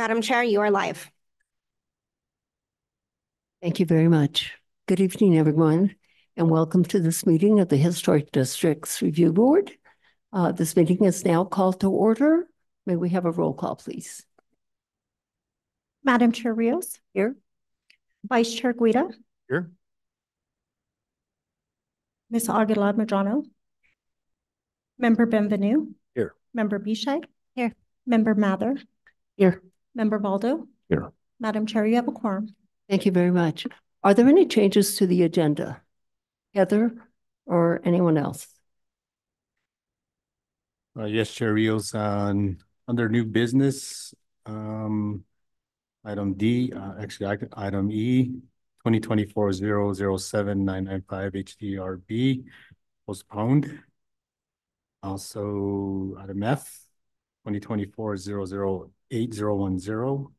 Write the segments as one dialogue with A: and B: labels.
A: Madam Chair, you are live.
B: Thank you very much. Good evening, everyone, and welcome to this meeting of the Historic Districts Review Board. Uh, this meeting is now called to order. May we have a roll call, please?
C: Madam Chair Rios,
B: Here.
C: Vice Chair Guida,
D: Here.
C: Ms. Aguilar Madrano, Member Benvenu.
D: Here.
C: Member Bichette.
A: Here.
C: Member Mather,
B: Here.
C: Member Baldo.
D: Here.
C: Madam Chair, you have a quorum.
B: Thank you very much. Are there any changes to the agenda? Heather or anyone else?
D: Uh, yes, Chair Rios, on, under new business, um, item D, uh, actually, item E, twenty twenty-four zero zero seven nine nine five HDRB postponed. Also, item F, twenty twenty-four zero zero eight zero one zero,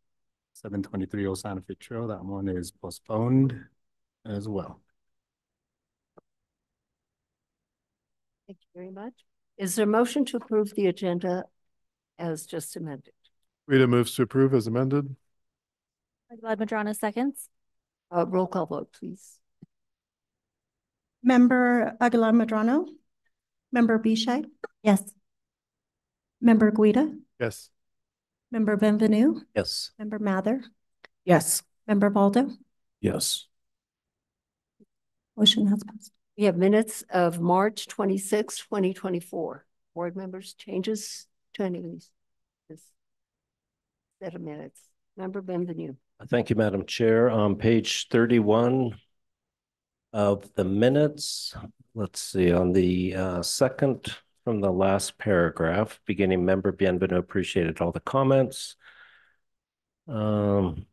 D: seven twenty-three Old Santa Fe Trail, that one is postponed as well.
B: Thank you very much. Is there a motion to approve the agenda as just amended?
E: Rita moves to approve as amended.
A: Aguilar Madrano seconds.
B: Uh, roll call vote, please.
C: Member Aguilar Madrano, Member Bichette,
A: Yes.
C: Member Guida,
E: Yes.
C: Member Benvenu,
D: Yes.
C: Member Mather,
B: Yes.
C: Member Baldo.
D: Yes.
C: Motion has passed.
B: We have minutes of March 26, twenty twenty-four. Board members, changes to any of these? This Set of minutes. Member Benvenu.
F: Thank you, Madam Chair. On page thirty-one of the minutes, let's see, on the uh, second from the last paragraph, beginning member Bienvenu appreciated all the comments. Um,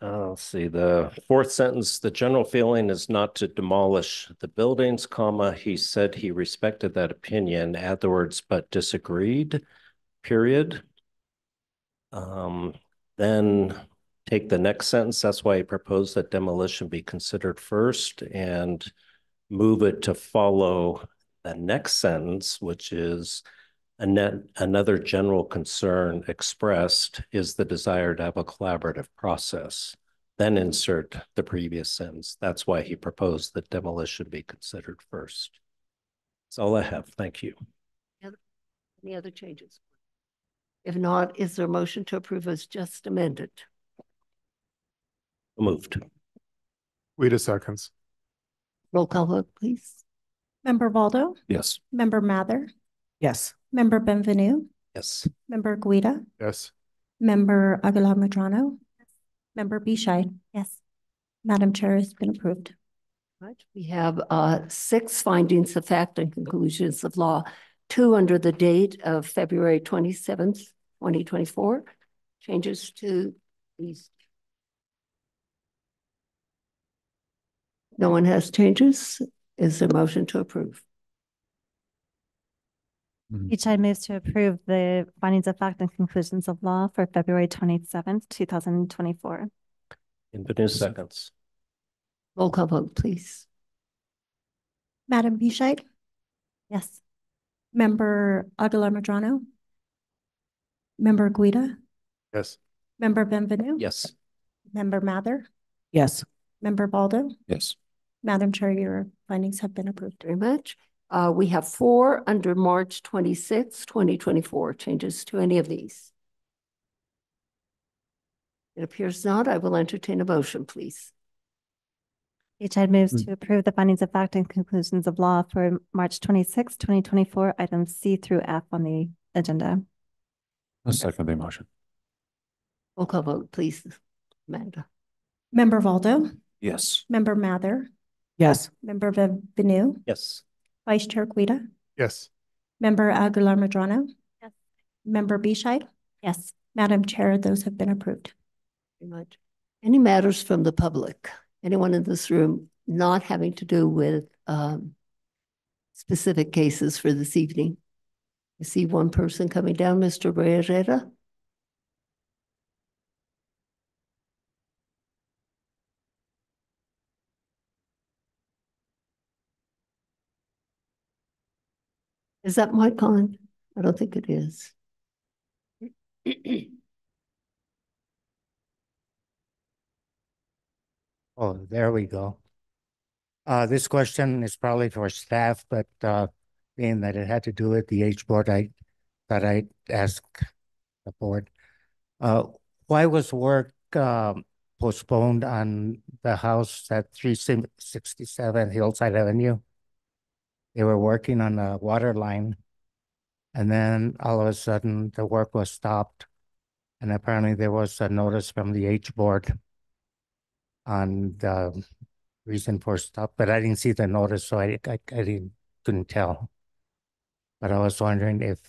F: uh, let's see, the fourth sentence, the general feeling is not to demolish the buildings, comma, he said he respected that opinion, add the words, but disagreed, period. Um, then take the next sentence. That's why he proposed that demolition be considered first and move it to follow the next sentence, which is another general concern expressed is the desire to have a collaborative process. Then insert the previous sentence. That's why he proposed that demolition be considered first. That's all I have. Thank you.
B: Any other changes? If not, is there a motion to approve as just amended?
F: Moved.
E: Wait a seconds.
B: Roll call vote, please.
C: Member Baldo,
D: Yes.
C: Member Mather,
B: Yes.
C: Member Benvenu,
F: Yes.
C: Member Guida,
E: Yes.
C: Member Aguilar Madrano, Member Bishai?
A: Yes.
C: Madam Chair has been approved.
B: Right, we have uh six findings of fact and conclusions of law, two under the date of February twenty-seventh, twenty twenty-four. Changes to these. No one has changes. Is there a motion to approve? Mm-hmm.
A: Each side moves to approve the findings of fact and conclusions of law for February twenty-seventh, two thousand twenty-four.
F: In Bienvenu seconds.
B: Roll call vote, please.
C: Madam Bichette,
A: Yes.
C: Member Aguilar Madrano, Member Guida,
E: Yes.
C: Member Benvenu.
F: Yes.
C: Member Mather,
B: Yes.
C: Member Baldo.
D: Yes.
C: Madam Chair, your findings have been approved.
B: Very much. Uh, we have four under March twenty-sixth, twenty twenty-four. Changes to any of these? It appears not. I will entertain a motion, please.
A: Each side moves to approve the findings of fact and conclusions of law for March twenty-sixth, twenty twenty-four, items C through F on the agenda.
D: A second the motion.
B: Roll call vote, please, Amanda.
C: Member Baldo?
D: Yes.
C: Member Mather,
B: Yes.
C: Member Benvenu,
F: Yes.
C: Vice Chair Guida,
E: Yes.
C: Member Aguilar Madrano.
A: Yes.
C: Member Bishai?
A: Yes.
C: Madam Chair, those have been approved.
B: Very much. Any matters from the public? Anyone in this room not having to do with um specific cases for this evening? I see one person coming down, Mr. Herrera. Is that mic on? I don't think it is.
G: Oh, there we go. Uh, this question is probably for staff, but, uh, being that it had to do with the H board, I thought I'd ask the board. Uh, why was work, um, postponed on the house at three sixty-seven Hillside Avenue? They were working on a water line. And then all of a sudden, the work was stopped. And apparently there was a notice from the H board on the reason for stop, but I didn't see the notice, so I, I, I didn't, couldn't tell. But I was wondering if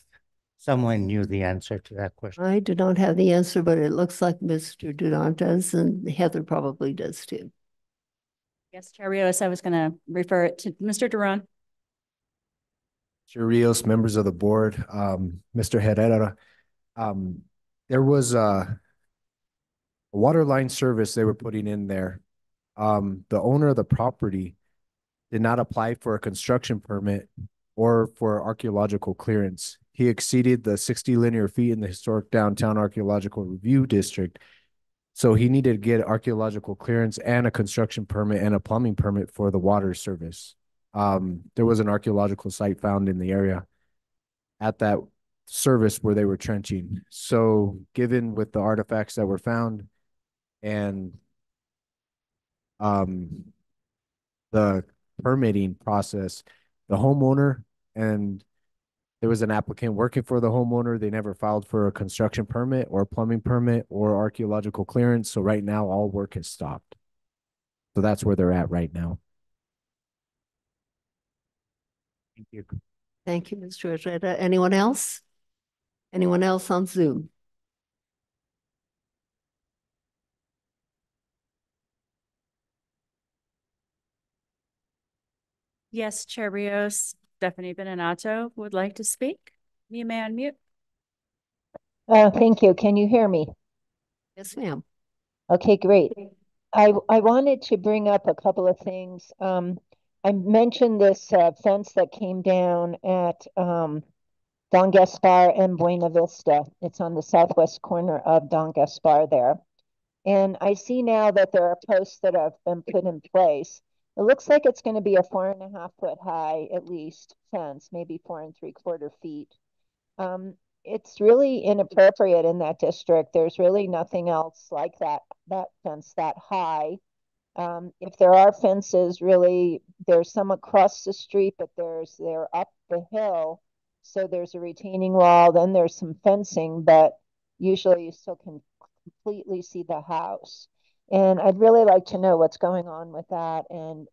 G: someone knew the answer to that question.
B: I do not have the answer, but it looks like Mr. Duran does and Heather probably does too.
H: Yes, Chair Rios, I was going to refer it to Mr. Duran.
I: Chair Rios, members of the board, um, Mr. Herrera, um, there was a a water line service they were putting in there. Um, the owner of the property did not apply for a construction permit or for archaeological clearance. He exceeded the sixty linear feet in the historic downtown archaeological review district. So he needed to get archaeological clearance and a construction permit and a plumbing permit for the water service. Um, there was an archaeological site found in the area at that service where they were trenching. So given with the artifacts that were found and um the permitting process, the homeowner and there was an applicant working for the homeowner. They never filed for a construction permit or a plumbing permit or archaeological clearance. So right now all work has stopped. So that's where they're at right now.
G: Thank you.
B: Thank you, Ms. Georgetta. Anyone else? Anyone else on Zoom?
H: Yes, Chair Rios, Stephanie Beninato would like to speak. You may unmute.
J: Uh, thank you. Can you hear me?
B: Yes, ma'am.
J: Okay, great. I, I wanted to bring up a couple of things. Um, I mentioned this uh, fence that came down at um, Don Gaspar and Buena Vista. It's on the southwest corner of Don Gaspar there. And I see now that there are posts that have been put in place. It looks like it's going to be a four and a half foot high, at least fence, maybe four and three quarter feet. Um, it's really inappropriate in that district. There's really nothing else like that, that fence that high. Um, if there are fences, really, there's some across the street, but there's, they're up the hill. So there's a retaining wall, then there's some fencing, but usually you still can completely see the house. And I'd really like to know what's going on with that and,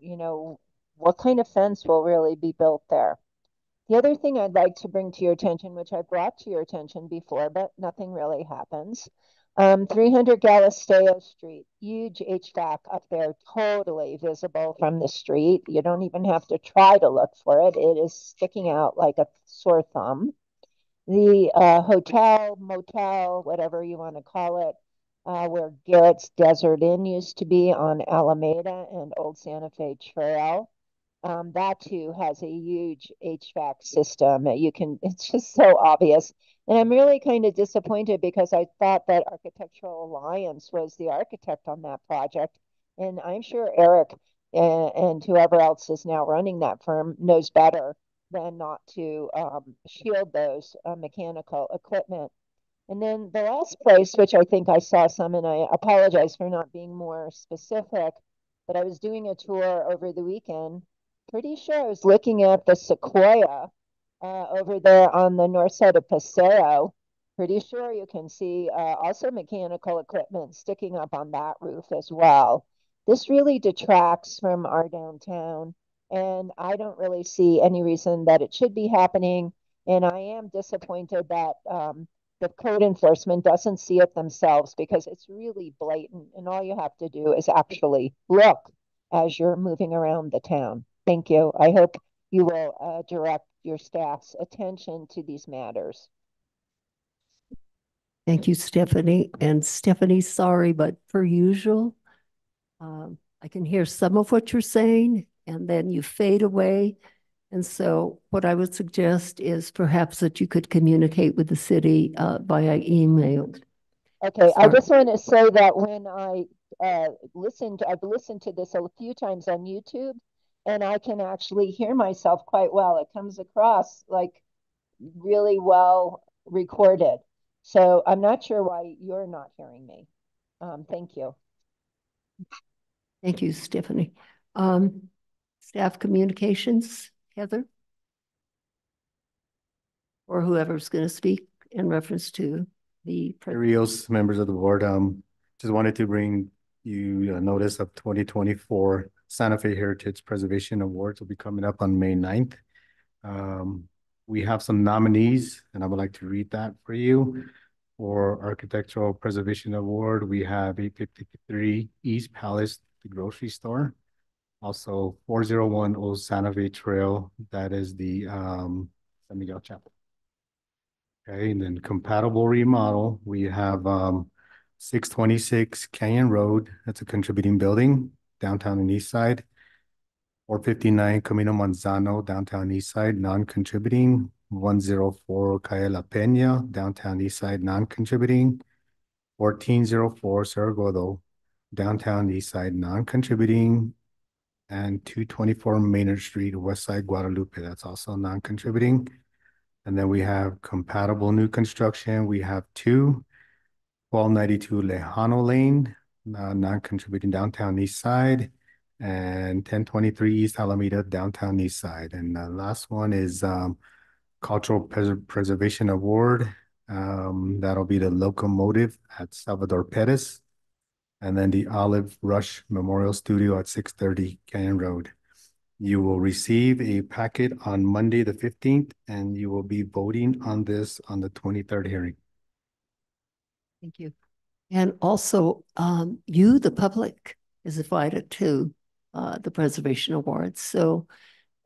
J: you know, what kind of fence will really be built there. The other thing I'd like to bring to your attention, which I brought to your attention before, but nothing really happens. Um, 300 Galisteo Street, huge HVAC up there, totally visible from the street. You don't even have to try to look for it. It is sticking out like a sore thumb. The uh, hotel, motel, whatever you want to call it, uh, where Garrett's Desert Inn used to be on Alameda and Old Santa Fe Trail. Um, that too has a huge HVAC system. You can, it's just so obvious. And I'm really kind of disappointed because I thought that Architectural Alliance was the architect on that project. And I'm sure Eric and, and whoever else is now running that firm knows better than not to um, shield those uh, mechanical equipment. And then the last place, which I think I saw some, and I apologize for not being more specific, but I was doing a tour over the weekend. Pretty sure I was looking at the Sequoia uh, over there on the north side of Paseo. Pretty sure you can see uh, also mechanical equipment sticking up on that roof as well. This really detracts from our downtown, and I don't really see any reason that it should be happening. And I am disappointed that um, the code enforcement doesn't see it themselves because it's really blatant and all you have to do is actually look as you're moving around the town. Thank you. I hope you will uh, direct your staff's attention to these matters.
B: Thank you, Stephanie. And Stephanie, sorry, but per usual, um, I can hear some of what you're saying and then you fade away And so what I would suggest is perhaps that you could communicate with the city uh, via email.
J: Okay, I just want to say that when I uh listened, I've listened to this a few times on YouTube and I can actually hear myself quite well. It comes across like really well recorded. So I'm not sure why you're not hearing me. Um, thank you.
B: Thank you, Stephanie. Um, staff communications, Heather? Or whoever's going to speak in reference to the. pre-
D: Rios, members of the board, um, just wanted to bring you a notice of twenty twenty-four Santa Fe Heritage Preservation Awards will be coming up on May 9th. Um, we have some nominees, and I would like to read that for you. For Architectural Preservation Award, we have eight fifty-three East Palace, the grocery store. Also, four zero one Old Santa Fe Trail, that is the, um, San Miguel Chapel. Okay, and then compatible remodel, we have um six twenty-six Canyon Road, that's a contributing building downtown and east side. Four fifty-nine Camino Manzano, downtown east side, non-contributing. One zero four Calle La Peña, downtown east side, non-contributing. Fourteen zero four Cerro Gordo, downtown east side, non-contributing. And two twenty-four Maynard Street, west side Guadalupe, that's also non-contributing. And then we have compatible new construction. We have two. Twelve ninety-two Lejano Lane, non-contributing downtown east side. And ten twenty-three East Alameda downtown east side. And the last one is um Cultural Pres- Preservation Award. Um, that'll be the locomotive at Salvador Perez. And then the Olive Rush Memorial Studio at six thirty Canyon Road. You will receive a packet on Monday, the fifteenth, and you will be voting on this on the twenty-third hearing.
B: Thank you. And also, um, you, the public, is invited to uh, the Preservation Awards. So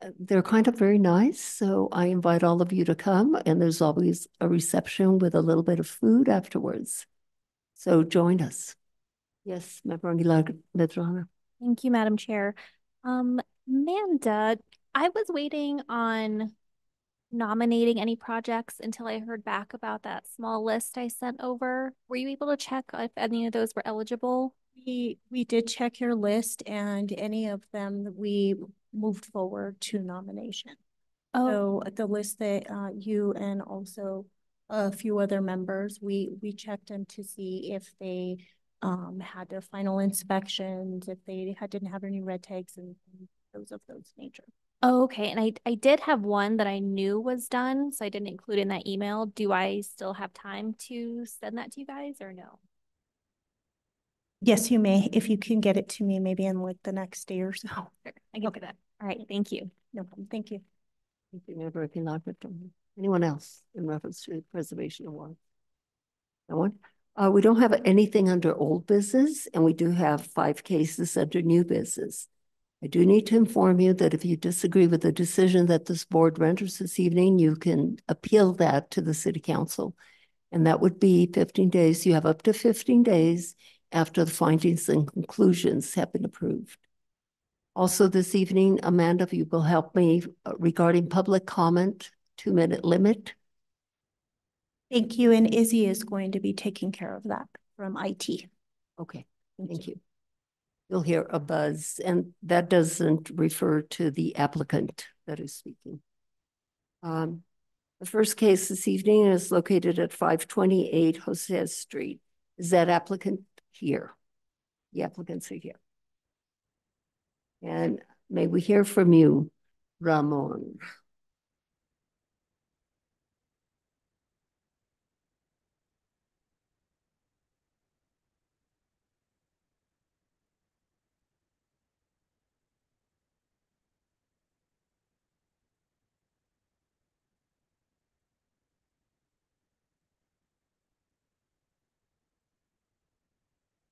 B: uh, they're kind of very nice. So I invite all of you to come, and there's always a reception with a little bit of food afterwards. So join us. Yes, Member Medrano.
K: Thank you, Madam Chair. Um, Amanda, I was waiting on nominating any projects until I heard back about that small list I sent over. Were you able to check if any of those were eligible?
C: We, we did check your list and any of them, we moved forward to nomination.
K: Oh,
C: So the list that uh you and also a few other members, we we checked them to see if they um had their final inspections, if they had didn't have any red tags and and those of those nature.
K: Oh, okay. And I, I did have one that I knew was done, so I didn't include in that email. Do I still have time to send that to you guys or no?
C: Yes, you may, if you can get it to me maybe in like the next day or so.
K: Sure, I can do that. All right, thank you.
C: No problem. Thank you.
B: Thank you, Member Aguilar Anyone else in reference to the Preservation Award? No one? Uh, we don't have anything under old business, and we do have five cases under new business. I do need to inform you that if you disagree with the decision that this board renders this evening, you can appeal that to the city council. And that would be fifteen days. You have up to fifteen days after the findings and conclusions have been approved. Also this evening, Amanda, if you will help me uh, regarding public comment, two-minute limit.
C: Thank you. And Izzy is going to be taking care of that from IT.
B: Okay, thank you. You'll hear a buzz, and that doesn't refer to the applicant that is speaking. Um, the first case this evening is located at five twenty-eight Jose Street. Is that applicant here? The applicants are here. And may we hear from you, Ramon?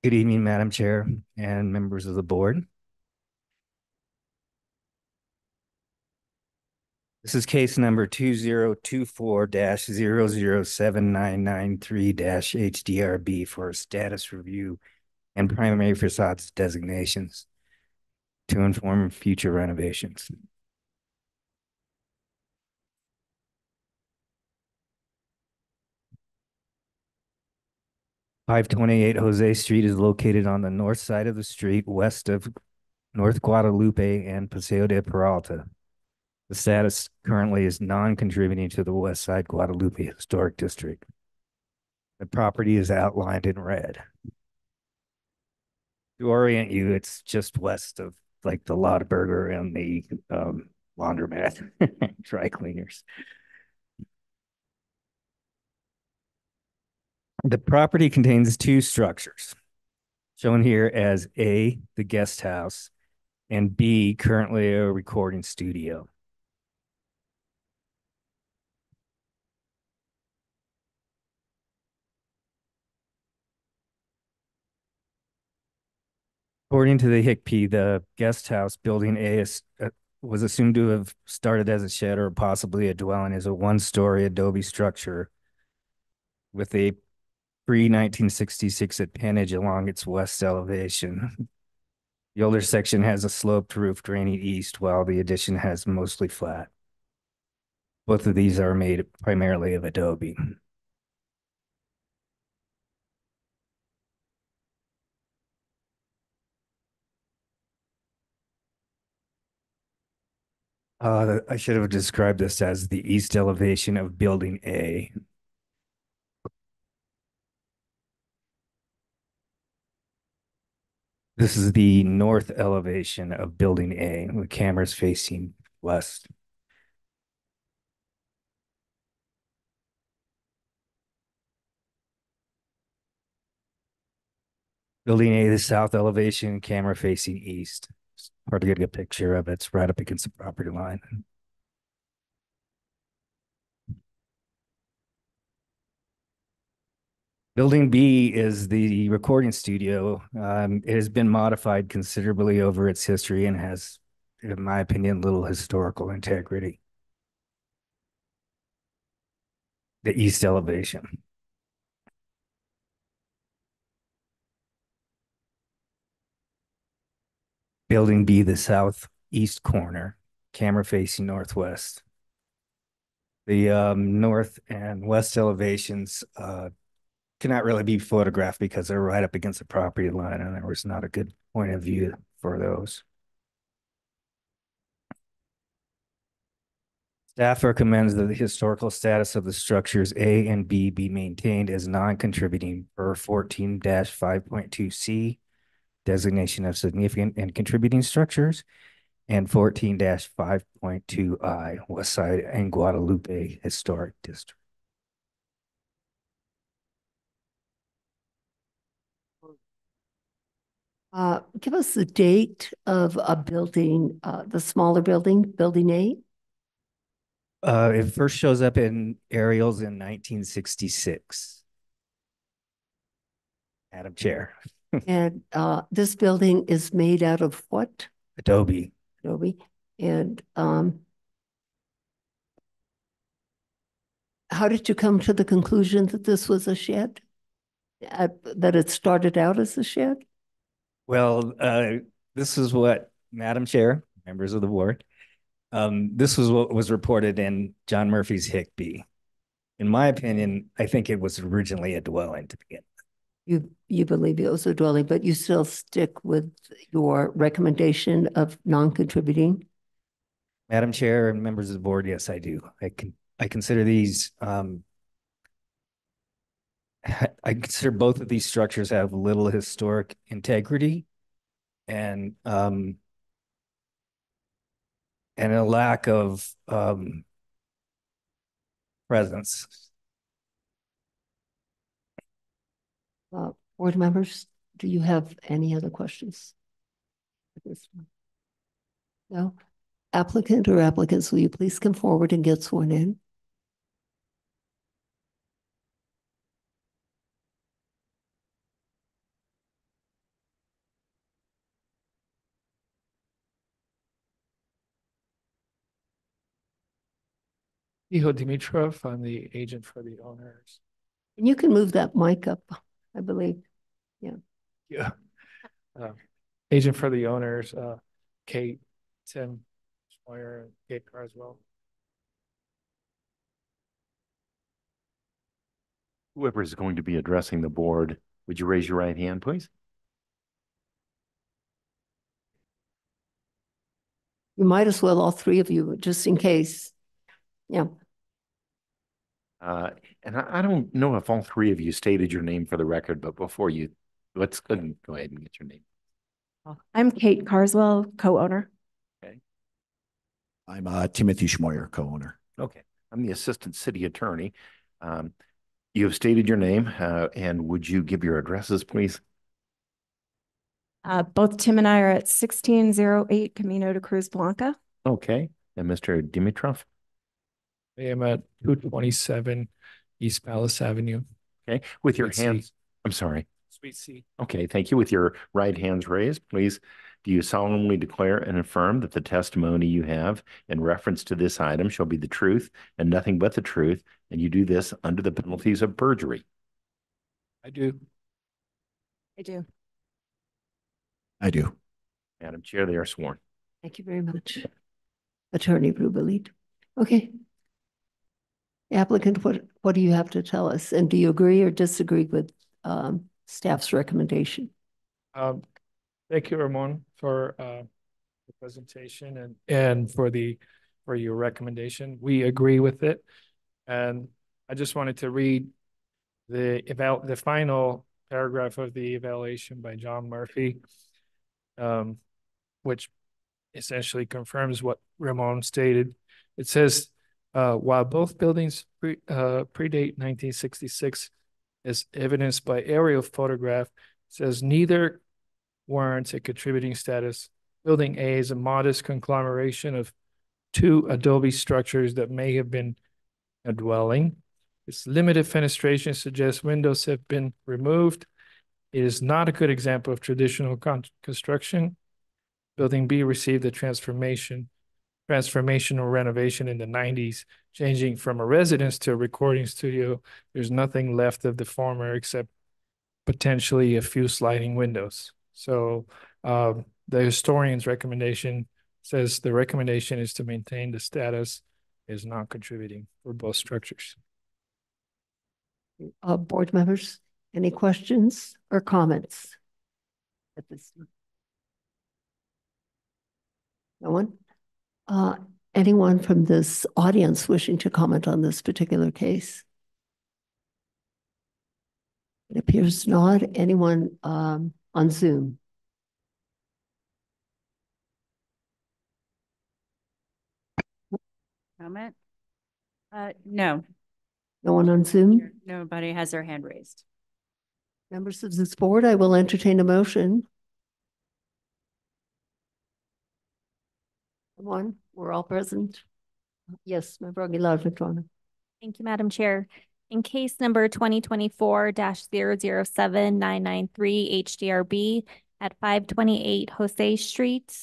L: Good evening, Madam Chair and members of the board. This is case number two zero two four 7993 HDRB for status review and primary facades designations to inform future renovations. Five twenty-eight Jose Street is located on the north side of the street, west of North Guadalupe and Paseo de Peralta. The status currently is non-contributing to the West Side Guadalupe Historic District. The property is outlined in red. To orient you, it's just west of like the Burger and the um laundromat, dry cleaners. The property contains two structures, shown here as A, the guest house, and B, currently a recording studio. According to the HICP, the guest house building A is, uh, was assumed to have started as a shed or possibly a dwelling as a one-story adobe structure with a pre-nineteen sixty-six appendage along its west elevation. The older section has a sloped roof draining east, while the addition has mostly flat. Both of these are made primarily of adobe. Uh, I should have described this as the east elevation of building A. This is the north elevation of building A, the cameras facing west. Building A, the south elevation, camera facing east. It's hard to get a picture of it. It's right up against the property line. Building B is the recording studio. Um, it has been modified considerably over its history and has, in my opinion, little historical integrity. The east elevation. Building B, the southeast corner, camera facing northwest. The um, north and west elevations uh, cannot really be photographed because they're right up against the property line and there was not a good point of view for those. Staff recommends that the historical status of the structures A and B be maintained as non-contributing per 14-5.2C designation of significant and contributing structures and 14-5.2I West Side and Guadalupe Historic District.
B: Uh, give us the date of a building, uh, the smaller building, building eight.
L: Uh, it first shows up in aerials in nineteen sixty-six. Adam Chair,
B: And, uh, this building is made out of what?
L: Adobe.
B: Adobe, and, um, how did you come to the conclusion that this was a shed? Uh, that it started out as a shed?
L: Well, uh, this is what, Madam Chair, members of the board, um, this was what was reported in John Murphy's Hickby. In my opinion, I think it was originally a dwelling to begin. with.
B: You, you believe it was a dwelling, but you still stick with your recommendation of non-contributing?
L: Madam Chair and members of the board, yes, I do. I can, I consider these, um, I consider both of these structures have little historic integrity and, um, and a lack of, um, presence.
B: Uh, board members, do you have any other questions? No? Applicant or applicants, will you please come forward and get sworn in?
M: Iho Dimitrov, I'm the agent for the owners.
B: And you can move that mic up, I believe.
M: Yeah. Uh, Agent for the owners, uh, Kate, Tim, Schmoyer, and Kate Carswell.
N: whoever is going to be addressing the board Would you raise your right hand, please?
B: You might as well, all three of you, just in case. Yeah,
N: Uh, and I, I don't know if all three of you stated your name for the record, but before you, let's go and- go ahead and get your name.
O: I'm Kate Carswell, co-owner. Okay.
P: I'm uh, Timothy Schmoyer, co-owner.
N: Okay, I'm the Assistant City Attorney. Um, you have stated your name, uh, and would you give your addresses, please?
O: Uh, both Tim and I are at sixteen zero eight Camino de Cruz Blanca.
N: Okay, and Mr. Dimitrov?
M: I am at two twenty-seven East Palace Avenue.
N: Okay, with your
M: Suite C.
N: hands, I'm sorry.
M: Suite C.
N: Okay, thank you. With your right hands raised, please. Do you solemnly declare and affirm that the testimony you have in reference to this item shall be the truth and nothing but the truth, and you do this under the penalties of perjury?
M: I do.
O: I do.
P: I do.
N: Madam Chair, they are sworn.
B: thank you very much. Attorney Rubelit. Okay. Applicant, what, what do you have to tell us? And do you agree or disagree with um, staff's recommendation?
M: Um, thank you, Ramon, for uh the presentation and and for the for your recommendation. We agree with it. And I just wanted to read the eval the final paragraph of the evaluation by John Murphy. Um, which essentially confirms what Ramon stated. It says, uh, while both buildings pre uh predate nineteen sixty-six as evidenced by aerial photograph, says neither warrants a contributing status. Building A is a modest conglomeration of two adobe structures that may have been a dwelling. Its limited fenestration suggests windows have been removed. It is not a good example of traditional con- construction. Building B received a transformation, transformational renovation in the nineties, changing from a residence to a recording studio. There's nothing left of the former except potentially a few sliding windows. So um, the historian's recommendation says the recommendation is to maintain the status is not contributing for both structures.
B: Uh, board members, any questions or comments? At this. time? No one? Uh, anyone from this audience wishing to comment on this particular case? It appears not. Anyone um, on Zoom?
H: Comment? Uh, no,
B: No one on Zoom?
H: nobody has their hand raised.
B: Members of this board, I will entertain a motion. One, we're all present. Yes, Member Aguilar Ventrona.
K: Thank you, Madam Chair. In case number twenty twenty-four 7993 HDRB at five twenty-eight Jose Street,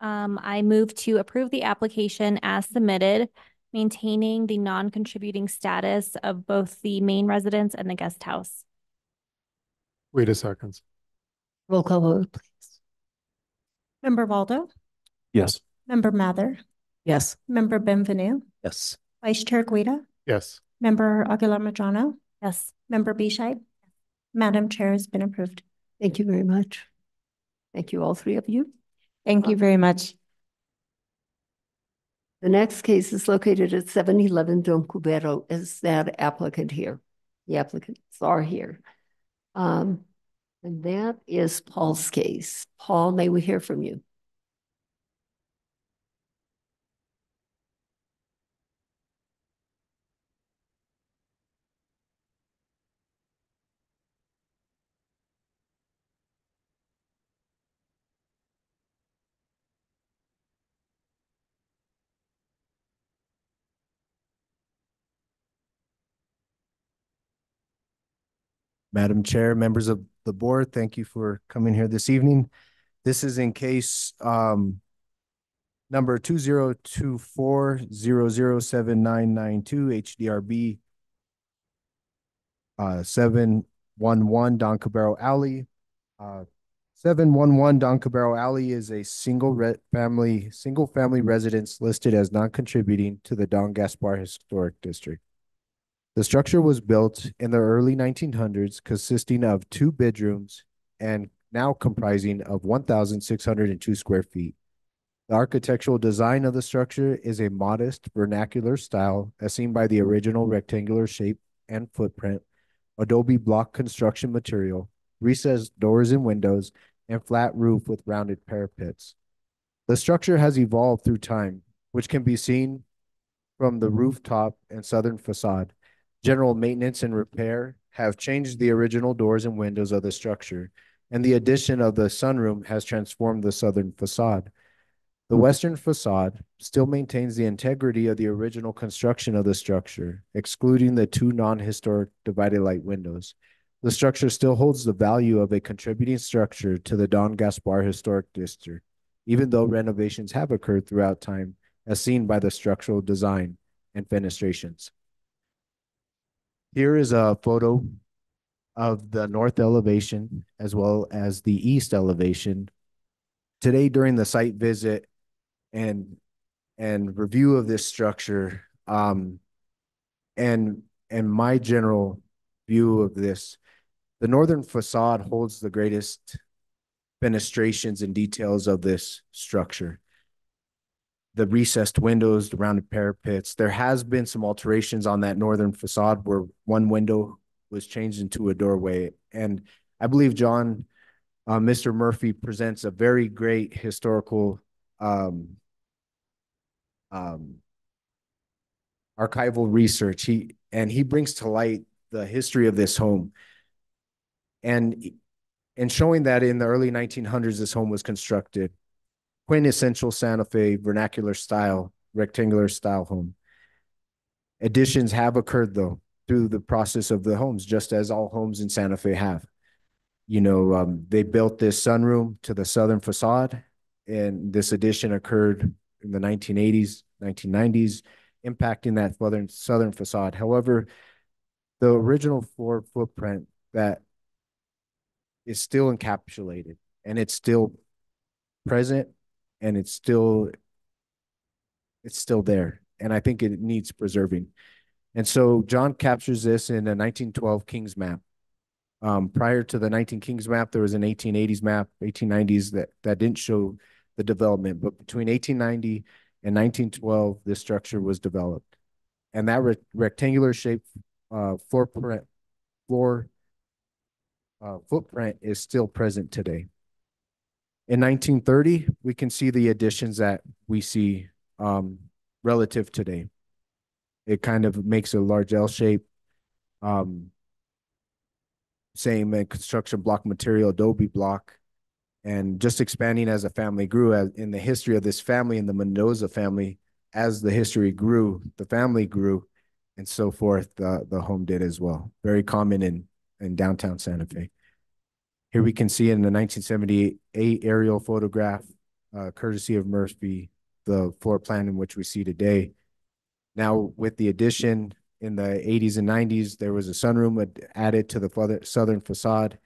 K: um, I move to approve the application as submitted, maintaining the non-contributing status of both the main residence and the guest house.
E: Wait a second.
B: Roll call vote, please.
C: Member Baldo,
P: Yes.
C: Member Mather,
O: Yes.
C: Member Benvenu,
N: Yes.
C: Vice Chair Guida,
E: Yes.
C: Member Aguilar Madrano,
K: Yes.
C: Member Bishi. Madam Chair has been approved.
B: Thank you very much. Thank you, all three of you.
O: Thank you very much.
B: The next case is located at seven eleven Don Cubero. Is that applicant here? The applicants are here. Um, and that is Paul's case. Paul, may we hear from you?
I: Madam Chair, members of the board, thank you for coming here this evening. This is in case um number two zero two four zero zero seven nine nine two HDRB uh seven one one Don Cubero Alley. Uh seven one one Don Cubero Alley is a single family, single family residence listed as non-contributing to the Don Gaspar Historic District. The structure was built in the early nineteen hundreds, consisting of two bedrooms and now comprising of one thousand six hundred and two square feet. The architectural design of the structure is a modest vernacular style as seen by the original rectangular shape and footprint, adobe block construction material, recessed doors and windows, and flat roof with rounded parapets. The structure has evolved through time, which can be seen from the rooftop and southern facade. General maintenance and repair have changed the original doors and windows of the structure, and the addition of the sunroom has transformed the southern facade. The hmm. western facade still maintains the integrity of the original construction of the structure, excluding the two non-historic divided light windows. The structure still holds the value of a contributing structure to the Don Gaspar Historic District, even though renovations have occurred throughout time, as seen by the structural design and fenestrations. Here is a photo of the north elevation as well as the east elevation. Today during the site visit and and review of this structure, um, and and my general view of this, the northern facade holds the greatest fenestrations and details of this structure. The recessed windows, the rounded parapets. There has been some alterations on that northern facade where one window was changed into a doorway. And I believe John, uh, Mr. Murphy presents a very great historical um, um, archival research. He and he brings to light the history of this home. And and showing that in the early 1900s, this home was constructed, quintessential Santa Fe vernacular style, rectangular style home. Additions have occurred though through the process of the homes, just as all homes in Santa Fe have. You know, um, they built this sunroom to the southern facade, and this addition occurred in the 1980s, 1990s, impacting that southern southern facade. However, the original floor footprint that is still encapsulated and it's still present and it's still it's still there. And i think it needs preserving. And so john captures this in a 1912 king's map. Um, prior to the 19 kings map there was an 1880s map 1890s that that didn't show the development. But between 1890 and 1912 this structure was developed. And that re rectangular shaped uh, floor print floor uh, footprint is still present today. In 1930, we can see the additions that we see um, relative today. It kind of makes a large L shape. Um, same construction block material, adobe block, and just expanding as a family grew. As in the history of this family and the Mendoza family, as the history grew, the family grew, and so forth. The the home did as well. Very common in in downtown Santa Fe. Here we can see in the 1978 aerial photograph, uh, courtesy of Murphy, the floor plan in which we see today. Now, with the addition in the 80s and 90s, there was a sunroom added to the southern facade.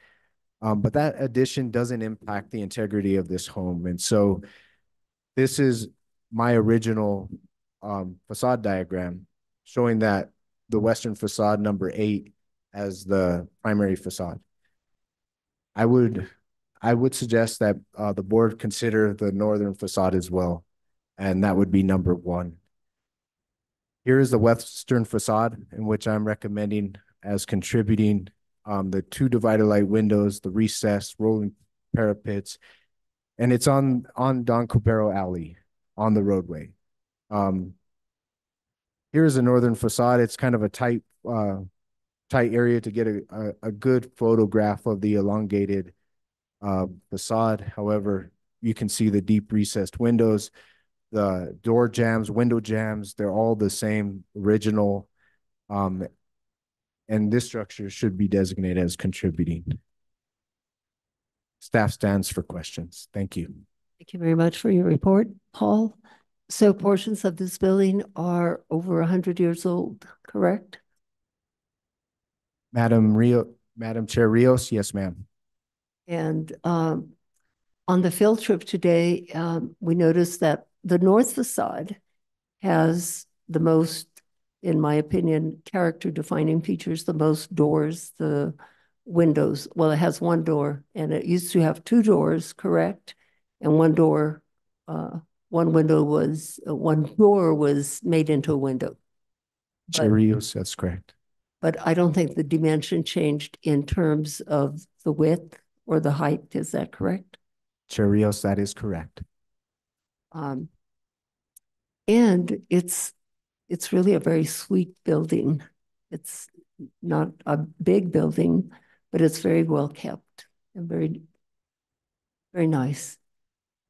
I: Um, but that addition doesn't impact the integrity of this home. And so this is my original um, facade diagram showing that the western facade number eight as the primary facade. I would, I would suggest that uh, the board consider the northern facade as well, and that would be number one. Here is the western facade in which I'm recommending as contributing um, the two divided light windows, the recessed rolling parapets, and it's on on Don Cubero Alley on the roadway. Um, here's a northern facade. It's kind of a tight uh, tight area to get a, a, a good photograph of the elongated uh, facade. However, you can see the deep recessed windows, the door jams, window jams, they're all the same original. Um, and this structure should be designated as contributing. Staff stands for questions. Thank you.
B: Thank you very much for your report, Paul. So portions of this building are over 100 years old, correct?
I: Madam Rio, Madam Chair Rios, yes, ma'am.
B: And um, on the field trip today, um, we noticed that the north facade has the most in my opinion, character defining features the most doors, the windows. Well, it has one door and it used to have two doors, correct? And one door, uh, one window was, uh, one door was made into a window.
I: Chair Rios, that's correct.
B: But I don't think the dimension changed in terms of the width or the height. Is that correct?
I: Chair Rios, that is correct.
B: Um, and it's, it's really a very sweet building. It's not a big building, but it's very well kept and very, very nice.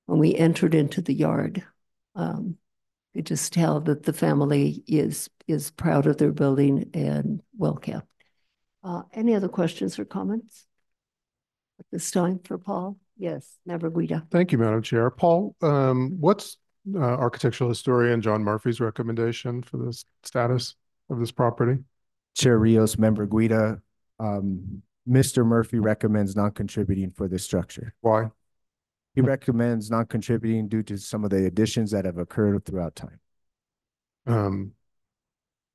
B: When we entered into the yard, um, you just tell that the family is, is proud of their building and well kept. Uh, any other questions or comments? At this time for Paul? Yes, Member Guida.
E: Thank you, Madam Chair. Paul, um, what's uh, architectural historian John Murphy's recommendation for the status of this property?
I: Chair Rios, Member Guida, um, Mr. Murphy recommends non-contributing for this structure.
E: Why?
I: He recommends not contributing due to some of the additions that have occurred throughout time.
E: Um,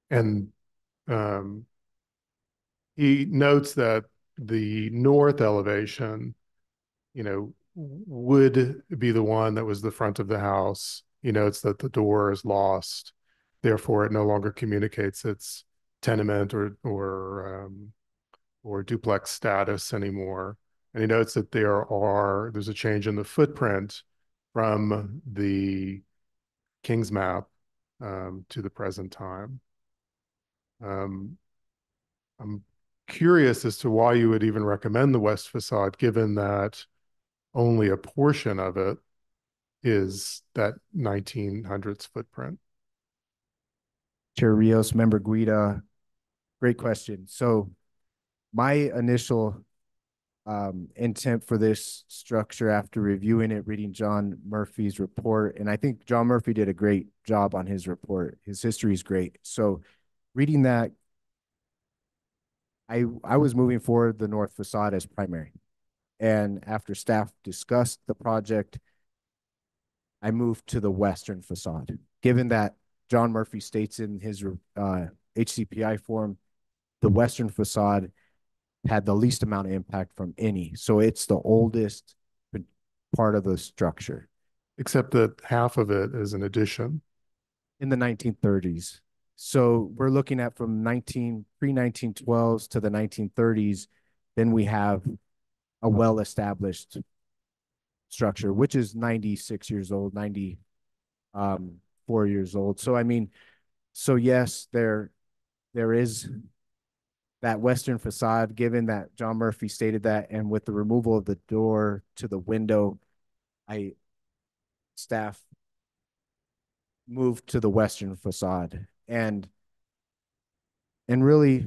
E: and um, he notes that the north elevation, you know, would be the one that was the front of the house. He notes that the door is lost, therefore it no longer communicates its tenement or or um, or duplex status anymore. And he notes that there are there's a change in the footprint from the King's map um, to the present time. Um, I'm curious as to why you would even recommend the west facade, given that only a portion of it is that 1900s footprint.
I: Chair Rios, Member Guida, great question. So my initial um, intent for this structure after reviewing it, reading John Murphy's report, and I think John Murphy did a great job on his report. His history is great. So reading that, I, I was moving forward the north facade as primary. And after staff discussed the project, I moved to the western facade. Given that John Murphy states in his uh, HCPI form, the western facade had the least amount of impact from any. So it's the oldest part of the structure.
E: Except that half of it is an addition.
I: In the 1930s. So we're looking at from 19 pre-1912s to the 1930s, then we have a well-established structure, which is 96 years old, 94 um, years old. So I mean, so yes, there there is that western facade, given that John Murphy stated that, and with the removal of the door to the window, I staff moved to the western facade and and really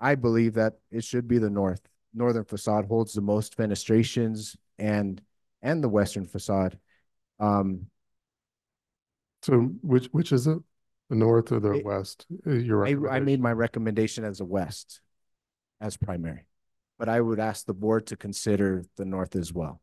I: I believe that it should be the north. Northern facade holds the most fenestrations and and the western facade. Um
E: so which which is it? The north or the
I: it,
E: west? Uh, Your
I: I, I made my recommendation as a west as primary. But I would ask the board to consider the north as well.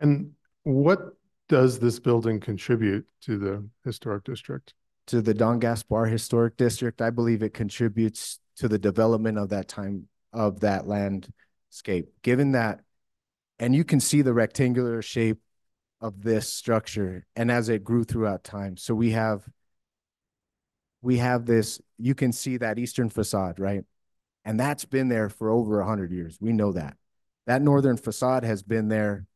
E: And what does this building contribute to the historic district?
I: to the Don Gaspar Historic District. I believe it contributes to the development of that time of that landscape. Given that, and you can see the rectangular shape of this structure and as it grew throughout time. So we have we have this, you can see that eastern facade, right? And that's been there for over a hundred years. We know that. That northern facade has been there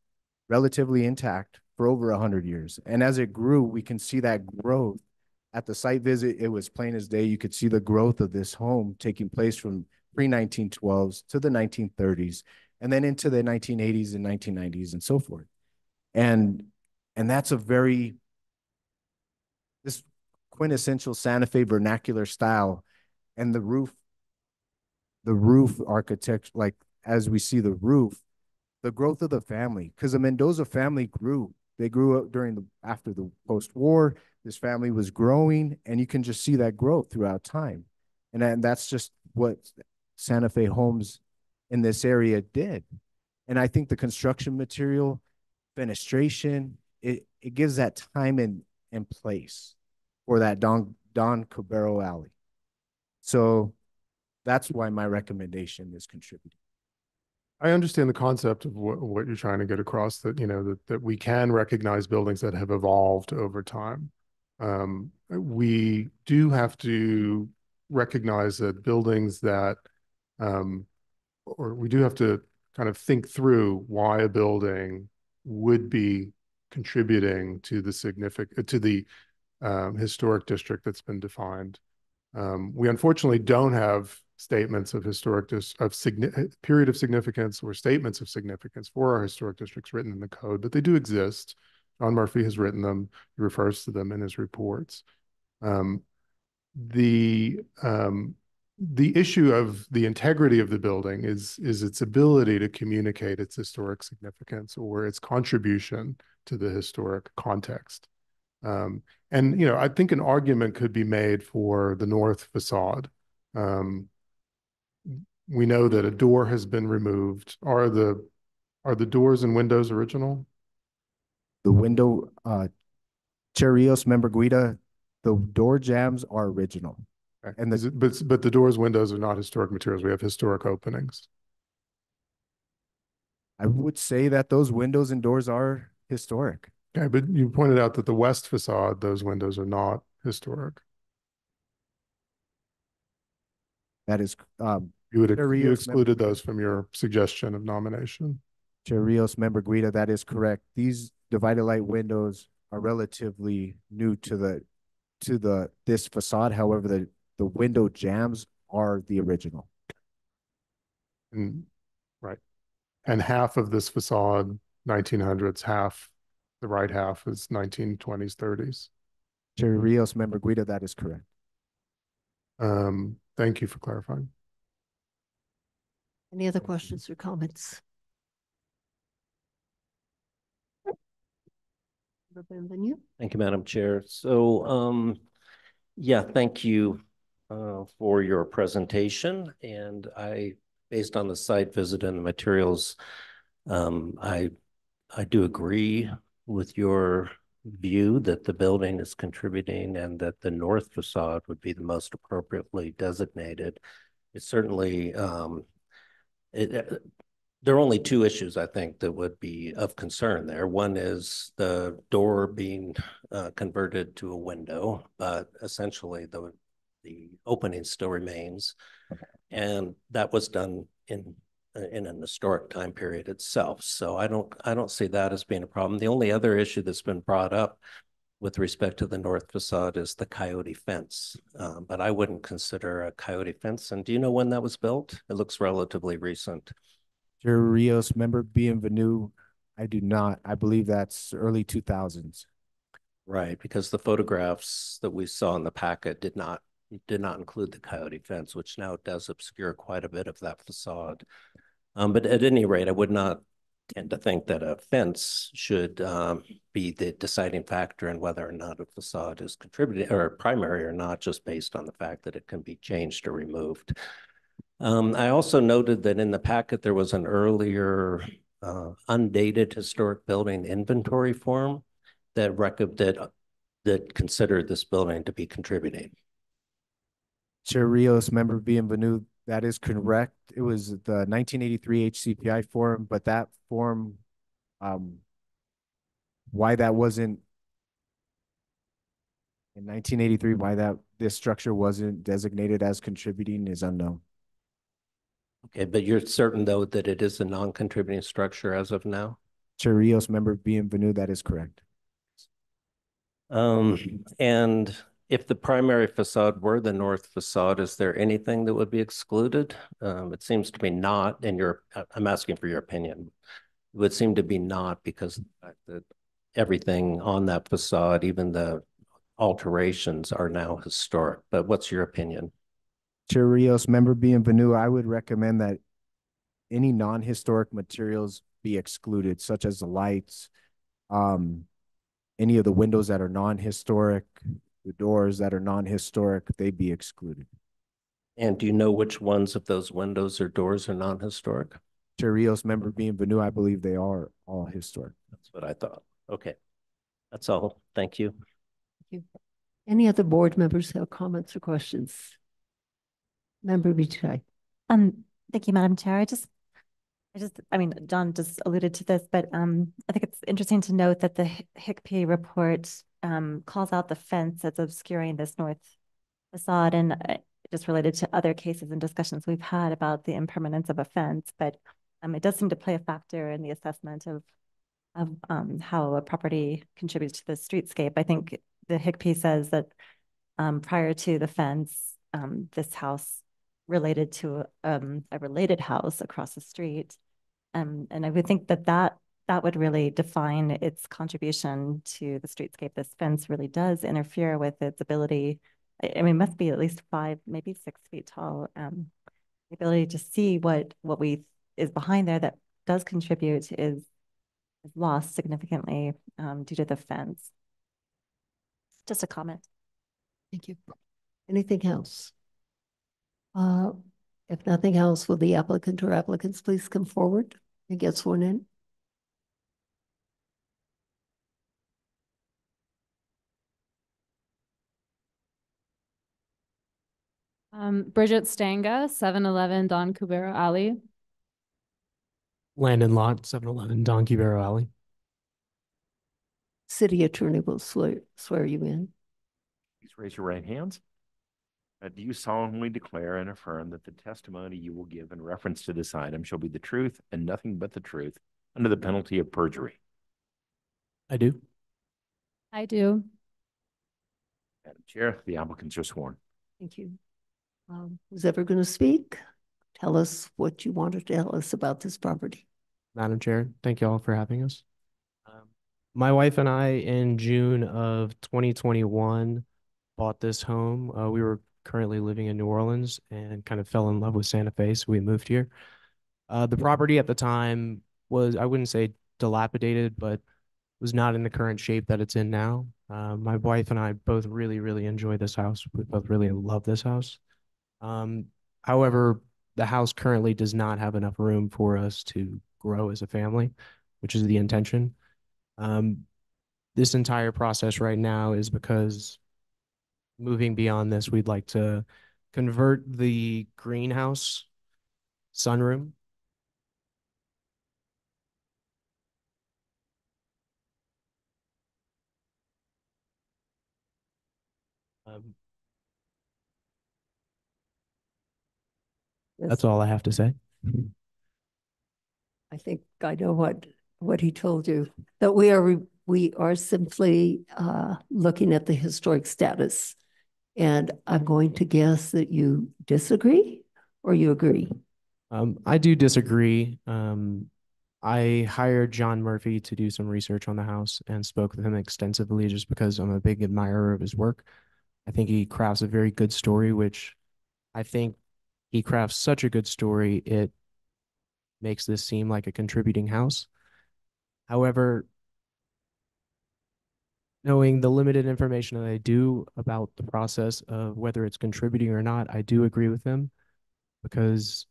I: relatively intact for over a hundred years. And as it grew, we can see that growth at the site visit, it was plain as day. You could see the growth of this home taking place from pre-1912s to the 1930s, and then into the 1980s and 1990s and so forth. And and that's a very this quintessential Santa Fe vernacular style, and the roof, the roof architecture, like as we see the roof, the growth of the family, because the Mendoza family grew. They grew up during the after the post-war. This family was growing, and you can just see that growth throughout time. And, and that's just what Santa Fe homes in this area did. And I think the construction material, fenestration, it, it gives that time and, and place for that Don, Don Cubero Alley. So that's why my recommendation is contributing.
E: I understand the concept of what, what you're trying to get across, that, you know, that, that we can recognize buildings that have evolved over time. Um, we do have to recognize that buildings that, um, or we do have to kind of think through why a building would be contributing to the significant, to the, um, historic district that's been defined. Um, we unfortunately don't have statements of historic of signi- period of significance or statements of significance for our historic districts written in the code, but they do exist. John Murphy has written them. He refers to them in his reports. Um, the um, the issue of the integrity of the building is is its ability to communicate its historic significance or its contribution to the historic context. Um, and you know, I think an argument could be made for the north facade. Um, we know that a door has been removed. Are the are the doors and windows original?
I: The window, uh, Chair Rios, Member Guida, the door jams are original.
E: And the, but but the doors, windows are not historic materials. We have historic openings.
I: I would say that those windows and doors are historic.
E: Okay, but you pointed out that the west facade, those windows are not historic.
I: That is, um,
E: You would, you excluded those from your suggestion of nomination.
I: Chair Rios, Member Guida, that is correct. These divided light windows are relatively new to the, to the, this facade. However, the, the window jams are the original.
E: And, right. And half of this facade, nineteen hundreds, half, the right half is nineteen twenties, thirties.
I: Chair Rios, Member Guida, that is correct.
E: Um, thank you for clarifying.
B: Any other questions or comments?
F: Thank you, Madam Chair. So, um, yeah, thank you uh, for your presentation. And I, based on the site visit and the materials, um, I, I do agree with your view that the building is contributing and that the north facade would be the most appropriately designated. It certainly, um, it, uh, there are only two issues, I think, that would be of concern there. One is the door being uh, converted to a window, but essentially the the opening still remains. And that was done in in an historic time period itself. So I don't I don't see that as being a problem. The only other issue that's been brought up with respect to the north facade is the coyote fence. Um, but I wouldn't consider a coyote fence. And do you know when that was built? It looks relatively recent.
I: Chair Rios, Member Bienvenu, I do not. I believe that's early two thousands.
F: Right, because the photographs that we saw in the packet did not did not include the coyote fence, which now does obscure quite a bit of that facade. Um, but at any rate, I would not tend to think that a fence should um, be the deciding factor in whether or not a facade is contributing or primary or not, just based on the fact that it can be changed or removed. Um, I also noted that in the packet, there was an earlier uh, undated historic building inventory form that that that considered this building to be contributing.
I: Chair Rios, Member Bienvenu, that is correct. It was the nineteen eighty-three HCPI form, but that form, um, why that wasn't in nineteen eighty-three, why that, this structure wasn't designated as contributing is unknown.
F: Okay, but you're certain though that it is a non-contributing structure as of now?
I: Chair Rios, Member Bienvenu, that is correct.
F: Um, and if the primary facade were the north facade, is there anything that would be excluded? Um, it seems to be not, and you're, I'm asking for your opinion. It would seem to be not because that everything on that facade, even the alterations are now historic, but what's your opinion?
I: Chair Rios, Member Bienvenu, I would recommend that any non-historic materials be excluded, such as the lights, um, any of the windows that are non-historic, the doors that are non-historic, they be excluded.
F: And do you know which ones of those windows or doors are non-historic?
I: Chair Rios, Member Bienvenu, I believe they are all historic.
F: That's what I thought. Okay. That's all. Thank you.
B: Thank you. Any other board members have comments or questions? Member Vichai.
A: Um, thank you, Madam Chair. I just, I just, I mean, John just alluded to this, but um, I think it's interesting to note that the Hi- HICP report um calls out the fence that's obscuring this north facade and uh, just related to other cases and discussions we've had about the impermanence of a fence, but um, it does seem to play a factor in the assessment of of um how a property contributes to the streetscape. I think the HICP says that um prior to the fence, um this house related to um a related house across the street. Um, and I would think that that that would really define its contribution to the streetscape. This fence really does interfere with its ability. I, I mean, it must be at least five, maybe six feet tall. Um, the ability to see what what we is behind there that does contribute is is lost significantly um, due to the fence. Just a comment.
B: Thank you. Anything else? Uh, if nothing else, will the applicant or applicants please come forward and get sworn in?
Q: Um, Bridget Stanga, seven eleven Don Cubero Alley.
R: Land and lot, seven eleven Don Cubero Alley.
B: City attorney will swear, swear you in.
N: Please raise your right hands. Uh, do you solemnly declare and affirm that the testimony you will give in reference to this item shall be the truth and nothing but the truth under the penalty of perjury?
R: I do.
Q: I do.
N: Madam Chair, the applicants are sworn.
B: Thank you. Um, who's ever going to speak? Tell us what you want to tell us about this property.
R: Madam Chair, thank you all for having us. Um, My wife and I, in June of twenty twenty-one, bought this home. Uh, we were currently living in New Orleans and kind of fell in love with Santa Fe, so we moved here. Uh, the property at the time was, I wouldn't say dilapidated, but was not in the current shape that it's in now. Uh, my wife and I both really, really enjoy this house. We both really love this house. Um, however, the house currently does not have enough room for us to grow as a family, which is the intention. Um, this entire process right now is because moving beyond this, we'd like to convert the greenhouse sunroom. That's all I have to say.
B: I think I know what, what he told you, that we are, we are simply uh, looking at the historic status. And I'm going to guess that you disagree or you agree?
R: Um, I do disagree. Um, I hired John Murphy to do some research on the house and spoke with him extensively just because I'm a big admirer of his work. I think he crafts a very good story, which I think he crafts such a good story, it makes this seem like a contributing house. However, knowing the limited information that I do about the process of whether it's contributing or not, I do agree with him because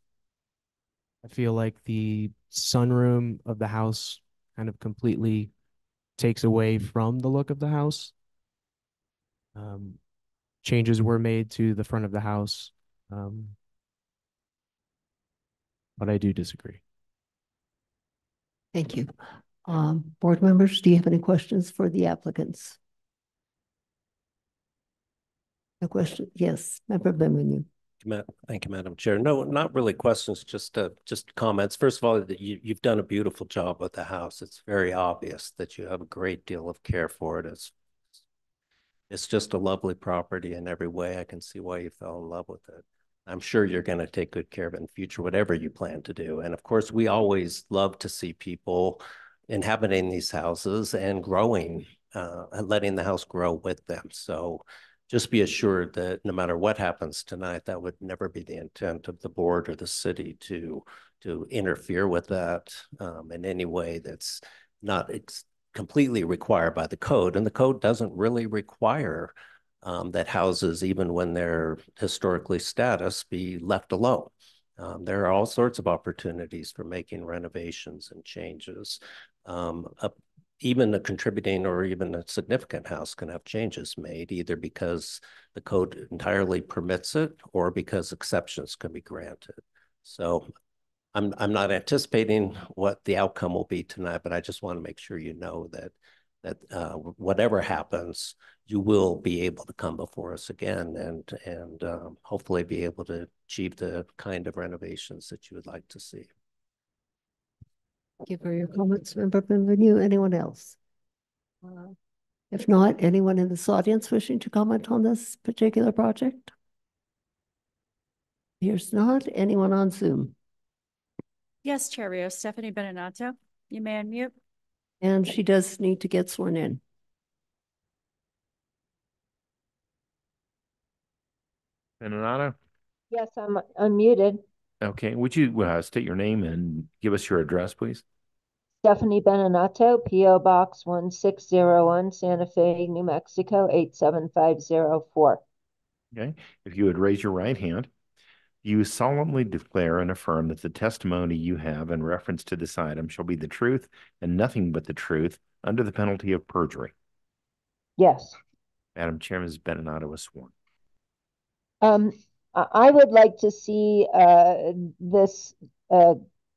R: I feel like the sunroom of the house kind of completely takes away from the look of the house. Um, changes were made to the front of the house. Um, but I do disagree.
B: Thank you. Um, board members, do you have any questions for the applicants? No question? Yes, member Benvenu.
F: Thank you, Madam Chair. No, not really questions, just uh, just comments. First of all, you you've done a beautiful job with the house. It's very obvious that you have a great deal of care for it. It's it's just a lovely property in every way. I can see why you fell in love with it. I'm sure you're going to take good care of it in the future, whatever you plan to do. And of course, we always love to see people inhabiting these houses and growing, uh, and letting the house grow with them. So just be assured that no matter what happens tonight, that would never be the intent of the board or the city to to interfere with that um, in any way that's not it's completely required by the code. And the code doesn't really require um, that houses, even when they're historically status, be left alone. Um, there are all sorts of opportunities for making renovations and changes. Um, up even a contributing or even a significant house can have changes made either because the code entirely permits it or because exceptions can be granted. So I'm, I'm not anticipating what the outcome will be tonight, but I just want to make sure you know that that uh, whatever happens, you will be able to come before us again and and um, hopefully be able to achieve the kind of renovations that you would like to see.
B: Thank you for your comments, Member Benvenu. Anyone else? Uh, If not, anyone in this audience wishing to comment on this particular project? Here's not. Anyone on Zoom?
H: Yes, Chair Rios, Stephanie Beninato, you may unmute.
B: And she does need to get sworn in.
N: Beninato?
J: Yes, I'm unmuted.
N: Okay, would you uh, state your name and give us your address, please?
J: Stephanie Beninato, P.O. Box 1601, Santa Fe, New Mexico 87504.
N: Okay, if you would raise your right hand, you solemnly declare and affirm that the testimony you have in reference to this item shall be the truth and nothing but the truth under the penalty of perjury.
J: Yes.
N: Madam Chair, Ms. Beninato is sworn.
J: Um, I would like to see uh, this uh,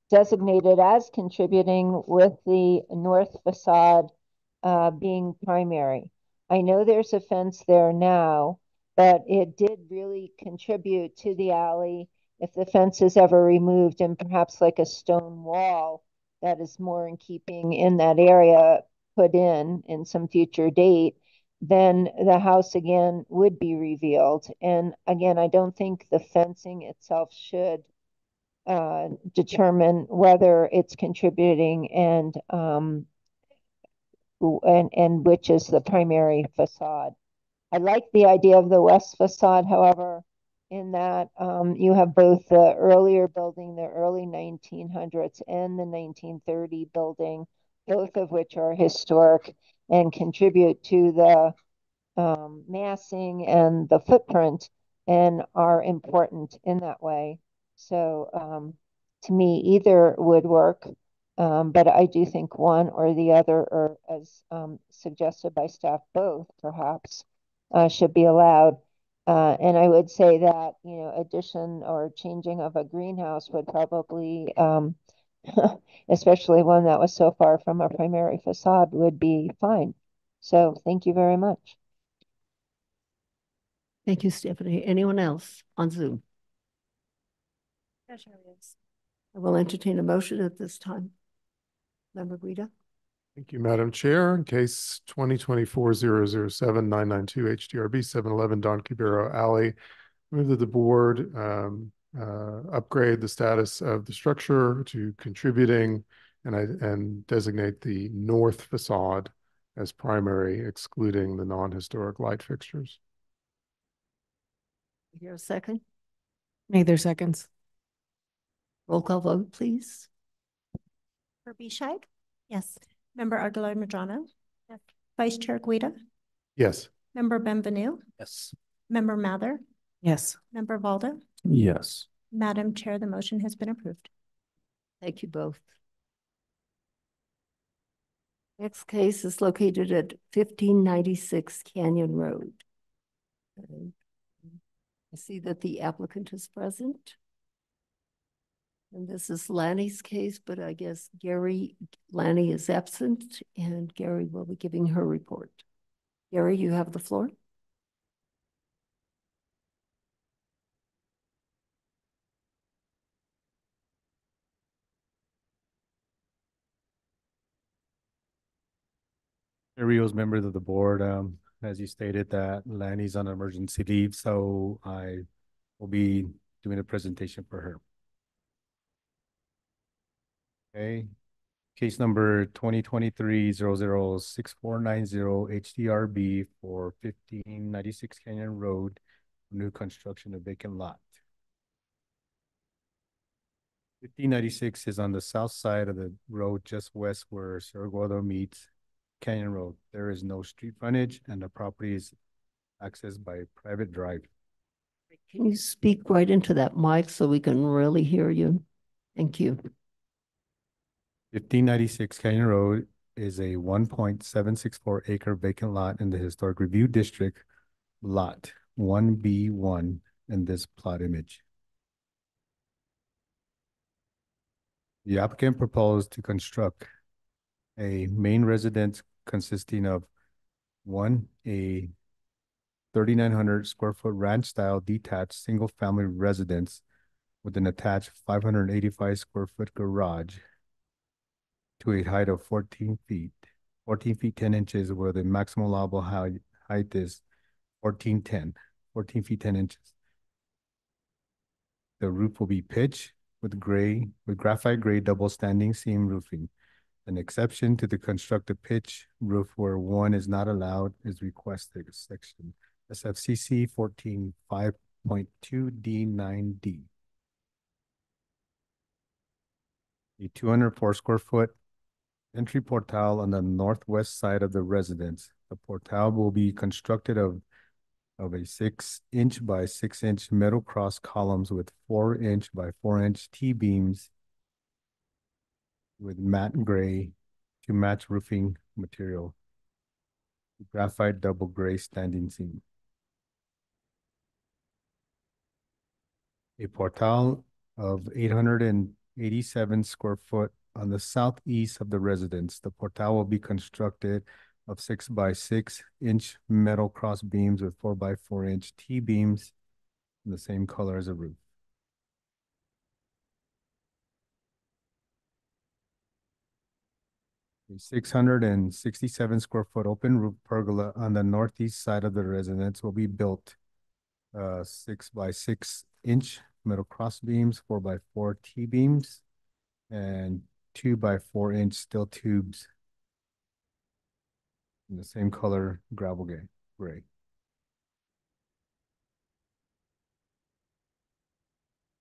J: designated as contributing with the north facade uh, being primary. I know there's a fence there now, but it did really contribute to the alley. If the fence is ever removed and perhaps like a stone wall that is more in keeping in that area put in in some future date, then the house again would be revealed. And again, I don't think the fencing itself should uh, determine whether it's contributing and um, and and which is the primary facade. I like the idea of the west facade, however, in that um, you have both the earlier building, the early 1900s, and the 1930 building, both of which are historic and contribute to the um, massing and the footprint and are important in that way. So um, to me, either would work, um, but I do think one or the other, or as um, suggested by staff, both perhaps, uh, should be allowed. Uh, and I would say that, you know, addition or changing of a greenhouse would probably, um, especially one that was so far from a primary facade, would be fine. So thank you very much.
B: Thank you, Stephanie. Anyone else on Zoom?
H: Yes, Chair
B: I will entertain a motion at this time. Member Guida?
E: Thank you, Madam Chair. In case twenty twenty-four zero zero seven nine nine two HDRB seven eleven Don Cubero Alley. Move that the board um uh upgrade the status of the structure to contributing and I and designate the north facade as primary, excluding the non-historic light fixtures.
B: Here a second.
O: Neither seconds.
B: Roll call vote, please.
C: For Bishag,
A: Yes.
C: Member Aguilar Madrano. Yes. Vice Chair Guida,
E: Yes.
C: Member Benvenu,
F: Yes.
C: Member Mather,
O: Yes.
C: Member Baldo.
P: Yes.
C: Madam Chair, the motion has been approved.
B: Thank you both. Next case is located at fifteen ninety-six Canyon Road. And I see that the applicant is present. And this is Lanny's case, but I guess Gary, Lanny is absent and Gary will be giving her report. Gary, you have the floor.
D: Rios, members of the board, um, as you stated that Lanny's on emergency leave, so I will be doing a presentation for her. Okay, case number twenty twenty-three zero zero six four nine zero HDRB for fifteen ninety-six Canyon Road, new construction of vacant lot. Fifteen ninety-six is on the south side of the road just west where Cerro Gordo meets Canyon Road. There is no street frontage and the property is accessed by private drive.
B: Can you speak right into that mic so we can really hear you? Thank you.
D: Fifteen ninety-six Canyon Road is a one point seven six four acre vacant lot in the Historic Review District, Lot one B one in this plot image. The applicant proposed to construct a main residence consisting of one, a thirty-nine hundred square foot ranch style detached single family residence with an attached five hundred and eighty-five square foot garage to a height of fourteen feet, fourteen feet ten inches where the maximum allowable height height is 14 10, 14 feet ten inches. The roof will be pitch with gray, with graphite gray double standing seam roofing. An exception to the constructed pitch roof where one is not allowed is requested, section SFCC fourteen five point two D nine D. A two hundred four square foot entry portal on the northwest side of the residence. The portal will be constructed of of a six inch by six inch metal cross columns with four inch by four inch T-beams with matte gray to match roofing material. Graphite double gray standing seam. A portal of eight hundred and eighty-seven square foot on the southeast of the residence. The portal will be constructed of six by six inch metal cross beams with four by four inch T beams in the same color as the roof. A six hundred and sixty-seven square foot open roof pergola on the northeast side of the residence will be built uh, six by six inch metal cross beams, four by four T beams, and two by four inch steel tubes in the same color gravel gray. gray.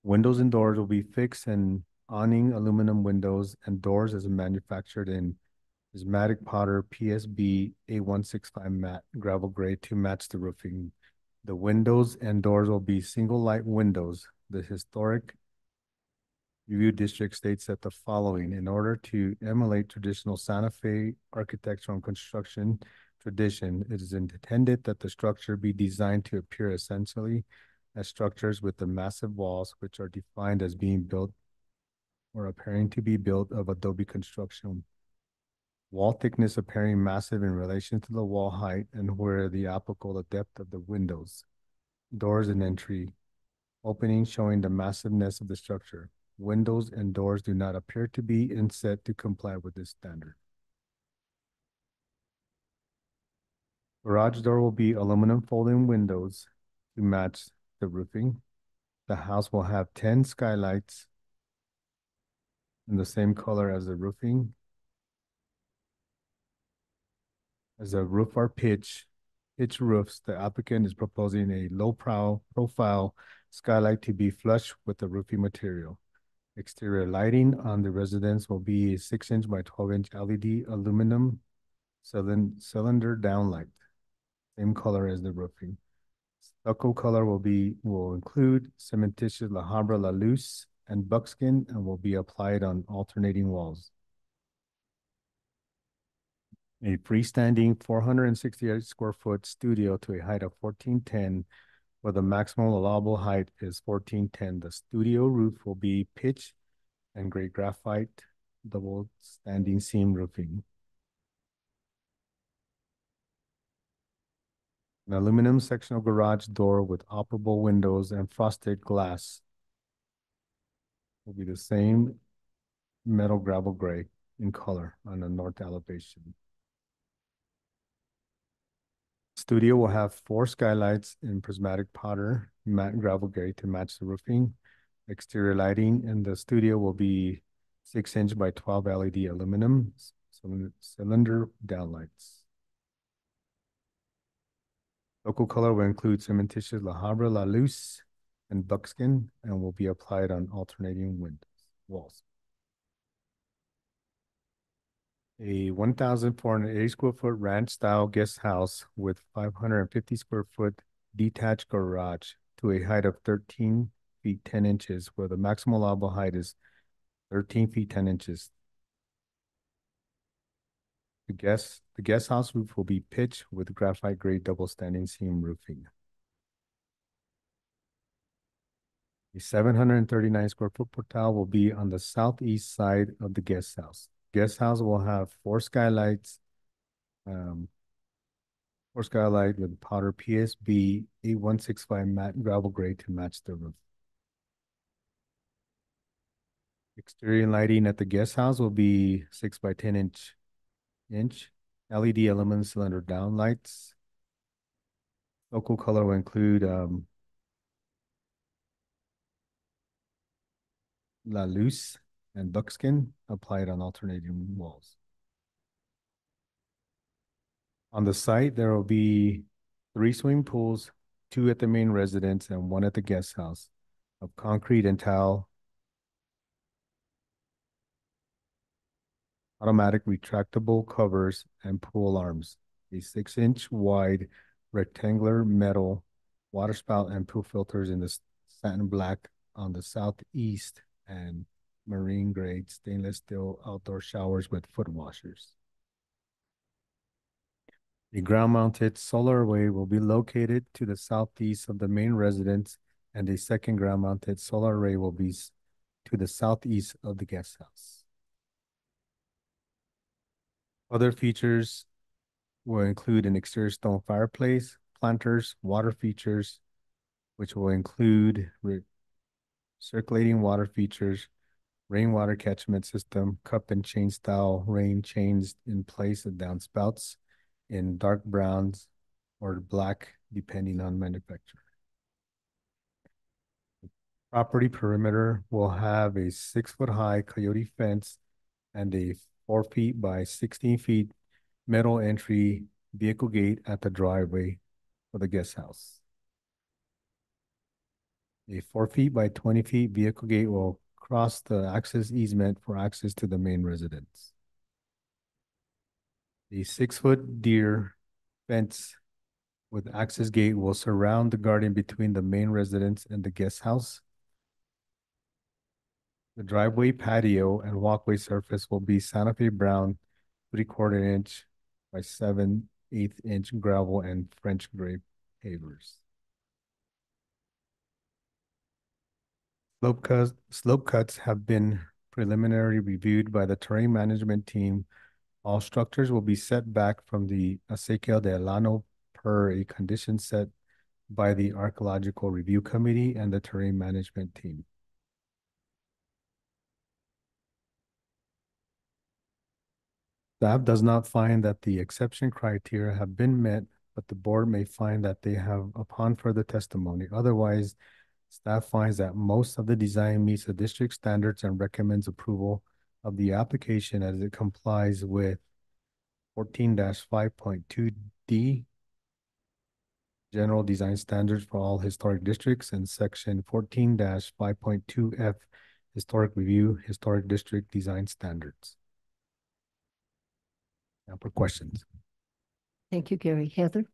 D: Windows and doors will be fixed and awning aluminum windows and doors as manufactured in prismatic powder PSB A165 matte gravel gray to match the roofing. The windows and doors will be single light windows. The historic Review District states that the following, in order to emulate traditional Santa Fe architectural and construction tradition, it is intended that the structure be designed to appear essentially as structures with the massive walls which are defined as being built or appearing to be built of adobe construction. Wall thickness appearing massive in relation to the wall height and where the applicable the depth of the windows, doors and entry, opening showing the massiveness of the structure windows and doors do not appear to be inset to comply with this standard. Garage door will be aluminum folding windows to match the roofing. The house will have 10 skylights in the same color as the roofing. As a roof are pitch, pitch roofs, the applicant is proposing a low pro profile skylight to be flush with the roofing material. Exterior lighting on the residence will be a six inch by twelve inch LED aluminum cylinder downlight, same color as the roofing. Stucco color will be, will include cementitious La Habra La Luz and buckskin and will be applied on alternating walls. A freestanding four hundred and sixty-eight square foot studio to a height of fourteen ten where the maximum allowable height is fourteen ten. The studio roof will be pitch and gray graphite double standing seam roofing. An aluminum sectional garage door with operable windows and frosted glass will be the same metal gravel gray in color on the north elevation. Studio will have four skylights in prismatic powder, matte gravel gray to match the roofing. Exterior lighting in the studio will be six inch by 12 LED aluminum cylinder downlights. Local color will include cementitious La Habra La Luz and buckskin and will be applied on alternating windows, walls. A 1,480 square foot ranch style guest house with 550 square foot detached garage to a height of 13 feet 10 inches, where the maximum allowable height is 13 feet 10 inches. The guest, the guest house roof will be pitched with graphite grade double standing seam roofing. And thirty-nine square foot portal will be on the southeast side of the guest house. Guest house will have four skylights. Um, four skylight with powder PSB eight one six five matte gravel grade to match the roof. Exterior lighting at the guest house will be six by ten inch inch LED element cylinder down lights. Local color will include um La Luz and buckskin applied on alternating walls. On the site, there will be three swimming pools, two at the main residence and one at the guest house of concrete and tile. Automatic retractable covers and pool arms. A six inch wide rectangular metal water spout and pool filters in the satin black on the southeast and marine grade stainless steel outdoor showers with foot washers. A ground mounted solar array will be located to the southeast of the main residence and a second ground mounted solar array will be to the southeast of the guest house. Other features will include an exterior stone fireplace, planters, water features, which will include circulating water features, rainwater catchment system, cup and chain style rain chains in place of downspouts in dark browns or black, depending on manufacturer. Property perimeter will have a six foot high coyote fence and a four feet by 16 feet metal entry vehicle gate at the driveway for the guest house. A four feet by 20 feet vehicle gate will cross the access easement for access to the main residence. The six-foot deer fence with access gate will surround the garden between the main residence and the guest house. The driveway patio and walkway surface will be Santa Fe brown, three-quarter inch by seven eighth inch gravel and French grade pavers. Slope cuts, slope cuts have been preliminarily reviewed by the terrain management team. All structures will be set back from the Acequia de Llano per a condition set by the Archaeological Review Committee and the terrain management team. Staff does not find that the exception criteria have been met, but the board may find that they have upon further testimony. Otherwise, Staff finds that most of the design meets the district standards and recommends approval of the application as it complies with fourteen five point two D general design standards for all historic districts and section fourteen five point two F historic review historic district design standards. Now for questions.
B: Thank you, Gary. Heather?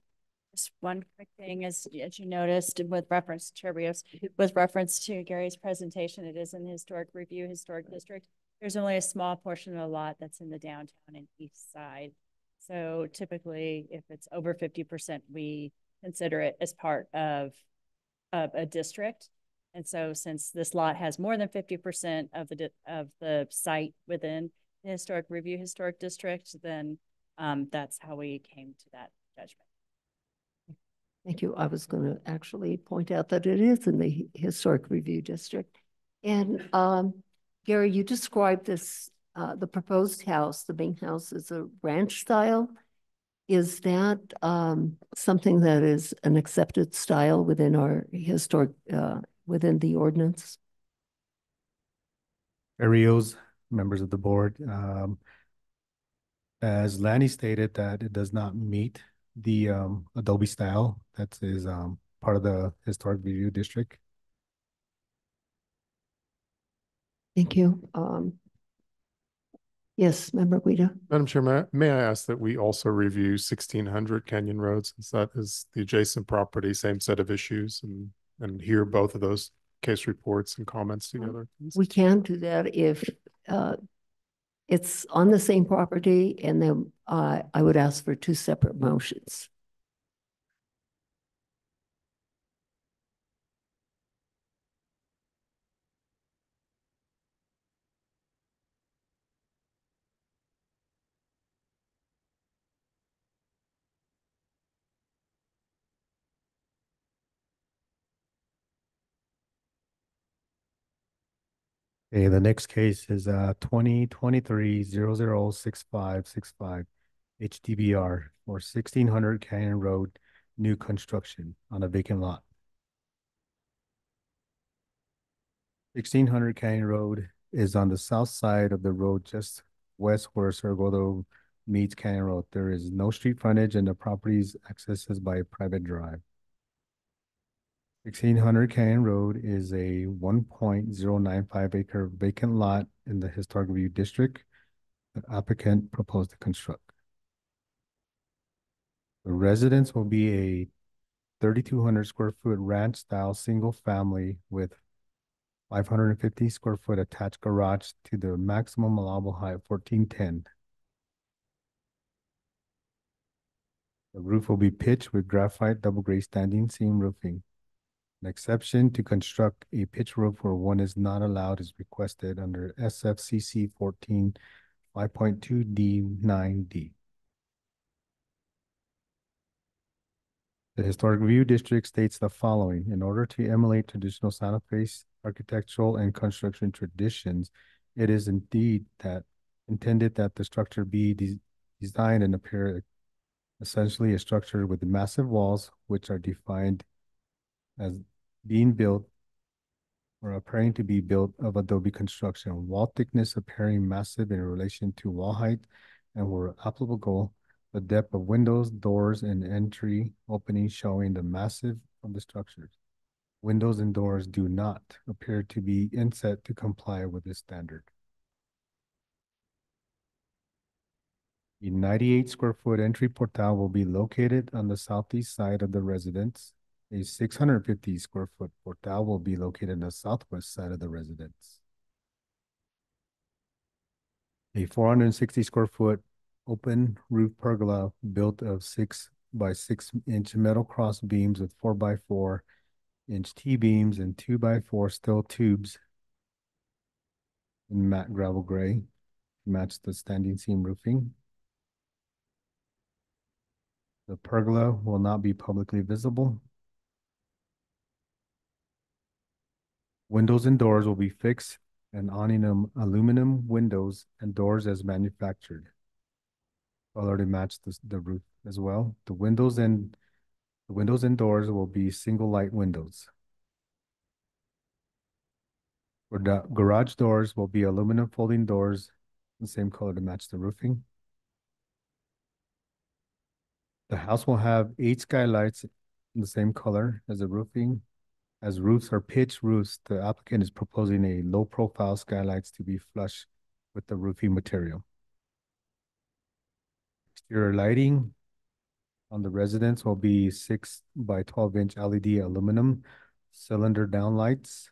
H: Just one quick thing, as, as you noticed with reference to with reference to Gary's presentation, it is in historic review, historic district. There's only a small portion of the lot that's in the downtown and east side. So typically, if it's over fifty percent, we consider it as part of, of a district. And so since this lot has more than fifty percent of the, of the site within the historic review, historic district, then um, that's how we came to that judgment.
B: Thank you. I was going to actually point out that it is in the Historic Review District. And um, Gary, you described this, uh, the proposed house, the Bing house is a ranch style. Is that um, something that is an accepted style within our historic, uh, within the ordinance?
D: Arios, members of the board, um, as Lanny stated that it does not meet the um, Adobe style that is um, part of the historic review district.
B: Thank you. Um, yes, Member Guida.
E: Madam Chair, may, may I ask that we also review sixteen hundred Canyon Road since that is the adjacent property, same set of issues and, and hear both of those case reports and comments together? please?
B: We can do that if uh, It's on the same property and then uh, I would ask for two separate motions.
D: Okay, the next case is uh twenty twenty-three zero zero six five six five HDBR for sixteen hundred Canyon Road, new construction on a vacant lot. Sixteen hundred Canyon Road is on the south side of the road just west where Cerro Gordo meets Canyon Road. There is no street frontage and the property's accesses by a private drive. Sixteen hundred Canyon Road is a one point zero nine five acre vacant lot in the Historic Review District. The applicant proposed to construct. The residence will be a thirty-two hundred square foot ranch style single family with five hundred and fifty square foot attached garage to the maximum allowable height fourteen ten. The roof will be pitched with graphite double gray standing seam roofing. An exception to construct a pitch roof where one is not allowed is requested under SFCC 14 5.2 D9D. The Historic Review District states the following, in order to emulate traditional Santa Fe architectural and construction traditions, it is indeed that intended that the structure be de designed and appear essentially a structure with massive walls, which are defined as being built or appearing to be built of adobe construction, wall thickness appearing massive in relation to wall height, and were applicable, the depth of windows, doors, and entry openings showing the massive of the structures. Windows and doors do not appear to be inset to comply with this standard. A 98 square foot entry portal will be located on the southeast side of the residence a six hundred and fifty square foot portal will be located on the southwest side of the residence. A four hundred and sixty square foot open roof pergola built of six by six inch metal cross beams with four by four inch T-beams and two by four steel tubes in matte gravel gray, to match the standing seam roofing. The pergola will not be publicly visible. Windows and doors will be fixed and aluminum aluminum windows and doors as manufactured. To match the, the roof as well. The windows and the windows and doors will be single light windows. For the garage doors will be aluminum folding doors, the same color to match the roofing. The house will have eight skylights in the same color as the roofing as roofs are pitched roofs, the applicant is proposing a low profile skylights to be flush with the roofing material. Exterior lighting on the residence will be six by 12 inch LED aluminum cylinder downlights.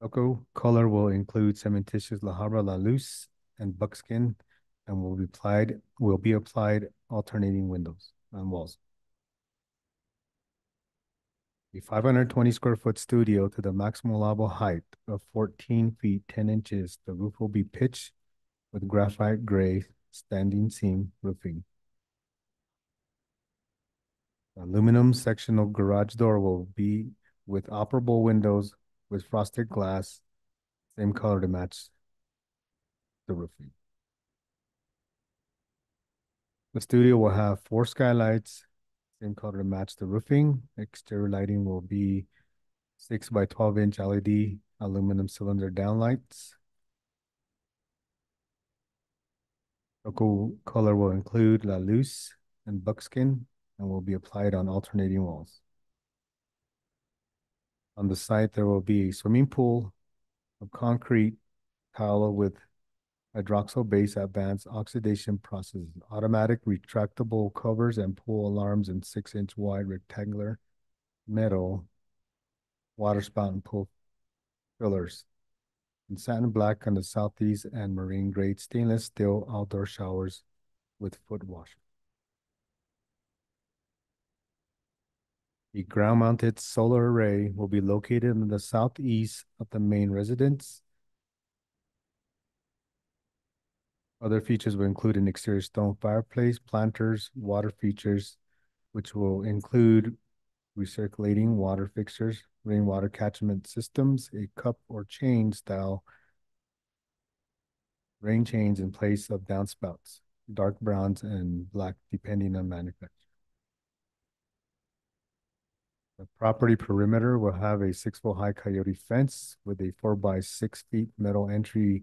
D: Logo color will include cementitious La Habra La Luz and buckskin and will be applied will be applied alternating windows on walls. A 520 square foot studio to the maximum allowable height of 14 feet 10 inches. The roof will be pitched with graphite gray standing seam roofing. Aluminum sectional garage door will be with operable windows with frosted glass, same color to match the roofing. The studio will have four skylights, same color to match the roofing. Exterior lighting will be six by 12 inch LED aluminum cylinder downlights. Local color will include La Luz and buckskin and will be applied on alternating walls. On the site, there will be a swimming pool of concrete tile with hydroxyl base advanced oxidation process, automatic retractable covers and pool alarms in six inch wide rectangular metal water spout and pool fillers. And satin black on the southeast and marine grade stainless steel outdoor showers with foot washer. The ground mounted solar array will be located in the southeast of the main residence. Other features will include an exterior stone fireplace, planters, water features, which will include recirculating water fixtures, rainwater catchment systems, a cup or chain style rain chains in place of downspouts, dark browns and black depending on manufacturer. The property perimeter will have a six foot high coyote fence with a four by six feet metal entry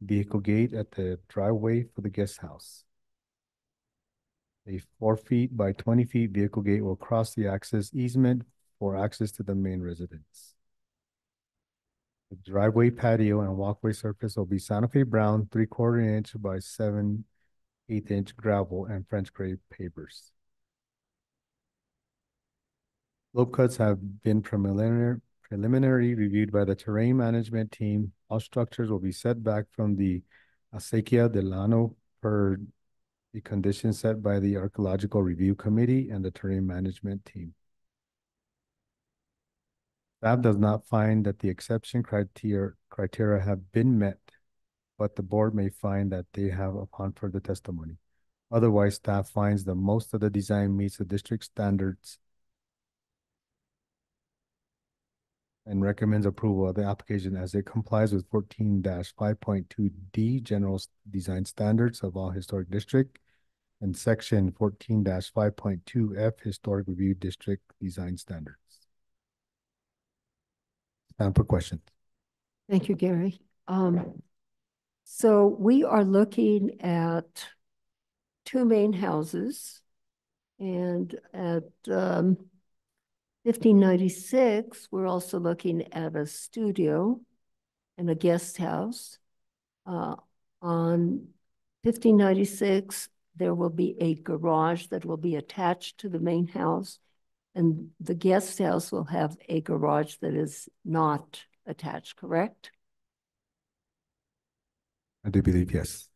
D: vehicle gate at the driveway for the guest house. A four feet by twenty feet vehicle gate will cross the access easement for access to the main residence. The driveway patio and walkway surface will be Santa Fe brown, three quarter inch by seven eighth inch gravel and French grade pavers. Slope cuts have been preliminary, preliminary reviewed by the terrain management team. All structures will be set back from the Acequia Delano per the conditions set by the Archaeological Review Committee and the terrain management team. Staff does not find that the exception criteria, criteria have been met, but the board may find that they have upon further testimony. Otherwise, staff finds that most of the design meets the district standards and recommends approval of the application as it complies with fourteen five point two D General Design Standards of all historic district and section fourteen five point two F Historic Review District Design Standards. Time for questions.
B: Thank you, Gary. Um, so we are looking at two main houses and at um, 1596, we're also looking at a studio and a guest house. Uh, on 1596, there will be a garage that will be attached to the main house, and the guest house will have a garage that is not attached, correct?
D: I do believe yes.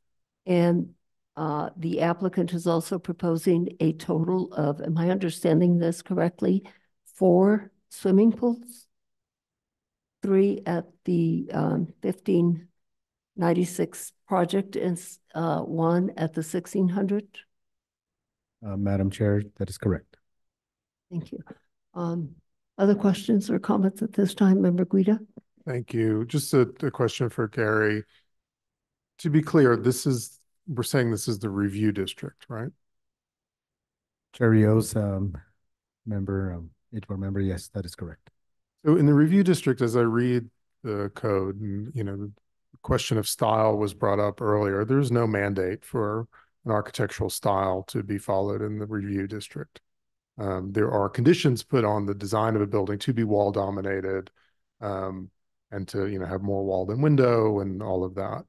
B: And uh, the applicant is also proposing a total of, am I understanding this correctly? Four swimming pools? Three at the um, 1596 project and uh, one at the 1600?
D: Uh, Madam Chair, that is correct.
B: Thank you. Um, other questions or comments at this time, Member Guida?
E: Thank you. Just a, a question for Gary. To be clear, this is, we're saying this is the review district, right?
D: Chair Rios, um, member, um, eight board member, yes, that is correct.
E: So in the review district, as I read the code and, you know, the question of style was brought up earlier, there's no mandate for an architectural style to be followed in the review district. Um, there are conditions put on the design of a building to be wall dominated um, and to, you know, have more wall than window and all of that.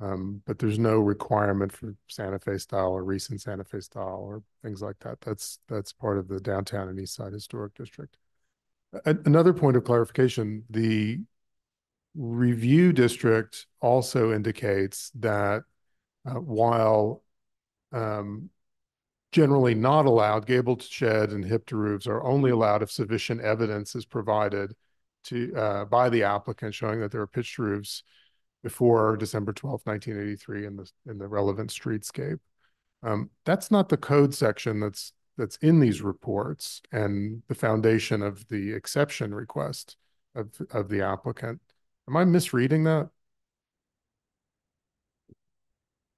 E: Um, but there's no requirement for Santa Fe style or recent Santa Fe style or things like that. That's that's part of the downtown and east side historic district. A another point of clarification, the review district also indicates that uh, while um, generally not allowed, gabled shed and hip to roofs are only allowed if sufficient evidence is provided to uh, by the applicant showing that there are pitched roofs before December 12, 1983 in the, in the relevant streetscape. Um, that's not the code section that's, that's in these reports and the foundation of the exception request of, of the applicant. Am I misreading that?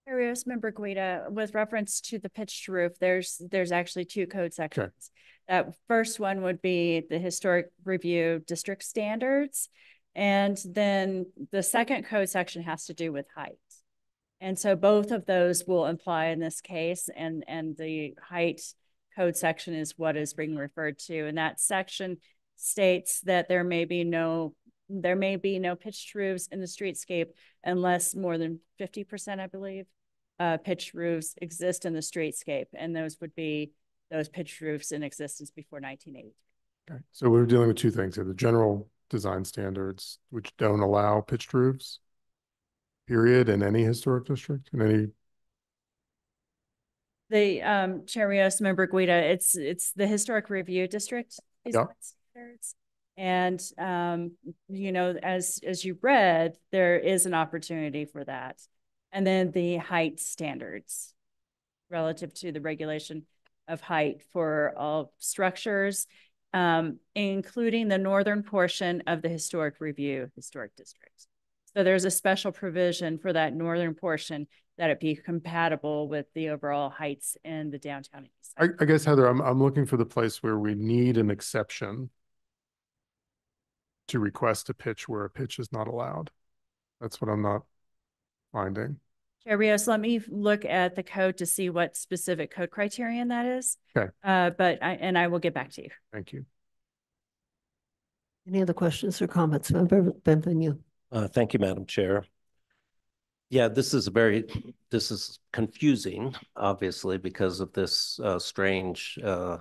H: Arios, member Guida, with reference to the pitched roof, there's, there's actually two code sections. That first one would be the historic review district standards. And then the second code section has to do with height. And so both of those will apply in this case and, and the height code section is what is being referred to. And that section states that there may be no there may be no pitched roofs in the streetscape unless more than 50%, I believe, uh, pitched roofs exist in the streetscape. And those would be those pitched roofs in existence before 1980.
E: Okay, so we're dealing with two things here, the general design standards, which don't allow pitched roofs. Period, in any historic district, in any,
H: The um Chair Rios, member Guida, it's it's the Historic Review District.
E: Yeah.
H: standards. And um, you know, as as you read, there is an opportunity for that. And then the height standards relative to the regulation of height for all structures, um, including the northern portion of the Historic Review Historic District. So there's a special provision for that northern portion that it be compatible with the overall heights in the downtown. east
E: I. I guess Heather, I'm, I'm looking for the place where we need an exception. To request a pitch where a pitch is not allowed. That's what I'm not finding.
H: Chair Rios, let me look at the code to see what specific code criterion that is.
E: Okay.
H: Uh, but I, and I will get back to you.
E: Thank you.
B: Any other questions or comments? Member Bienvenu?
F: Uh, thank you, Madam Chair. Yeah, this is a very, this is confusing, obviously, because of this uh, strange uh,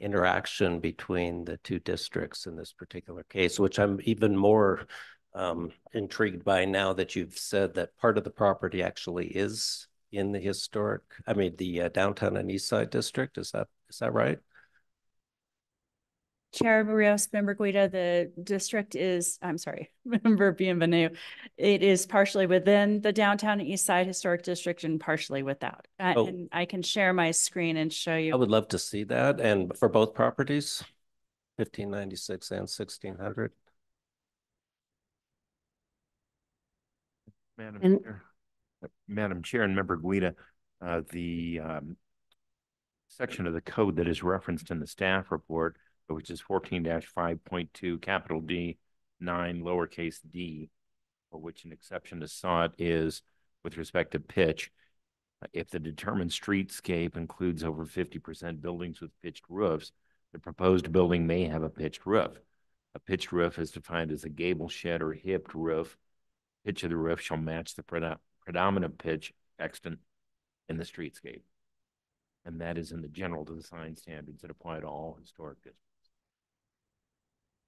F: interaction between the two districts in this particular case, which I'm even more um, intrigued by now that you've said that part of the property actually is in the historic, I mean, the uh, downtown and east side district. Is that is that right?
H: Chair Barrios, Member Guida, the district is, I'm sorry, Member Bienvenu, it is partially within the downtown east side historic district and partially without.
F: Oh.
H: And I can share my screen and show you.
F: I would love to see that. And for both properties, 1596 and 1600.
N: Madam
B: And-
N: Chair, Madam Chair and Member Guida, uh, the, um, section of the code that is referenced in the staff report, which is 14-5.2 capital D, nine lowercase d, for which an exception is sought is with respect to pitch. If the determined streetscape includes over fifty percent buildings with pitched roofs, the proposed building may have a pitched roof. A pitched roof is defined as a gable shed or hipped roof pitch of the roof shall match the predominant pitch extant in the streetscape. And that is in the general design standards that apply to all historic districts.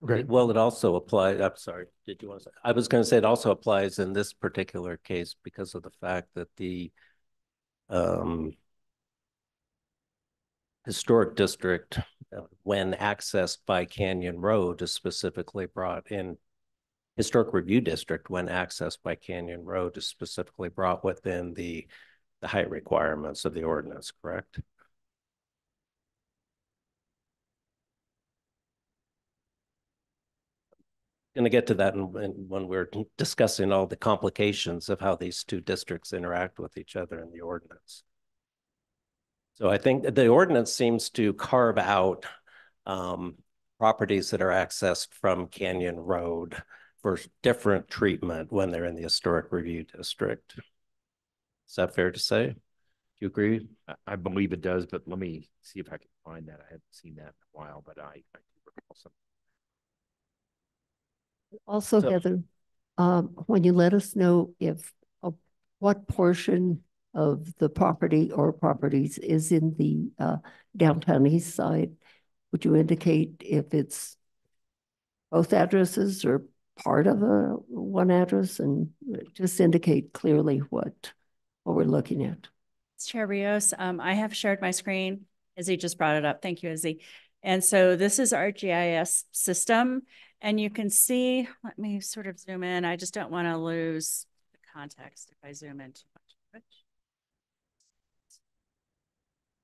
E: Okay,
F: Well, it also applies, I'm sorry, did you want to say? I was going to say it also applies in this particular case because of the fact that the um historic district, uh, when accessed by Canyon Road is specifically brought in Historic Review District, when accessed by Canyon Road is specifically brought within the the height requirements of the ordinance, correct? Going to get to that in, in- when we're discussing all the complications of how these two districts interact with each other in the ordinance. So I think the ordinance seems to carve out um, properties that are accessed from Canyon Road for different treatment when they're in the historic review district. Is that fair to say? Do you agree?
N: I, I believe it does, but let me see if I can find that. I haven't seen that in a while, but I, I do recall some.
B: Also,
F: So-
B: Heather, um, when you let us know if, uh, what portion of the property or properties is in the, uh, downtown east side, would you indicate if it's both addresses or part of a, one address and just indicate clearly what, what we're looking at?
H: Chair Rios, um, I have shared my screen. Izzy just brought it up. Thank you, Izzy. And so this is our GIS system. And you can see, let me sort of zoom in. I just don't want to lose the context if I zoom in too much.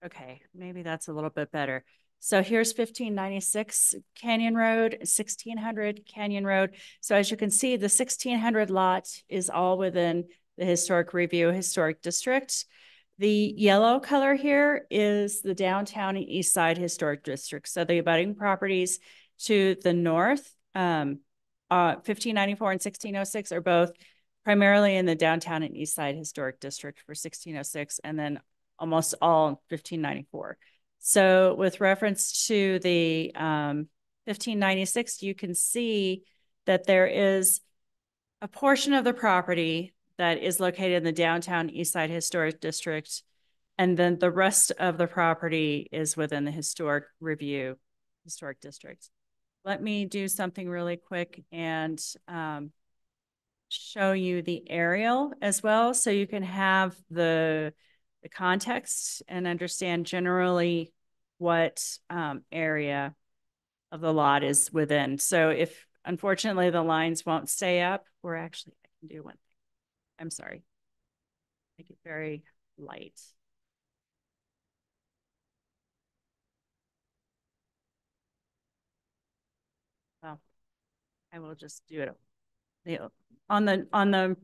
H: Okay, maybe that's a little bit better. So here's fifteen ninety-six Canyon Road, sixteen hundred Canyon Road. So as you can see, the sixteen hundred lot is all within the Historic Review Historic District. The yellow color here is the downtown and east side historic district. So the abutting properties to the north, um, uh, fifteen ninety-four and sixteen oh six are both primarily in the downtown and east side historic district for sixteen oh six, and then almost all fifteen ninety-four. So with reference to the um, fifteen ninety-six, you can see that there is a portion of the property that is located in the downtown East Side Historic District. And then the rest of the property is within the Historic Review Historic District. let me do something really quick and um, show you the aerial as well, so you can have the the context and understand generally what um, area of the lot is within. So if unfortunately the lines won't stay up, we're actually I can do one thing. I'm sorry. Make it very light. Well, I will just do it. The, on the on the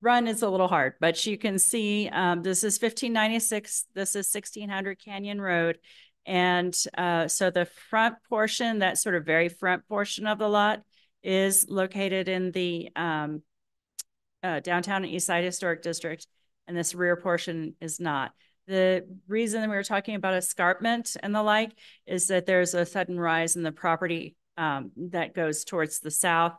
H: run is a little hard, but you can see um, this is 1596. This is 1600 Canyon Road. And uh, so the front portion, that sort of very front portion of the lot is located in the um, uh, downtown and East Side Historic District. And this rear portion is not. The reason we were talking about escarpment and the like is that there's a sudden rise in the property um, that goes towards the south.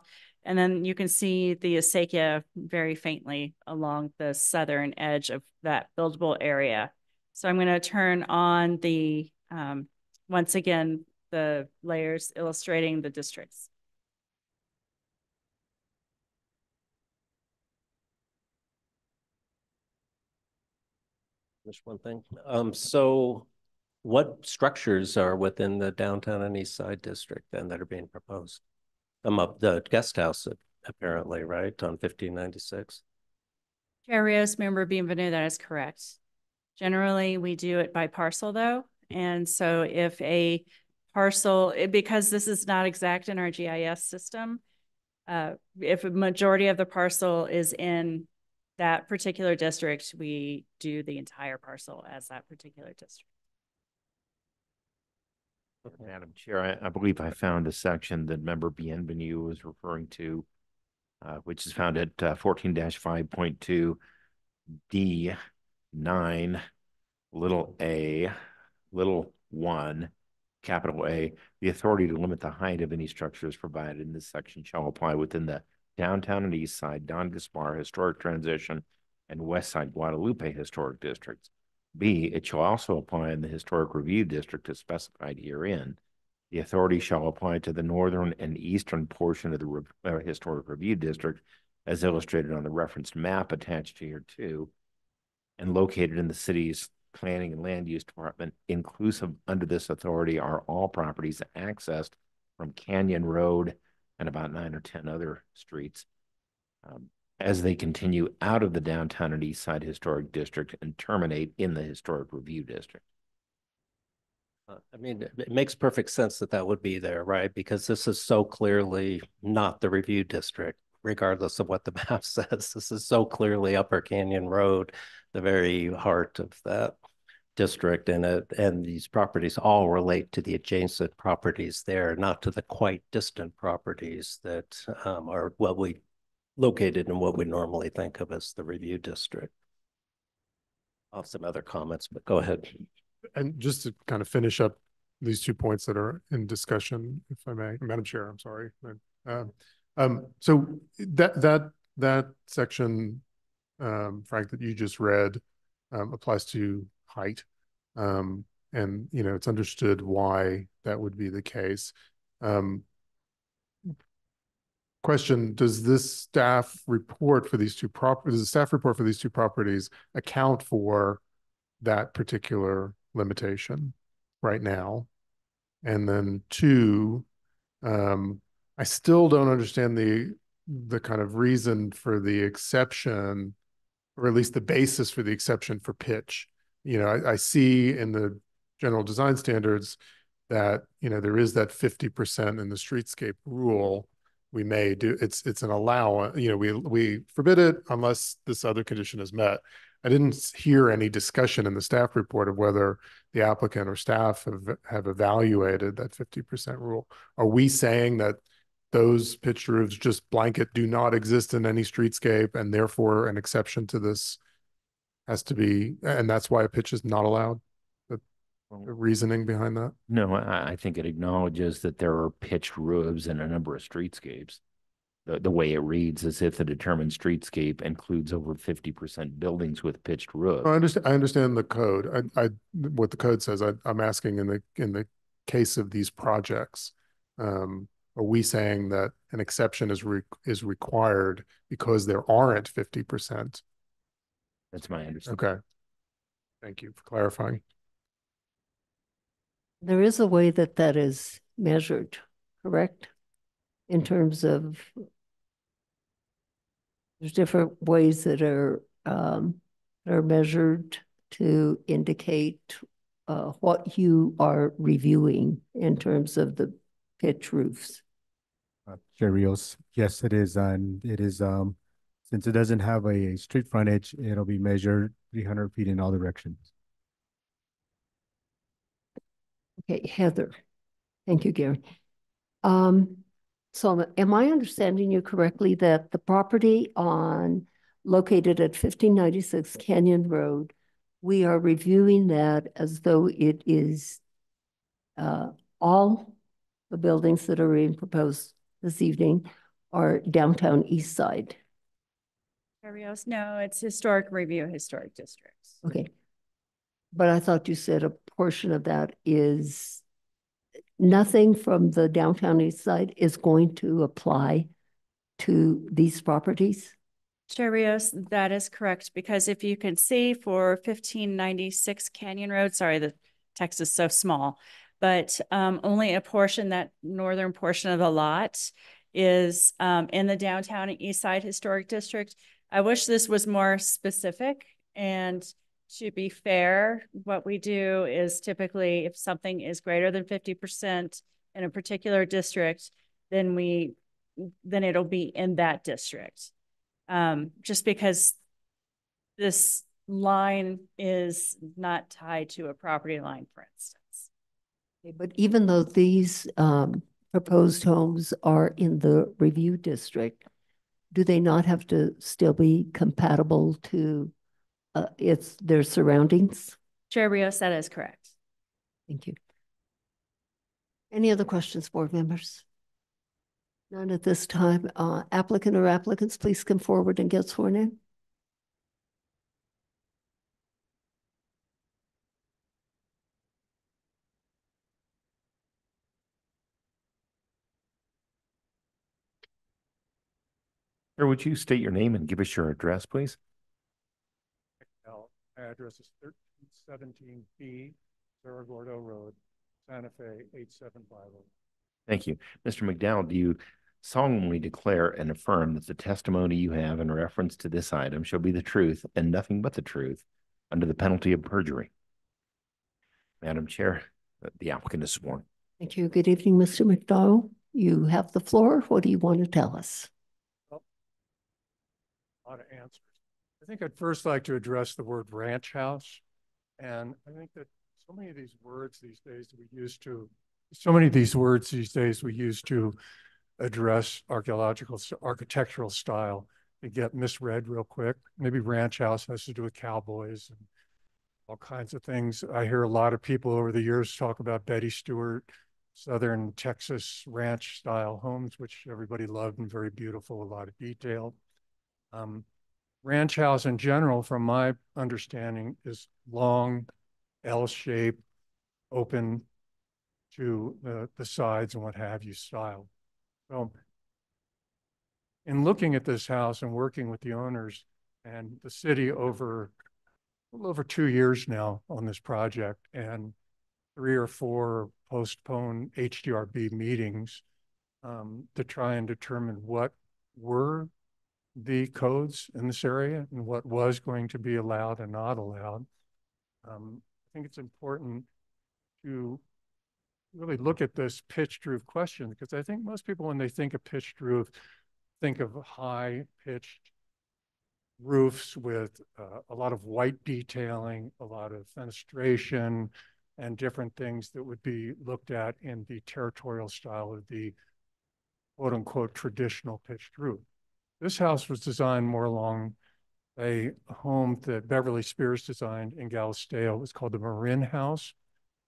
H: And then you can see the acequia very faintly along the southern edge of that buildable area. So I'm going to turn on the, um, once again, the layers illustrating the districts.
F: Just one thing. Um, so what structures are within the downtown and east side district then that are being proposed? Um, the guest house apparently, right, on fifteen ninety-six?
H: Chair Rios, member Bienvenu, that is correct. Generally, we do it by parcel though. And so if a parcel, because this is not exact in our GIS system, uh, if a majority of the parcel is in that particular district, we do the entire parcel as that particular district.
N: Madam Chair, I, I believe I found a section that member Bienvenu was referring to, uh, which is found at uh, fourteen five point two D nine, little a, little one, capital A. The authority to limit the height of any structures provided in this section shall apply within the downtown and east side Don Gaspar Historic Transition and west side Guadalupe Historic Districts. B, it shall also apply in the Historic Review District as specified herein. The authority shall apply to the northern and eastern portion of the Re uh, Historic Review District as illustrated on the referenced map attached to here too, and located in the city's planning and land use department. Inclusive under this authority are all properties accessed from Canyon Road and about nine or 10 other streets. Um, as they continue out of the downtown and east side historic district and terminate in the historic review district.
F: Uh, I mean, it, makes perfect sense that that would be there, right? Because this is so clearly not the review district, regardless of what the map says. This is so clearly Upper Canyon Road, the very heart of that district and it and these properties all relate to the adjacent properties there, not to the quite distant properties that um, are what we located in what we normally think of as the review district. I'll have some other comments, but go ahead.
E: And just to kind of finish up these two points that are in discussion, if I may, Madam Chair, I'm sorry. Um, um, so that that that section, um, Frank, that you just read, um, applies to height. Um, and, you know, it's understood why that would be the case. Um, question, does this staff report for these two properties, does the staff report for these two properties account for that particular limitation right now? And then two, um, I still don't understand the the kind of reason for the exception, or at least the basis for the exception for pitch you know, I, I see in the general design standards that, you know, there is that 50% in the streetscape rule. We may do, it's, it's an allowance, you know, we, we forbid it unless this other condition is met. I didn't hear any discussion in the staff report of whether the applicant or staff have, have evaluated that 50% rule. Are we saying that those pitched roofs just blanket do not exist in any streetscape and therefore an exception to this has to be, and that's why a pitch is not allowed? Reasoning behind that?
N: No, I, I think it acknowledges that there are pitched roofs in a number of streetscapes. The, the way it reads is if the determined streetscape includes over fifty percent buildings with pitched roofs.
E: I understand, I understand the code. I, I, what the code says, I, I'm asking in the, in the case of these projects,
S: Um, are we saying that an exception is re is required because there aren't fifty percent?
N: That's my understanding.
S: Okay. Thank you for clarifying.
B: There is a way that that is measured, correct? In terms of there's different ways that are um, are measured to indicate uh, what you are reviewing in terms of the pitch roofs.
D: Uh, yes, it is, and it is, um, since it doesn't have a street frontage, it'll be measured three hundred feet in all directions.
B: Okay, Heather. Thank you, Gary. Um, so am I understanding you correctly that the property on located at fifteen ninety-six Canyon Road, we are reviewing that as though it is uh, all the buildings that are being proposed this evening are downtown east side?
H: No, it's historic review, historic districts.
B: Okay. But I thought you said a portion of that is nothing from the downtown east side is going to apply to these properties?
H: Chair Rios, that is correct, because if you can see for fifteen ninety-six Canyon Road, sorry, the text is so small, but um, only a portion, that northern portion of the lot is um, in the downtown east side historic district. I wish this was more specific and to be fair, what we do is typically if something is greater than 50% in a particular district, then we then it'll be in that district. Um, just because this line is not tied to a property line, for instance.
B: Okay, But even though these um, proposed homes are in the review district, do they not have to still be compatible to uh, its their surroundings?
H: Chair Rios, that is correct.
B: Thank you. Any other questions, board members? None at this time. Uh, applicant or applicants, please come forward and get sworn in.
N: Or would you state your name and give us your address, please?
S: My address is thirteen seventeen B, Cerro Gordo Road, Santa Fe, eight seven five oh.
N: Thank you. Mr. McDowell, do you solemnly declare and affirm that the testimony you have in reference to this item shall be the truth and nothing but the truth under the penalty of perjury? Madam Chair, uh, the applicant is sworn.
B: Thank you. Good evening, Mr. McDowell. You have the floor. What do you want to tell us?
S: A lot of answers. I think I'd first like to address the word ranch house. And I think that so many of these words these days we use to, so many of these words these days we use to address archaeological, architectural style, they get misread real quick. Maybe ranch house has to do with cowboys and all kinds of things. I hear a lot of people over the years talk about Betty Stewart, Southern Texas ranch style homes, which everybody loved and very beautiful, a lot of detail. Um, ranch house in general, from my understanding, is long, L-shaped, open to the, the sides and what have you style. So in looking at this house and working with the owners and the city over over two years now on this project and three or four postponed HDRB meetings um, to try and determine what were the codes in this area and what was going to be allowed and not allowed. Um, I think it's important to really look at this pitched roof question because I think most people, when they think of pitched roof, think of high pitched roofs with uh, a lot of white detailing, a lot of fenestration, and different things that would be looked at in the territorial style of the quote unquote traditional pitched roof. This house was designed more along a home that Beverley Spears designed in Galisteo. It was called the Marin House,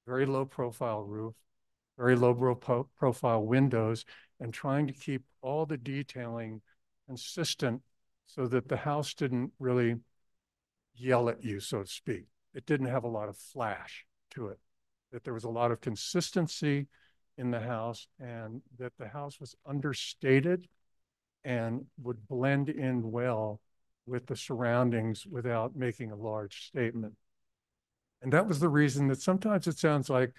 S: very low profile roof, very low pro profile windows, and trying to keep all the detailing consistent so that the house didn't really yell at you, so to speak. It didn't have a lot of flash to it, that there was a lot of consistency in the house and that the house was understated and would blend in well with the surroundings without making a large statement. And that was the reason that sometimes it sounds like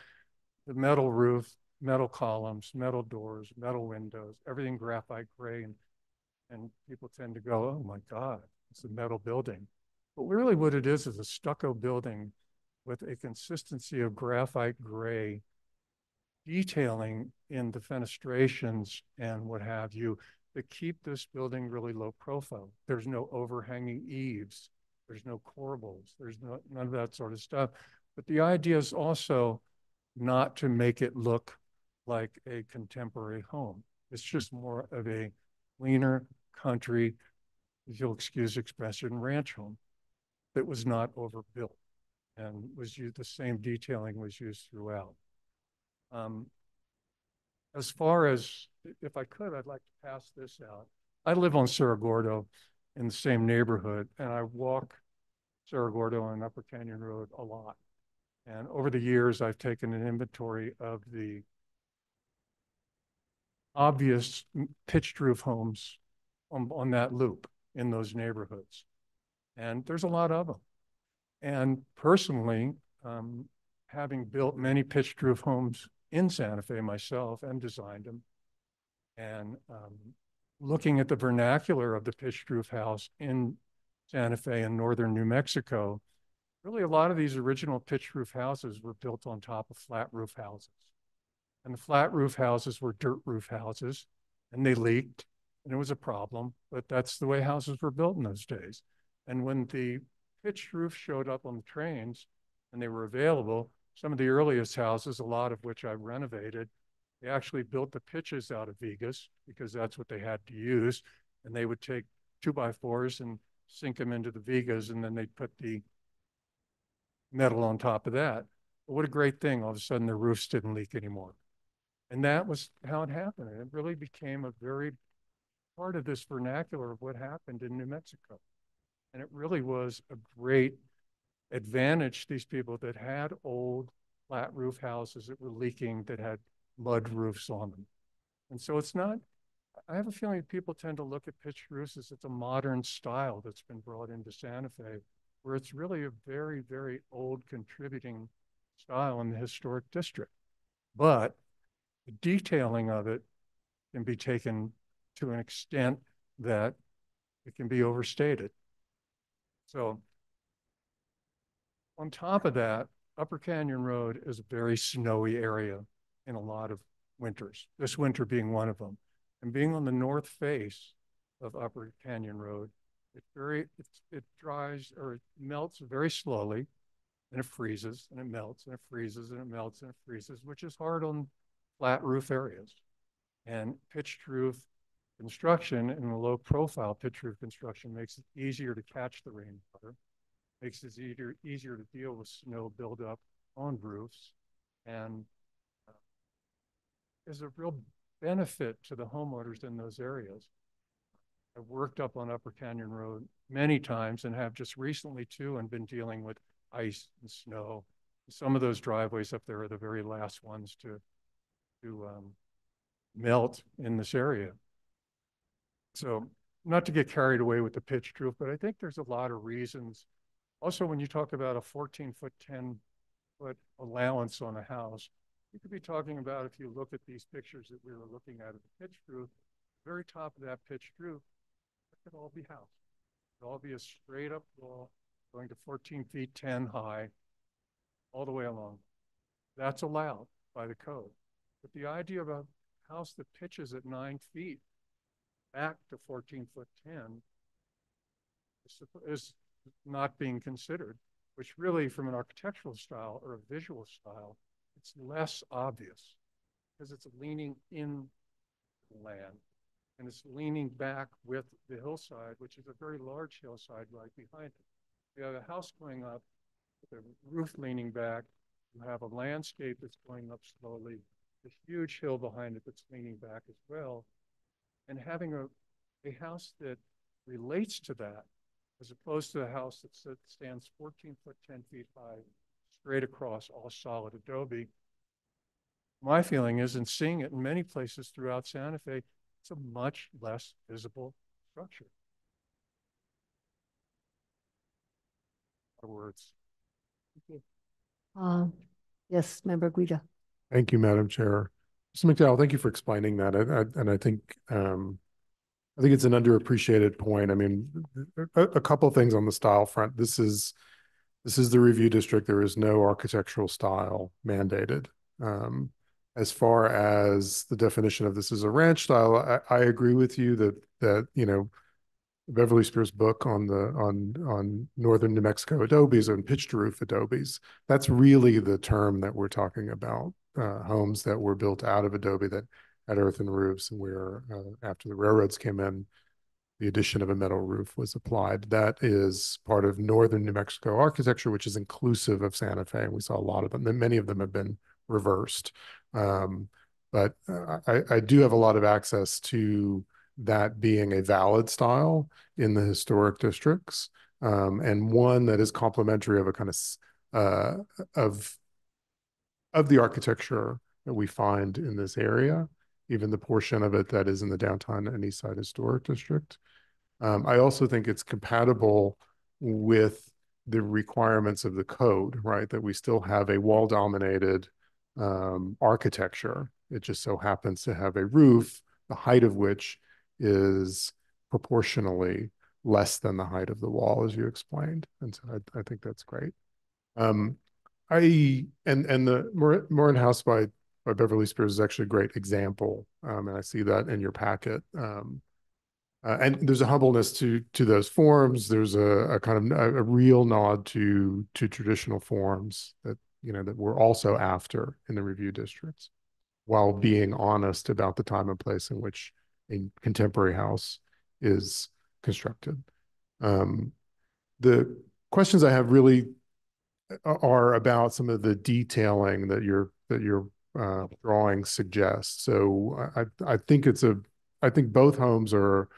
S: the metal roof, metal columns, metal doors, metal windows, everything graphite gray. And, and people tend to go, oh my God, it's a metal building. But really what it is is a stucco building with a consistency of graphite gray detailing in the fenestrations and what have you that keep this building really low profile. There's no overhanging eaves. There's no corbels. There's no, none of that sort of stuff. But the idea is also not to make it look like a contemporary home. It's just more of a leaner country, if you'll excuse expression, ranch home that was not overbuilt and was used, the same detailing was used throughout. Um, as far as, if I could, I'd like to pass this out. I live on Cerro Gordo in the same neighborhood, and I walk Cerro Gordo and Upper Canyon Road a lot. And over the years, I've taken an inventory of the obvious pitched roof homes on, on that loop in those neighborhoods. And there's a lot of them. And personally, um, having built many pitched roof homes in Santa Fe myself and designed them, and um, looking at the vernacular of the pitched roof house in Santa Fe and northern New Mexico, really a lot of these original pitched roof houses were built on top of flat roof houses. And the flat roof houses were dirt roof houses and they leaked and it was a problem, but that's the way houses were built in those days. And when the pitched roof showed up on the trains and they were available, some of the earliest houses, a lot of which I've renovated, they actually built the pitches out of vigas because that's what they had to use. And they would take two by fours and sink them into the vigas and then they'd put the metal on top of that. But what a great thing. All of a sudden the roofs didn't leak anymore. And that was how it happened. And it really became a very part of this vernacular of what happened in New Mexico. And it really was a great advantage these people that had old flat roof houses that were leaking that had mud roofs on them. And so it's not, I have a feeling people tend to look at pitched roofs as it's a modern style that's been brought into Santa Fe, where it's really a very, very old contributing style in the historic district. But the detailing of it can be taken to an extent that it can be overstated. So on top of that, Upper Canyon Road is a very snowy area in a lot of winters, this winter being one of them. And being on the north face of Upper Canyon Road, it very it, it dries or it melts very slowly and it freezes and it melts and it freezes and it melts and it freezes, which is hard on flat roof areas. And pitched roof construction and low profile pitched roof construction makes it easier to catch the rainwater makes it easier, easier to deal with snow buildup on roofs and uh, is a real benefit to the homeowners in those areas. I've worked up on Upper Canyon Road many times and have just recently too and been dealing with ice and snow. Some of those driveways up there are the very last ones to, to um, melt in this area. So not to get carried away with the pitched roof, but I think there's a lot of reasons also, when you talk about a 14 foot, 10 foot allowance on a house, you could be talking about if you look at these pictures that we were looking at of the pitch roof, very top of that pitched roof, it could all be house. It could all be a straight up wall going to 14 feet 10 high all the way along. That's allowed by the code. But the idea of a house that pitches at nine feet back to 14 foot 10 is, is not being considered, which really from an architectural style or a visual style, it's less obvious because it's leaning in land and it's leaning back with the hillside, which is a very large hillside right behind it. You have a house going up the roof leaning back. You have a landscape that's going up slowly, a huge hill behind it that's leaning back as well. And having a, a house that relates to that as opposed to a house that stands 14 foot 10 feet high, straight across, all solid adobe. my feeling is, and seeing it in many places throughout Santa Fe, it's a much less visible structure. Words. Thank you.
B: Uh, yes, Member Guida.
E: Thank you, Madam Chair. Mr. McDowell, thank you for explaining that. I, I, and I think, um, I think it's an underappreciated point. I mean, a, a couple things on the style front. This is, this is the review district. There is no architectural style mandated. Um, as far as the definition of this as a ranch style, I, I agree with you that, that, you know, Beverley Spears book on the on on northern New Mexico adobes and pitched roof adobes. That's really the term that we're talking about. Uh, homes that were built out of adobe that earthen roofs, and where uh, after the railroads came in, the addition of a metal roof was applied. That is part of northern New Mexico architecture, which is inclusive of Santa Fe. And we saw a lot of them. Many of them have been reversed. Um, but uh, I, I do have a lot of access to that being a valid style in the historic districts um, and one that is complementary of a kind of uh, of of the architecture that we find in this area, even the portion of it that is in the downtown and east side historic district. Um, I also think it's compatible with the requirements of the code, right? That we still have a wall dominated um, architecture. It just so happens to have a roof, the height of which is proportionally less than the height of the wall, as you explained. And so I, I think that's great. Um, I and and the Morin House by by Beverley Spears is actually a great example, um, and I see that in your packet. Um, uh, and there's a humbleness to to those forms. There's a, a kind of a, a, real nod to to traditional forms that you know that we're also after in the review districts, while being honest about the time and place in which a contemporary house is constructed. Um, the questions I have really uh, are about some of the detailing that your that your uh, drawing suggests. So I I think it's a I think both homes are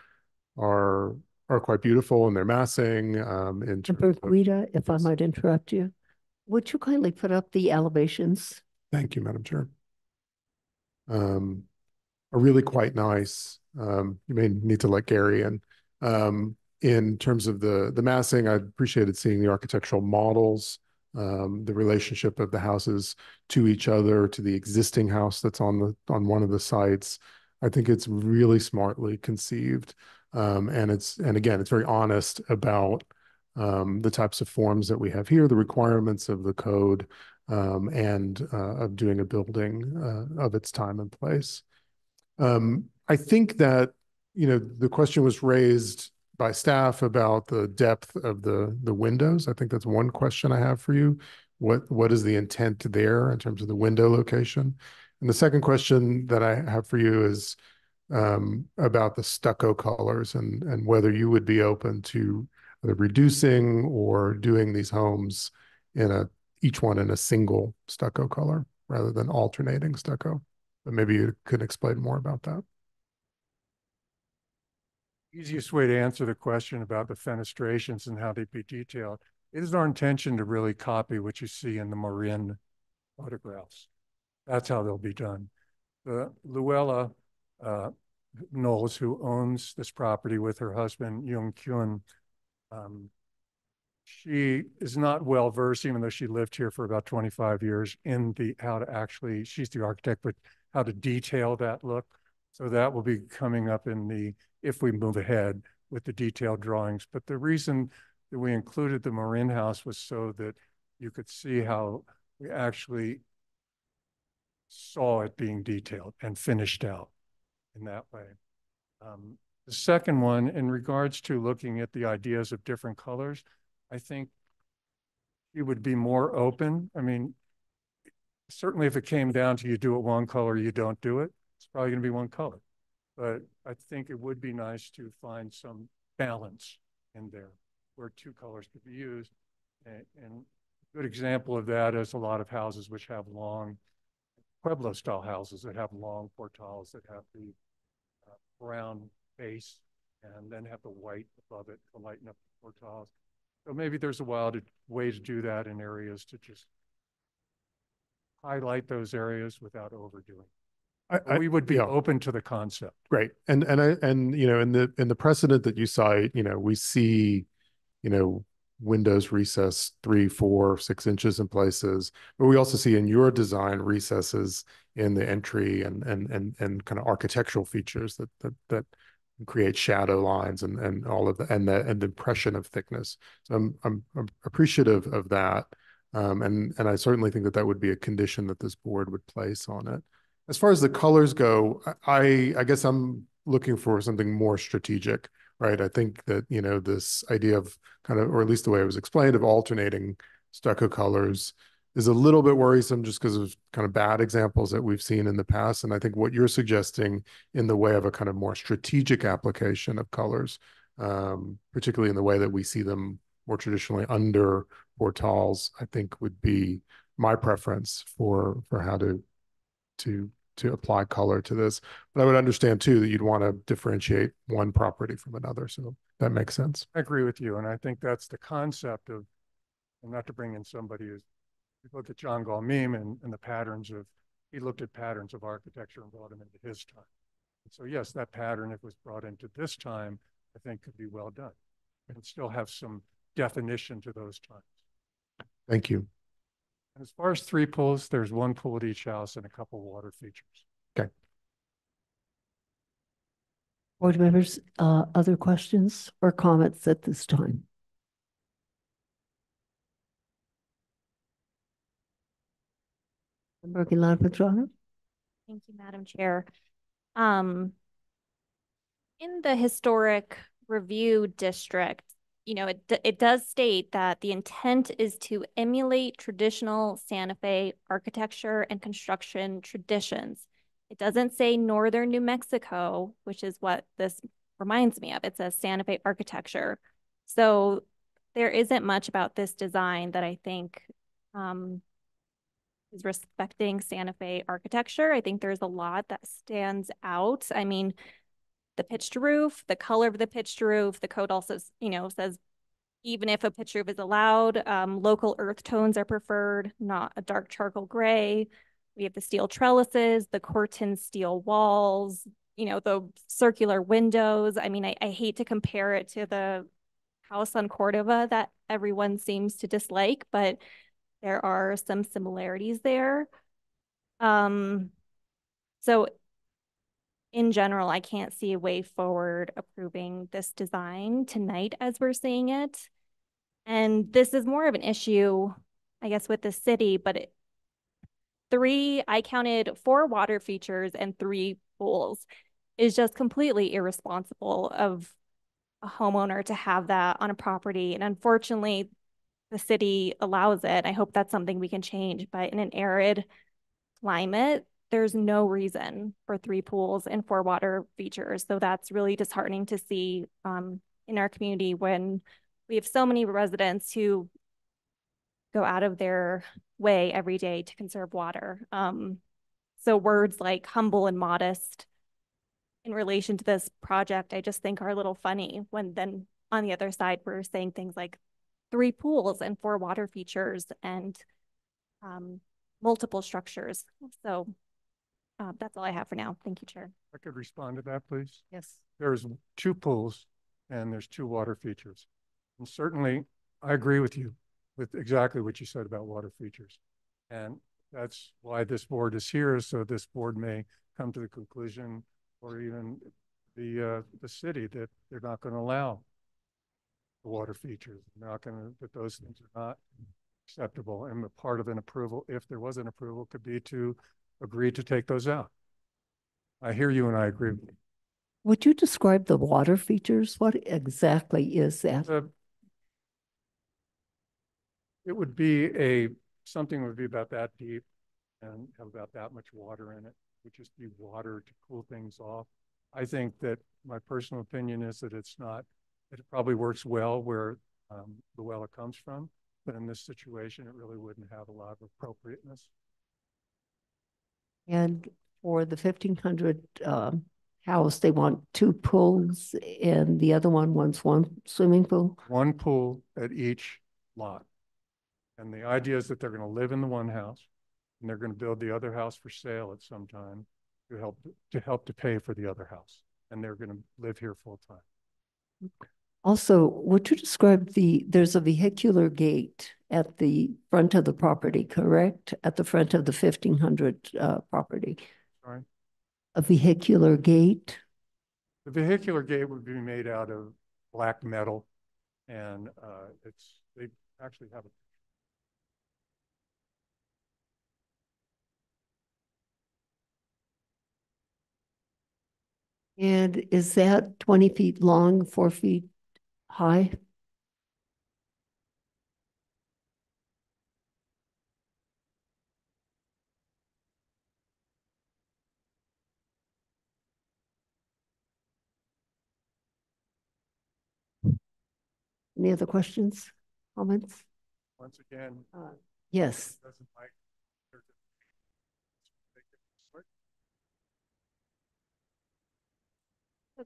E: are are quite beautiful in their massing. Um, in
B: Member Guida, if I might interrupt you, would you kindly put up the elevations?
E: Thank you, Madam Chair. Um, are really quite nice. Um, you may need to let Gary in. Um, in terms of the the massing, I appreciated seeing the architectural models, um, the relationship of the houses to each other, to the existing house that's on the on one of the sites. I think it's really smartly conceived, um, and it's and again, it's very honest about um, the types of forms that we have here, the requirements of the code, um, and uh, of doing a building uh, of its time and place. Um, I think that, you know, the question was raised by staff about the depth of the the windows. I think that's one question I have for you. What what is the intent there in terms of the window location? And the second question that I have for you is um, about the stucco colors and and whether you would be open to reducing or doing these homes in a each one in a single stucco color rather than alternating stucco. But maybe you could explain more about that.
S: Easiest way to answer the question about the fenestrations and how they'd be detailed. It is our intention to really copy what you see in the Marin photographs. That's how they'll be done. The Luella uh, Knowles, who owns this property with her husband, Jung Kyun, um, she is not well versed, even though she lived here for about 25 years, in the how to actually, she's the architect, but how to detail that look. So that will be coming up in the, if we move ahead with the detailed drawings. But the reason that we included the Marin House was so that you could see how we actually saw it being detailed and finished out in that way. Um, the second one, in regards to looking at the ideas of different colors, I think you would be more open. I mean, certainly if it came down to you do it one color, you don't do it, it's probably going to be one color. But I think it would be nice to find some balance in there where two colors could be used. And, and a good example of that is a lot of houses which have long Pueblo style houses that have long portals that have the uh, brown base and then have the white above it to lighten up the portals. So maybe there's a wild way to do that in areas to just highlight those areas without overdoing.
E: I- I-
S: We would be
E: yeah.
S: open to the concept.
E: Great. And, and I, and, you know, in the, in the precedent that you cite, you know, we see, you know, windows recess three, four, six inches in places. But we also see in your design recesses in the entry and, and, and, and kind of architectural features that, that, that create shadow lines and, and all of the, and the, and the impression of thickness. So I'm, I'm I'm appreciative of that. Um, and, and I certainly think that that would be a condition that this board would place on it. As far as the colors go, I, I guess I'm looking for something more strategic, right? I think that, you know, this idea of kind of, or at least the way it was explained, of alternating stucco colors is a little bit worrisome just because of kind of bad examples that we've seen in the past. And I think what you're suggesting in the way of a kind of more strategic application of colors, um, particularly in the way that we see them more traditionally under portals, I think would be my preference for for how to to to apply color to this. But I would understand too that you'd want to differentiate one property from another. So that makes sense.
S: I agree with you, and I think that's the concept of, and not to bring in somebody who's, you look at John Gaw Meem and, and the patterns of, he looked at patterns of architecture and brought them into his time. So yes, that pattern, if it was brought into this time, I think could be well done and still have some definition to those times.
E: Thank you.
S: And as far as three pools, there's one pool at each house and a couple water features.
E: Okay.
B: Board members, uh, other questions or comments at this time? Member Aguilar Petrona?
K: Thank you, Madam Chair. Um, in the historic review district, you know, it, it does state that the intent is to emulate traditional Santa Fe architecture and construction traditions. It doesn't say Northern New Mexico, which is what this reminds me of. It says Santa Fe architecture. So there isn't much about this design that I think um, is respecting Santa Fe architecture. I think there's a lot that stands out. I mean, the pitched roof, the color of the pitched roof, the code also, you know, says even if a pitched roof is allowed, um, local earth tones are preferred, not a dark charcoal gray. We have the steel trellises, the corten steel walls, you know, the circular windows. I mean, I, I hate to compare it to the house on Cordova that everyone seems to dislike, but there are some similarities there. Um, so in general, I can't see a way forward approving this design tonight as we're seeing it. And this is more of an issue, I guess, with the city, but it, three, I counted four water features and three pools is just completely irresponsible of a homeowner to have that on a property. And unfortunately, the city allows it. I hope that's something we can change, but in an arid climate, there's no reason for three pools and four water features. So that's really disheartening to see um, in our community when we have so many residents who go out of their way every day to conserve water. Um, so words like humble and modest in relation to this project, I just think are a little funny when then on the other side, we're saying things like three pools and four water features and um, multiple structures. So uh, that's all I have for now. Thank you, Chair.
S: I could respond to that, please?
B: Yes.
S: There's two pools and there's two water features. And certainly, I agree with you with exactly what you said about water features. And that's why this board is here, so this board may come to the conclusion, or even the, uh, the city, that they're not going to allow the water features. They're not going to, that those things are not acceptable. And a part of an approval, if there was an approval, could be to agree to take those out. I hear you and I agree with you.
B: Would you describe the water features? What exactly is that?
S: Uh, It would be a, something would be about that deep and have about that much water in it, would just be water to cool things off. I think that my personal opinion is that it's not, it probably works well where um, the well it comes from, but in this situation, it really wouldn't have a lot of appropriateness.
B: And for the fifteen hundred um house, they want two pools and the other one wants one swimming pool?
S: One pool at each lot. And the idea is that they're going to live in the one house. And they're gonna build the other house for sale at some time to help, to help to pay for the other house. And they're gonna live here full time.
B: Also, would you describe the, there's a vehicular gate at the front of the property, correct? At the front of the fifteen hundred uh property,
S: Sorry.
B: a vehicular gate?
S: The vehicular gate would be made out of black metal and uh, it's, they actually have a
B: And is that twenty feet long, four feet high? Any other questions, comments?
S: Once again.
B: Uh, yes.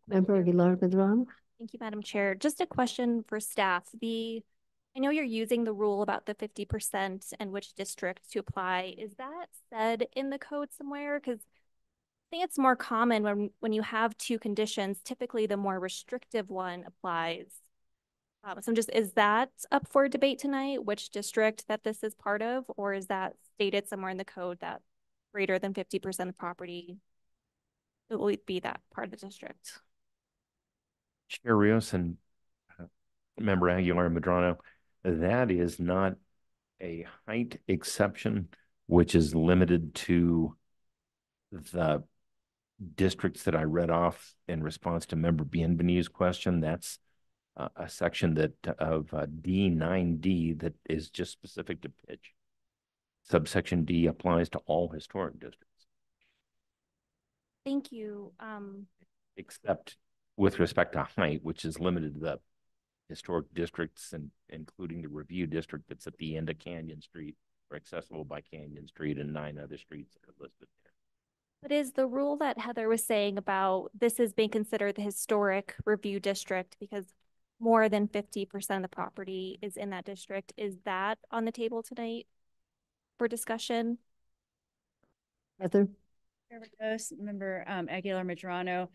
B: Member Aguilar Madron?
K: Thank you, Madam Chair. Just a question for staff. The, I know you're using the rule about the fifty percent and which district to apply. Is that said in the code somewhere? Because I think it's more common when, when you have two conditions, typically the more restrictive one applies. Um, so I'm just, is that up for debate tonight, which district that this is part of? Or is that stated somewhere in the code that greater than fifty percent of property it will be that part of the district?
N: Chair Rios and uh, Member Aguilar Madrano, that is not a height exception, which is limited to the districts that I read off in response to Member Bienvenu's question. That's uh, a section that of uh, D9D that is just specific to pitch. Subsection D applies to all historic districts,
K: Thank you. Um,
N: except with respect to height, which is limited to the historic districts and including the review district that's at the end of Canyon Street or accessible by Canyon Street and nine other streets that are listed there.
K: But is the rule that Heather was saying about this is being considered the historic review district because more than fifty percent of the property is in that district, is that on the table tonight for discussion?
B: Heather?
H: Member Gross, Member um, Aguilar Madrano,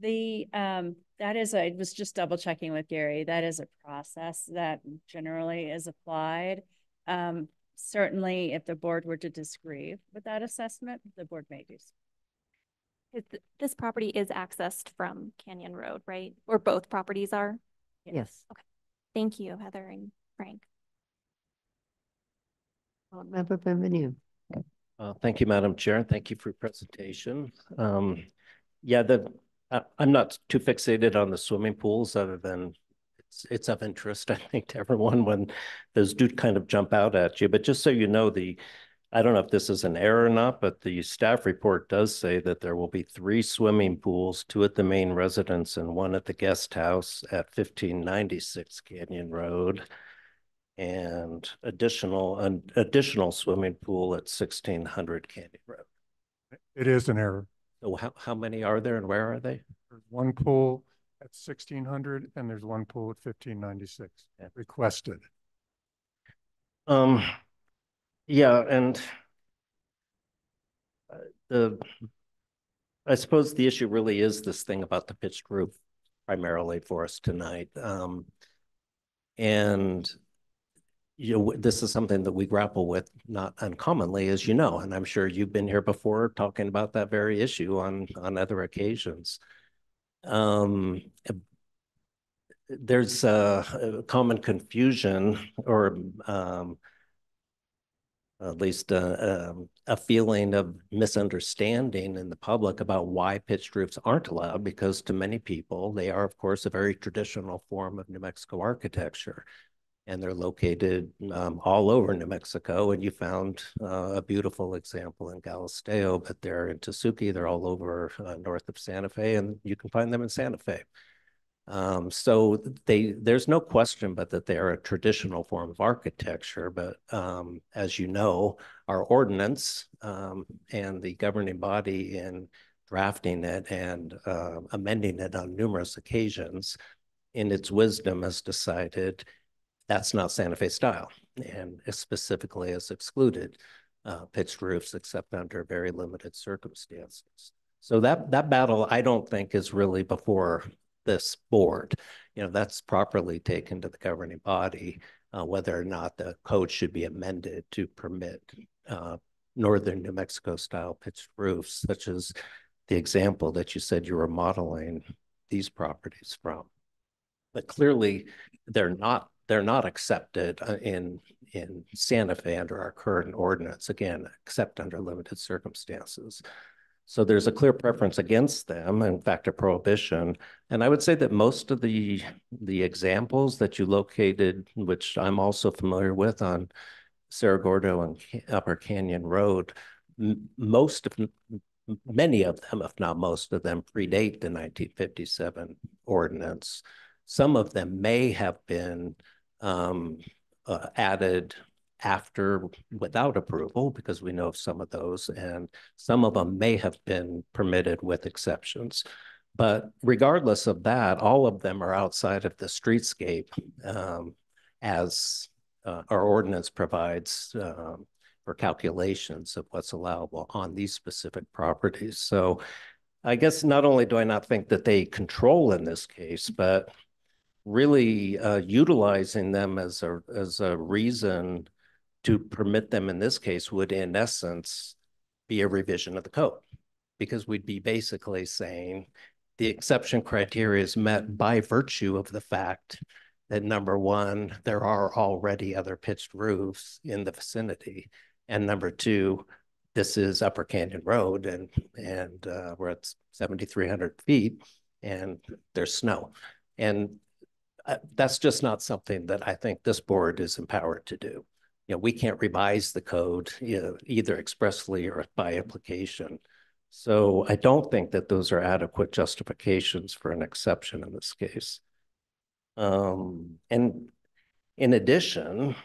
H: the, um, that is, I was just double checking with Gary, that is a process that generally is applied. Um, certainly, if the board were to disagree with that assessment, the board may do so.
K: This property is accessed from Canyon Road, right? Or both properties are?
B: Yes.
K: Okay. Thank you, Heather and Frank.
B: Uh, Member Bienvenu?
F: Uh, thank you, Madam Chair, and thank you for your presentation. Um, yeah, the, I, Uh, I'm not too fixated on the swimming pools other than it's, it's of interest, I think, to everyone when those do kind of jump out at you. But just so you know, the, I don't know if this is an error or not, but the staff report does say that there will be three swimming pools, two at the main residence and one at the guest house at fifteen ninety-six Canyon Road. And additional, an additional swimming pool at sixteen hundred Canyon Road.
S: It is an error.
F: So how, how many are there and where are they?
S: There's one pool at sixteen hundred and there's one pool at fifteen ninety-six requested.
F: Um, yeah, and uh, the, I suppose the issue really is this thing about the pitched roof primarily for us tonight. Um, and you know, this is something that we grapple with not uncommonly, as you know, and I'm sure you've been here before talking about that very issue on, on other occasions. Um, there's a, a common confusion or, um, at least uh, um, a feeling of misunderstanding in the public about why pitched roofs aren't allowed, because to many people, they are, of course, a very traditional form of New Mexico architecture. And they're located um, all over New Mexico. And you found uh, a beautiful example in Galisteo, but they're in Tesuque, they're all over uh, north of Santa Fe, and you can find them in Santa Fe. Um, so they, there's no question but that they are a traditional form of architecture. But um, as you know, our ordinance um, and the governing body in drafting it and uh, amending it on numerous occasions, in its wisdom, has decided that's not Santa Fe style and specifically is excluded. uh, pitched roofs except under very limited circumstances. So that, that battle, I don't think is really before this board. You know, that's properly taken to the governing body, uh, whether or not the code should be amended to permit uh, northern New Mexico style pitched roofs, such as the example that you said you were modeling these properties from. But clearly, they're not they're not accepted uh, in in Santa Fe under our current ordinance. Again, except under limited circumstances. So there's a clear preference against them, in fact, a prohibition. And I would say that most of the the examples that you located, which I'm also familiar with on Cerro Gordo and Upper Canyon Road, most of many of them, if not most of them, predate the 1957 ordinance. Some of them may have been um, uh, added after without approval because we know of some of those and some of them may have been permitted with exceptions. But regardless of that, all of them are outside of the streetscape um, as uh, our ordinance provides um, for calculations of what's allowable on these specific properties. So I guess not only do I not think that they control in this case, but really uh, utilizing them as a as a reason to permit them in this case would in essence be a revision of the code because we'd be basically saying the exception criteria is met by virtue of the fact that number one, there are already other pitched roofs in the vicinity. And number two, this is Upper Canyon Road and, and uh, we're at 7,300 feet and there's snow. And that's just not something that I think this board is empowered to do you know, we can't revise the code you know, either expressly or by application. So I don't think that those are adequate justifications for an exception in this case. Um, and in addition,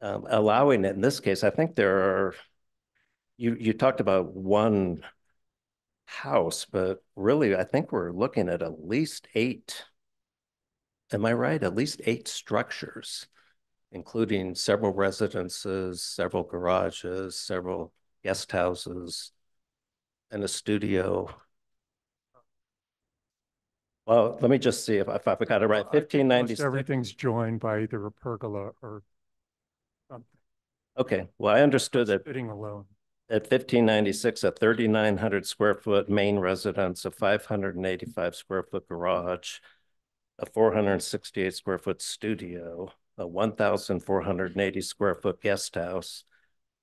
F: um, allowing it in this case, I think there are, you, you talked about one house, but really I think we're looking at at least eight, am I right? At least eight structures including several residences, several garages, several guest houses, and a studio. Well, let me just see if, if I've got it right. Fifteen ninety.
S: Everything's joined by either a pergola or something.
F: Okay, well, I understood that.
S: Sitting alone.
F: At fifteen ninety-six, a thirty-nine hundred square foot main residence, a five hundred and eighty-five square foot garage, a four hundred and sixty-eight square foot studio, a 1,480 square foot guest house,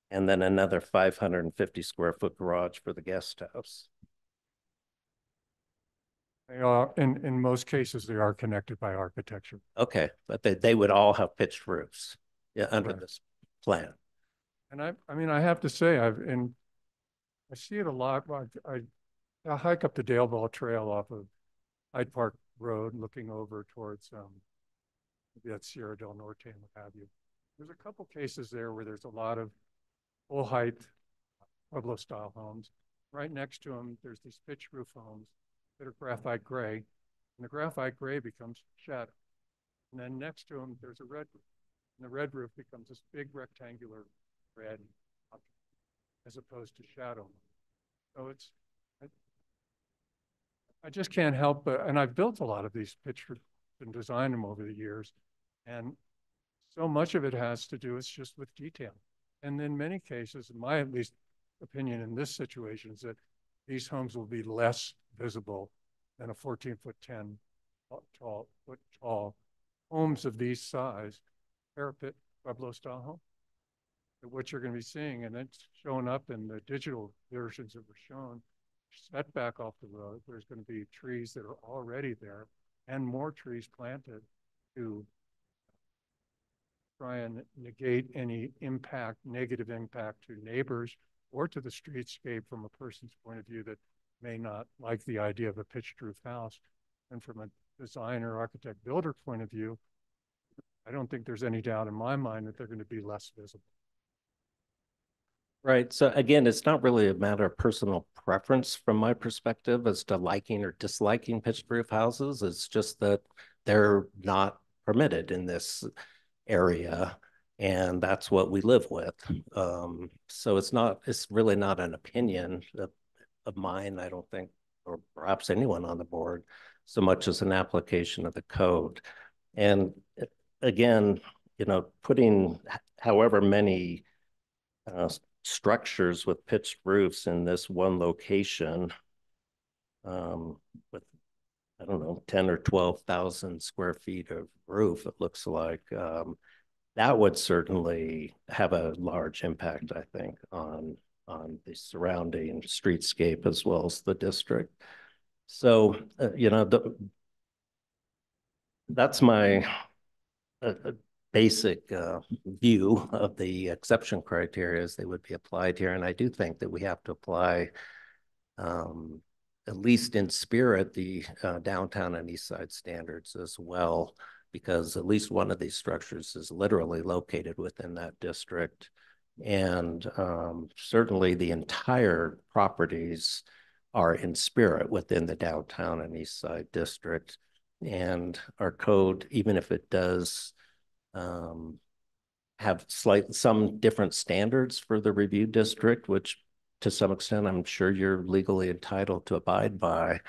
F: and then another 550 square foot garage for the guest house.
S: They are, in, in most cases, they are connected by architecture.
F: Okay, but they, they would all have pitched roofs yeah, under right. this plan.
S: And I, I mean, I have to say, I've, in, I see it a lot. I, I, I hike up the Dale Ball Trail off of Hyde Park Road, looking over towards um, that's Sierra del Norte and what have you. There's a couple cases there where there's a lot of full height Pueblo style homes. Right next to them, there's these pitch roof homes that are graphite gray, and the graphite gray becomes shadow. And then next to them, there's a red roof, and the red roof becomes this big rectangular red as opposed to shadow. So it's, I, just can't help but, and I've built a lot of these pictures and designed them over the years. And so much of it has to do, it's just with detail. And in many cases, in my at least opinion in this situation, is that these homes will be less visible than a 14 foot 10 uh, tall foot tall homes of these size, parapet Pueblo style home. What you're going to be seeing, and it's showing up in the digital versions that were shown, setback off the road, there's going to be trees that are already there and more trees planted to try and negate any impact, negative impact to neighbors or to the streetscape from a person's point of view that may not like the idea of a pitched roof house. And from a designer, architect, builder point of view, I don't think there's any doubt in my mind that they're going to be less visible.
F: Right. So again, it's not really a matter of personal preference from my perspective as to liking or disliking pitched roof houses. It's just that they're not permitted in this area. And that's what we live with. Um, so it's not, it's really not an opinion of, of mine, I don't think, or perhaps anyone on the board, so much as an application of the code. And uh, again, you know, putting however many uh, structures with pitched roofs in this one location um, with, I don't know, 10 or 12,000 square feet of roof, it looks like, um, that would certainly have a large impact, I think, on, on the surrounding streetscape as well as the district. So, uh, you know, the, that's my uh, uh basic uh, view of the exception criteria as they would be applied here. And I do think that we have to apply, um, at least in spirit, the uh, downtown and east side standards as well, because at least one of these structures is literally located within that district. And um, certainly the entire properties are in spirit within the downtown and east side district. And our code, even if it does um, have slight some different standards for the review district, which to some extent I'm sure you're legally entitled to abide by.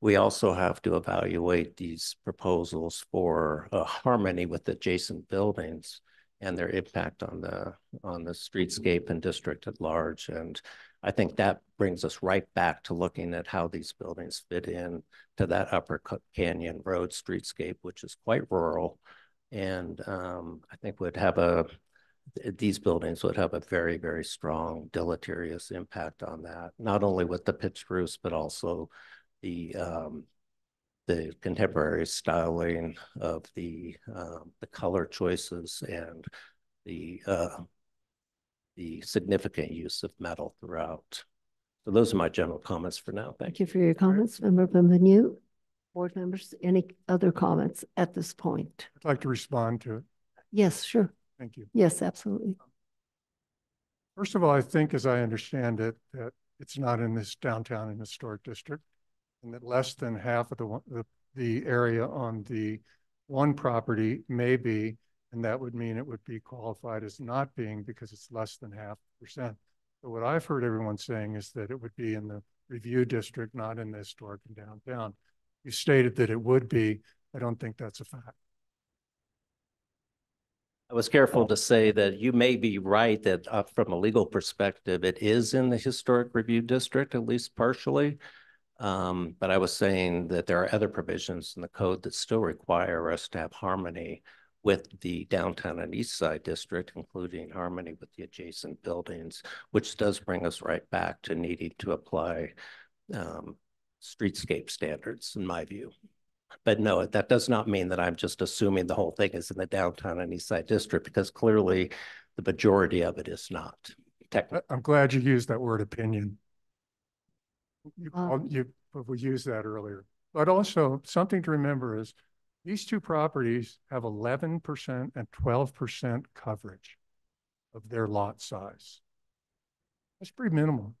F: We also have to evaluate these proposals for uh, harmony with adjacent buildings and their impact on the on the streetscape and district at large. And I think that brings us right back to looking at how these buildings fit in to that Upper Canyon Road streetscape, which is quite rural and um, I think would have a these buildings would have a very very strong deleterious impact on that not only with the pitched roofs but also the um, the contemporary styling of the um, the color choices and the uh, the significant use of metal throughout. So those are my general comments for now. Thank,
B: you for your comments, Member Bienvenu. Board members, any other comments at this point?
S: I'd like to respond to it.
B: Yes, sure.
S: Thank you.
B: Yes, absolutely.
S: First of all, I think, as I understand it, that it's not in this downtown and historic district, and that less than half of the the, the area on the one property may be, and that would mean it would be qualified as not being because it's less than half percent. But what I've heard everyone saying is that it would be in the review district, not in the historic and downtown you stated that it would be. I don't think that's a fact.
F: I was careful to say that you may be right that uh, from a legal perspective, it is in the historic review district, at least partially. Um, but I was saying that there are other provisions in the code that still require us to have harmony with the downtown and east side district, including harmony with the adjacent buildings, which does bring us right back to needing to apply um, streetscape standards, in my view. But no, that does not mean that I'm just assuming the whole thing is in the downtown and east side district, because clearly the majority of it is not. Technically.
S: I'm glad you used that word opinion. You,
B: Um,
S: you, we used that earlier. But also something to remember is these two properties have eleven percent and twelve percent coverage of their lot size. That's pretty minimal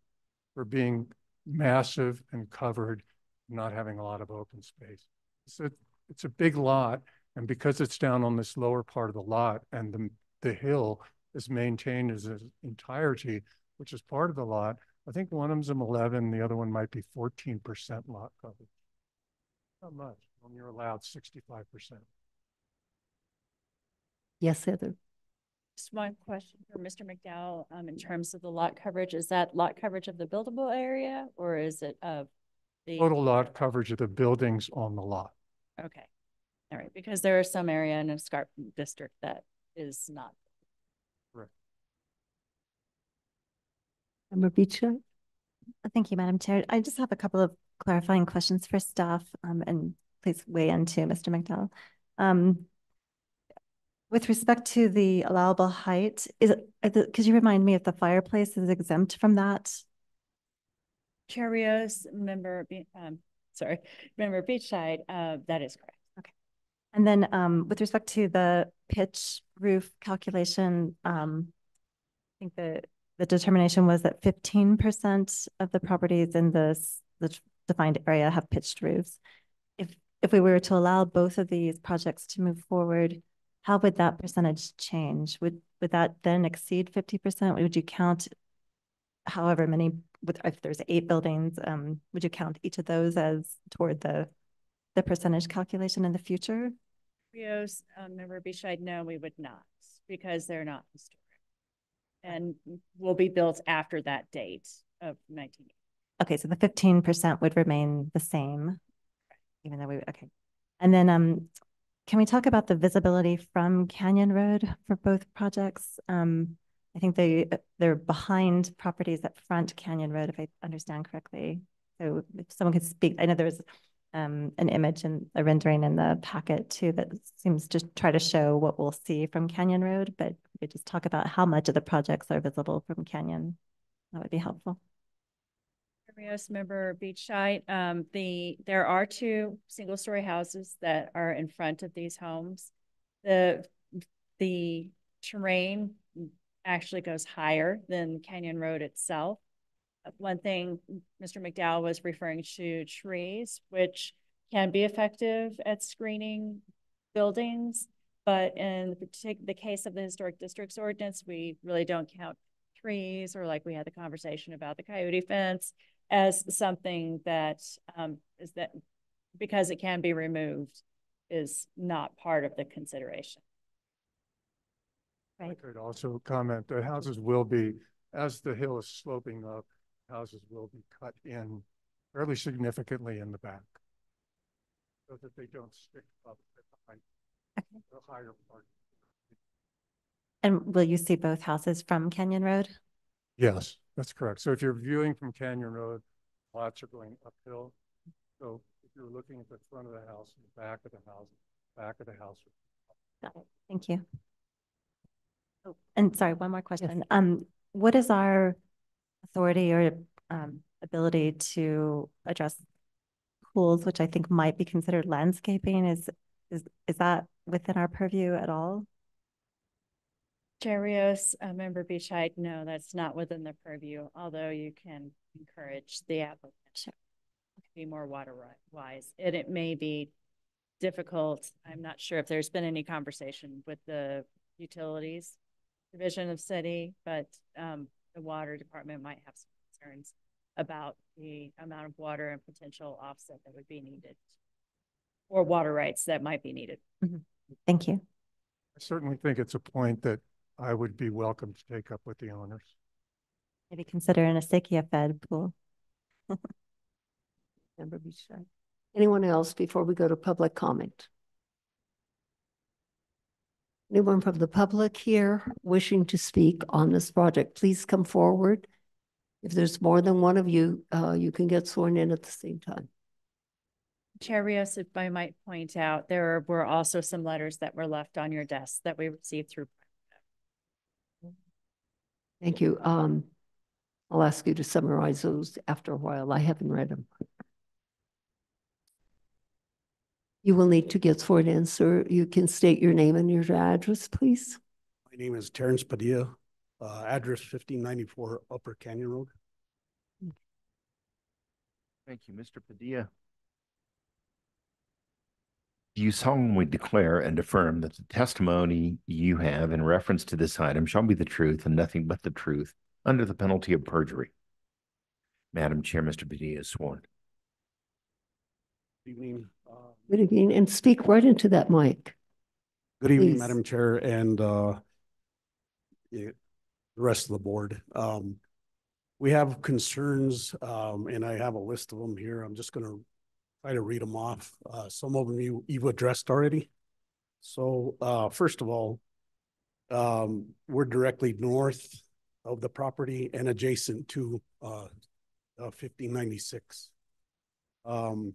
S: for being massive and covered, not having a lot of open space. A, it's a big lot. And because it's down on this lower part of the lot and the, the hill is maintained as its entirety, which is part of the lot, I think one of them's an 11, the other one might be 14% lot coverage. Not much when you're allowed 65%.
B: Yes, Heather.
H: Just one question for Mr. McDowell, um, in terms of the lot coverage, is that lot coverage of the buildable area or is it of the?
S: Total lot coverage of the buildings on the lot.
H: Okay, all right, because there is some area in a escarpment district that is not.
S: Correct.
B: Member Biedscheid?
A: Thank you, Madam Chair. I just have a couple of clarifying questions for staff, um, and please weigh in too, Mr. McDowell. Um, with respect to the allowable height, is it, could you remind me if the fireplace is exempt from that?
H: Chair Rios, member, um, sorry, member Biedscheid, uh, that is correct.
A: Okay. And then, um, with respect to the pitch roof calculation, um, I think the, the determination was that fifteen percent of the properties in this, the defined area have pitched roofs. If, if we were to allow both of these projects to move forward, how would that percentage change? Would would that then exceed fifty percent? Would you count however many, with, if there's eight buildings, um, would you count each of those as toward the, the percentage calculation in the future?
H: Rios, um, member Biedscheid, no, we would not, because they're not historic. And will be built after that date of nineteen.
A: Okay, so the fifteen percent would remain the same, even though we, okay. And then, um, can we talk about the visibility from Canyon Road for both projects? Um, I think they, they're behind properties that front Canyon Road, if I understand correctly. So if someone could speak, I know there's um, an image and a rendering in the packet too that seems to try to show what we'll see from Canyon Road, but we could just talk about how much of the projects are visible from Canyon. That would be helpful.
H: Rios member Biedscheid, um, the, there are two single story houses that are in front of these homes. The, the terrain actually goes higher than Canyon Road itself. One thing Mr. McDowell was referring to trees, which can be effective at screening buildings. But in the case of the historic districts ordinance, we really don't count trees or like we had the conversation about the coyote fence as something that um, is that because it can be removed is not part of the consideration.
S: I could also comment, the houses will be, as the hill is sloping up, houses will be cut in fairly significantly in the back. So that they don't stick up behind the higher part.
A: And will you see both houses from Canyon Road?
S: Yes, that's correct. So if you're viewing from Canyon Road, lots are going uphill. So if you're looking at the front of the house, the back of the house, back of the house.
A: Got it. Thank you. Oh, and sorry, one more question. Um, what is our authority or um ability to address pools, which I think might be considered landscaping? Is is is that within our purview at all?
H: Chair Rios, uh, member Biedscheid, no, that's not within the purview, although you can encourage the applicant to be more water wise. And it may be difficult. I'm not sure if there's been any conversation with the utilities division of city, but um, the water department might have some concerns about the amount of water and potential offset that would be needed or water rights that might be needed.
A: Thank you.
S: I certainly think it's a point that I would be welcome to take up with the owners.
A: Maybe consider an acequia fed pool.
B: Member Biedscheid. Anyone else before we go to public comment? Anyone from the public here wishing to speak on this project, please come forward. If there's more than one of you, uh, you can get sworn in at the same time.
H: Chair Rios, if I might point out, there were also some letters that were left on your desk that we received through.
B: Thank you. Um, I'll ask you to summarize those after a while. I haven't read them. You will need to get sworn in, sir. You can state your name and your address, please.
T: My name is Terrence Padilla, uh, address fifteen ninety-four Upper Canyon Road.
N: Thank you, Mr. Padilla. Do you solemnly declare and affirm that the testimony you have in reference to this item shall be the truth and nothing but the truth under the penalty of perjury? Madam Chair, Mr. Padilla is sworn.
T: Good evening. uh,
B: Good evening, and speak right into that mic.
T: Good evening,
B: Please.
T: Madam Chair and uh, yeah, the rest of the board. Um, We have concerns, um, and I have a list of them here. I'm just gonna try to read them off. Uh, Some of them you, you've addressed already. So uh, first of all, um, we're directly north of the property and adjacent to uh, fifteen ninety-six. Um,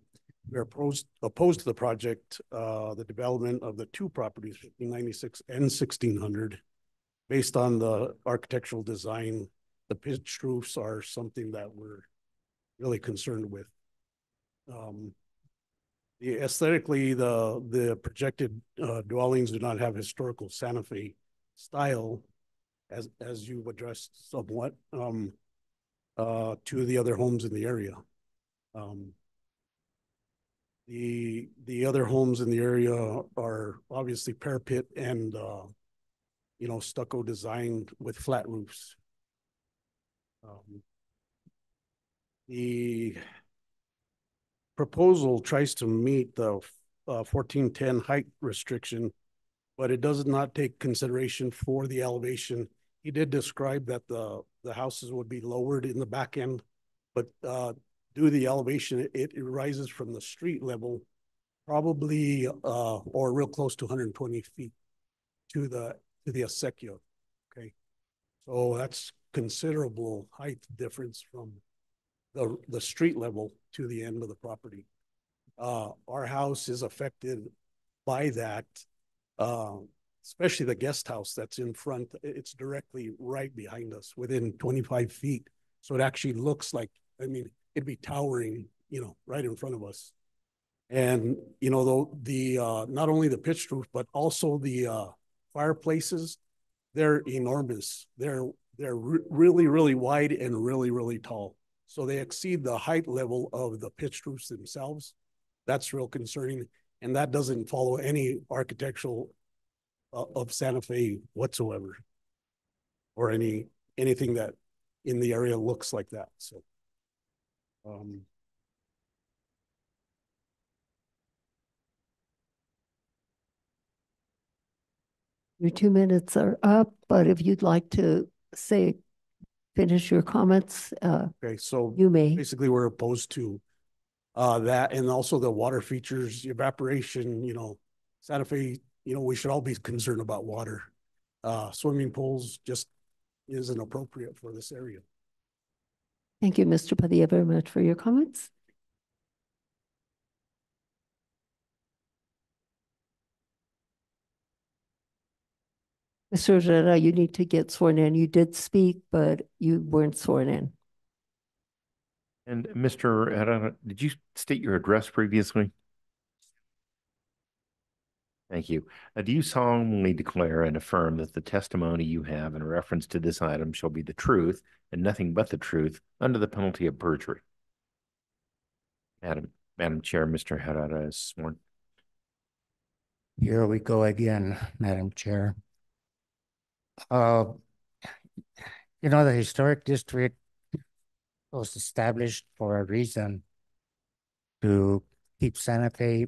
T: we're opposed, opposed to the project, uh, the development of the two properties, fifteen ninety-six and sixteen hundred. Based on the architectural design, the pitched roofs are something that we're really concerned with. Um, the aesthetically, the, the projected, uh, dwellings do not have historical Santa Fe style as, as you've addressed somewhat, um, uh, to the other homes in the area. Um, the, the other homes in the area are obviously parapet and, uh, you know, stucco designed with flat roofs. Um, The proposal tries to meet the uh fourteen ten height restriction, but it does not take consideration for the elevation. He did describe that the the houses would be lowered in the back end, but uh due to the elevation, it it rises from the street level probably uh or real close to hundred and twenty feet to the to the acequia. Okay. So that's considerable height difference from the the street level to the end of the property. Uh, our house is affected by that. Uh, especially the guest house that's in front, it's directly right behind us, within twenty-five feet. So it actually looks like, I mean, it'd be towering, you know, right in front of us. And, you know, though, the, uh, not only the pitched roof, but also the, uh, fireplaces, they're enormous. They're, they're re- really, really wide and really, really tall. So they exceed the height level of the pitched roofs themselves. That's real concerning. And that doesn't follow any architectural uh, of Santa Fe whatsoever. Or any, anything that in the area looks like that, so. Um,
B: Your two minutes are up, but if you'd like to say, finish your comments, uh,
T: Okay, so.
B: You may.
T: Basically, we're opposed to uh, that and also the water features, evaporation, you know, Santa Fe, you know, we should all be concerned about water. Uh, swimming pools just isn't appropriate for this area.
B: thank you, Mr. Padilla, very much for your comments. Mr. Herrera, you need to get sworn in. You did speak, but you weren't sworn in.
N: And Mr. Herrera, did you state your address previously? Thank you. Uh, do you solemnly declare and affirm that the testimony you have in reference to this item shall be the truth and nothing but the truth under the penalty of perjury? Madam, Madam Chair, Mr. Herrera is sworn.
G: Here we go again, Madam Chair. Uh, you know, the historic district was established for a reason to keep Santa Fe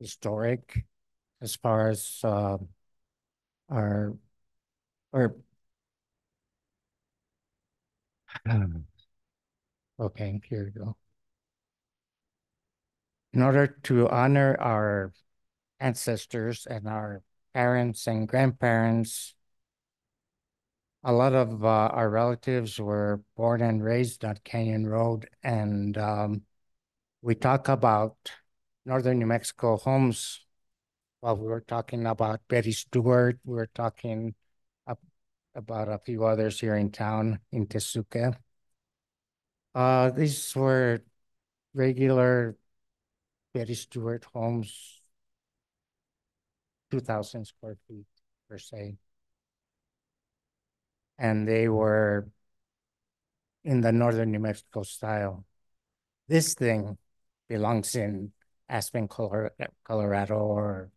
G: historic as far as uh, our or okay, here we go. In order to honor our ancestors and our parents and grandparents. A lot of uh, our relatives were born and raised on Canyon Road, and um, we talk about northern New Mexico homes. While we were talking about Betty Stewart, we were talking ab- about a few others here in town in Tesuque. Uh, these were regular Betty Stewart homes two thousand square feet per se. And they were in the northern New Mexico style. This thing belongs in Aspen, Color- Colorado, or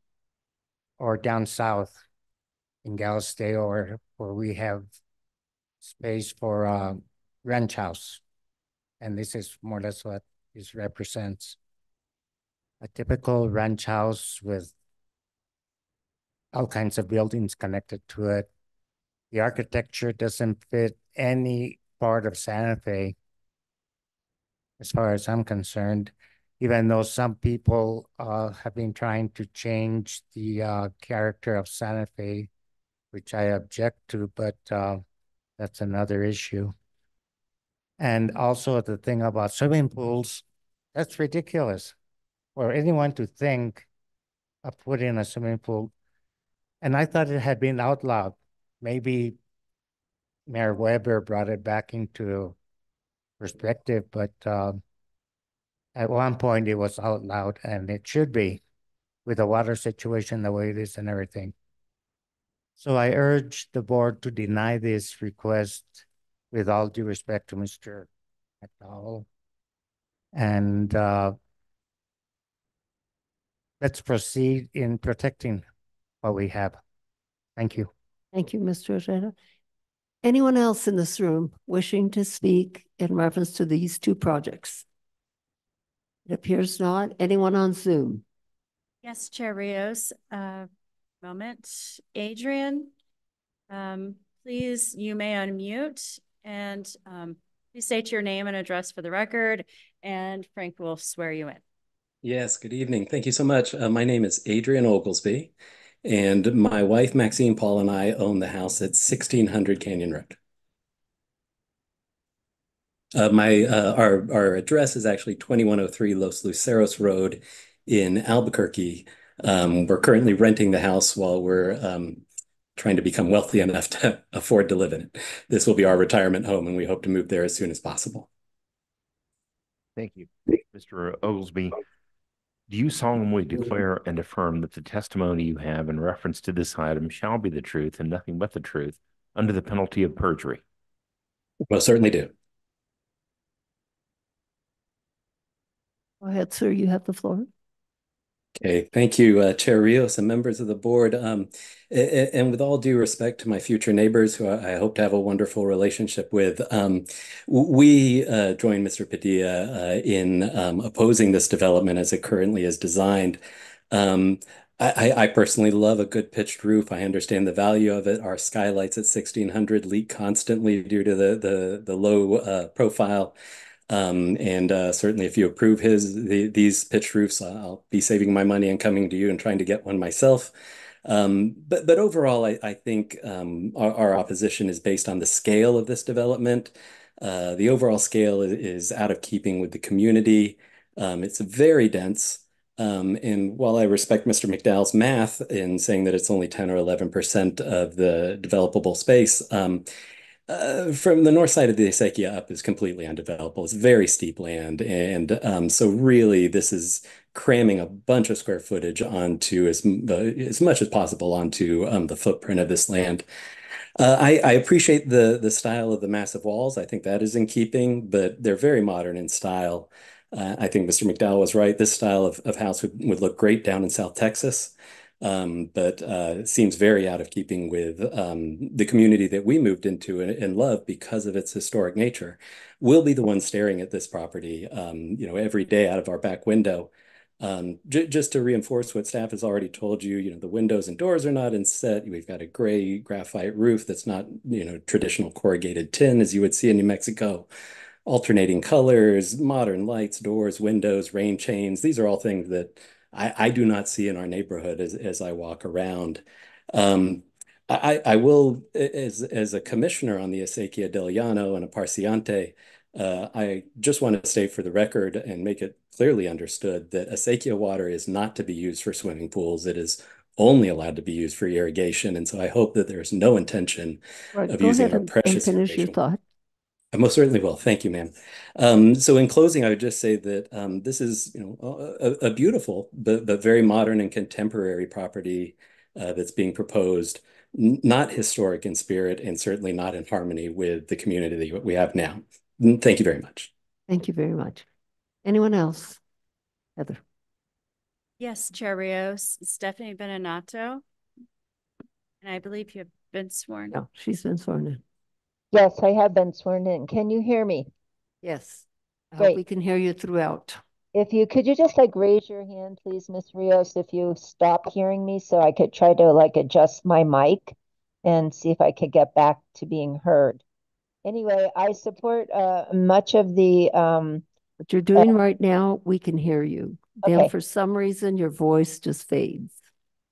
G: or down south in Galisteo, or where we have space for a ranch house. And this is more or less what this represents. A typical ranch house with all kinds of buildings connected to it. The architecture doesn't fit any part of Santa Fe, as far as I'm concerned, even though some people uh, have been trying to change the uh, character of Santa Fe, which I object to, but uh, that's another issue. And also the thing about swimming pools, that's ridiculous. For anyone to think of putting a swimming pool and I thought it had been outlawed. Maybe Mayor Webber brought it back into perspective, but um, at one point it was out loud and it should be with the water situation the way it is and everything. So I urge the board to deny this request with all due respect to Mr. McDowell. And uh, let's proceed in protecting what we have. Thank you.
B: Thank you, Mr. Ojeda. Anyone else in this room wishing to speak in reference to these two projects? It appears not. Anyone on Zoom?
H: Yes, Chair Rios, uh, moment. Adrian, um, please, you may unmute and, um, please state your name and address for the record and Frank will swear you in.
U: Yes, good evening. Thank you so much. Uh, my name is Adrian Oglesby, and my wife Maxine Paul and I own the house at 1600 Canyon Road. Uh, my uh, our our address is actually 2103 Los Luceros Road in Albuquerque. Um, we're currently renting the house while we're um, trying to become wealthy enough to afford to live in it. This will be our retirement home, and we hope to move there as soon as possible.
N: Thank you. Mr. Oglesby, do you solemnly mm-hmm. declare and affirm that the testimony you have in reference to this item shall be the truth and nothing but the truth under the penalty of perjury?
U: Most certainly do.
B: Go ahead, sir. You have the floor.
U: Okay, thank you, uh, Chair Rios and members of the board. Um, and with all due respect to my future neighbors, who I hope to have a wonderful relationship with, um, we uh, join Mr. Padilla uh, in um, opposing this development as it currently is designed. Um, I, I, personally love a good pitched roof. I understand the value of it. Our skylights at 1600 leak constantly due to the the, the low uh, profile. Um, and uh, certainly, if you approve his the, these pitch roofs, I'll be saving my money and coming to you and trying to get one myself. Um, but but overall, I, think um, our, opposition is based on the scale of this development. Uh, the overall scale is, out of keeping with the community. It's very dense. And while I respect Mr. McDowell's math in saying that it's only 10 or 11% of the developable space, uh, from the north side of the acequia up is completely undevelopable. It's very steep land. And um, so really this is cramming a bunch of square footage onto as, uh, as much as possible onto um, the footprint of this land. Uh, I, I, appreciate the, the style of the massive walls. I think that is in keeping, but they're very modern in style. Uh, I think Mr. McDowell was right. This style of, of house would, would look great down in South Texas um, but uh, seems very out of keeping with um, the community that we moved into and, and, love because of its historic nature. We'll be the ones staring at this property, um, you know, every day out of our back window. Um, just to reinforce what staff has already told you, you know, the windows and doors are not inset. We've got a gray graphite roof that's not, you know, traditional corrugated tin as you would see in New Mexico alternating colors, modern lights, doors, windows, rain chains. These are all things that I, I do not see in our neighborhood as, as I walk around. Um, I, I will, as, as a commissioner on the Acequia del Llano and a Parciante, uh, I just want to state for the record and make it clearly understood that Acequia water is not to be used for swimming pools. It is only allowed to be used for irrigation. And so I hope that there is no intention
B: right,
U: of using our precious
B: and finish your thought.
U: I most certainly will. Thank you, ma'am. Um, so in closing, I would just say that um, this is, you know, a, a, beautiful but, but very modern and contemporary property uh, that's being proposed, not historic in spirit and certainly not in harmony with the community that we have now. Thank you very much.
B: Thank you very much. Anyone else? Heather.
H: Yes, Chair Rios, Stephanie Beninato. And I believe you have been sworn.
B: No, she's been sworn in.
J: Yes, I have been sworn in. Can you hear me?
B: Yes. I
J: Great.
B: hope we can hear you throughout.
J: If you could you just like raise your hand, please, Miss Rios, if you stop hearing me so I could try to like adjust my mic and see if I could get back to being heard. Anyway, I support uh much of the um
B: What you're doing right now, we can hear you. Then
J: Okay.
B: for some reason, your voice just fades.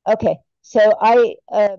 J: Okay, so I uh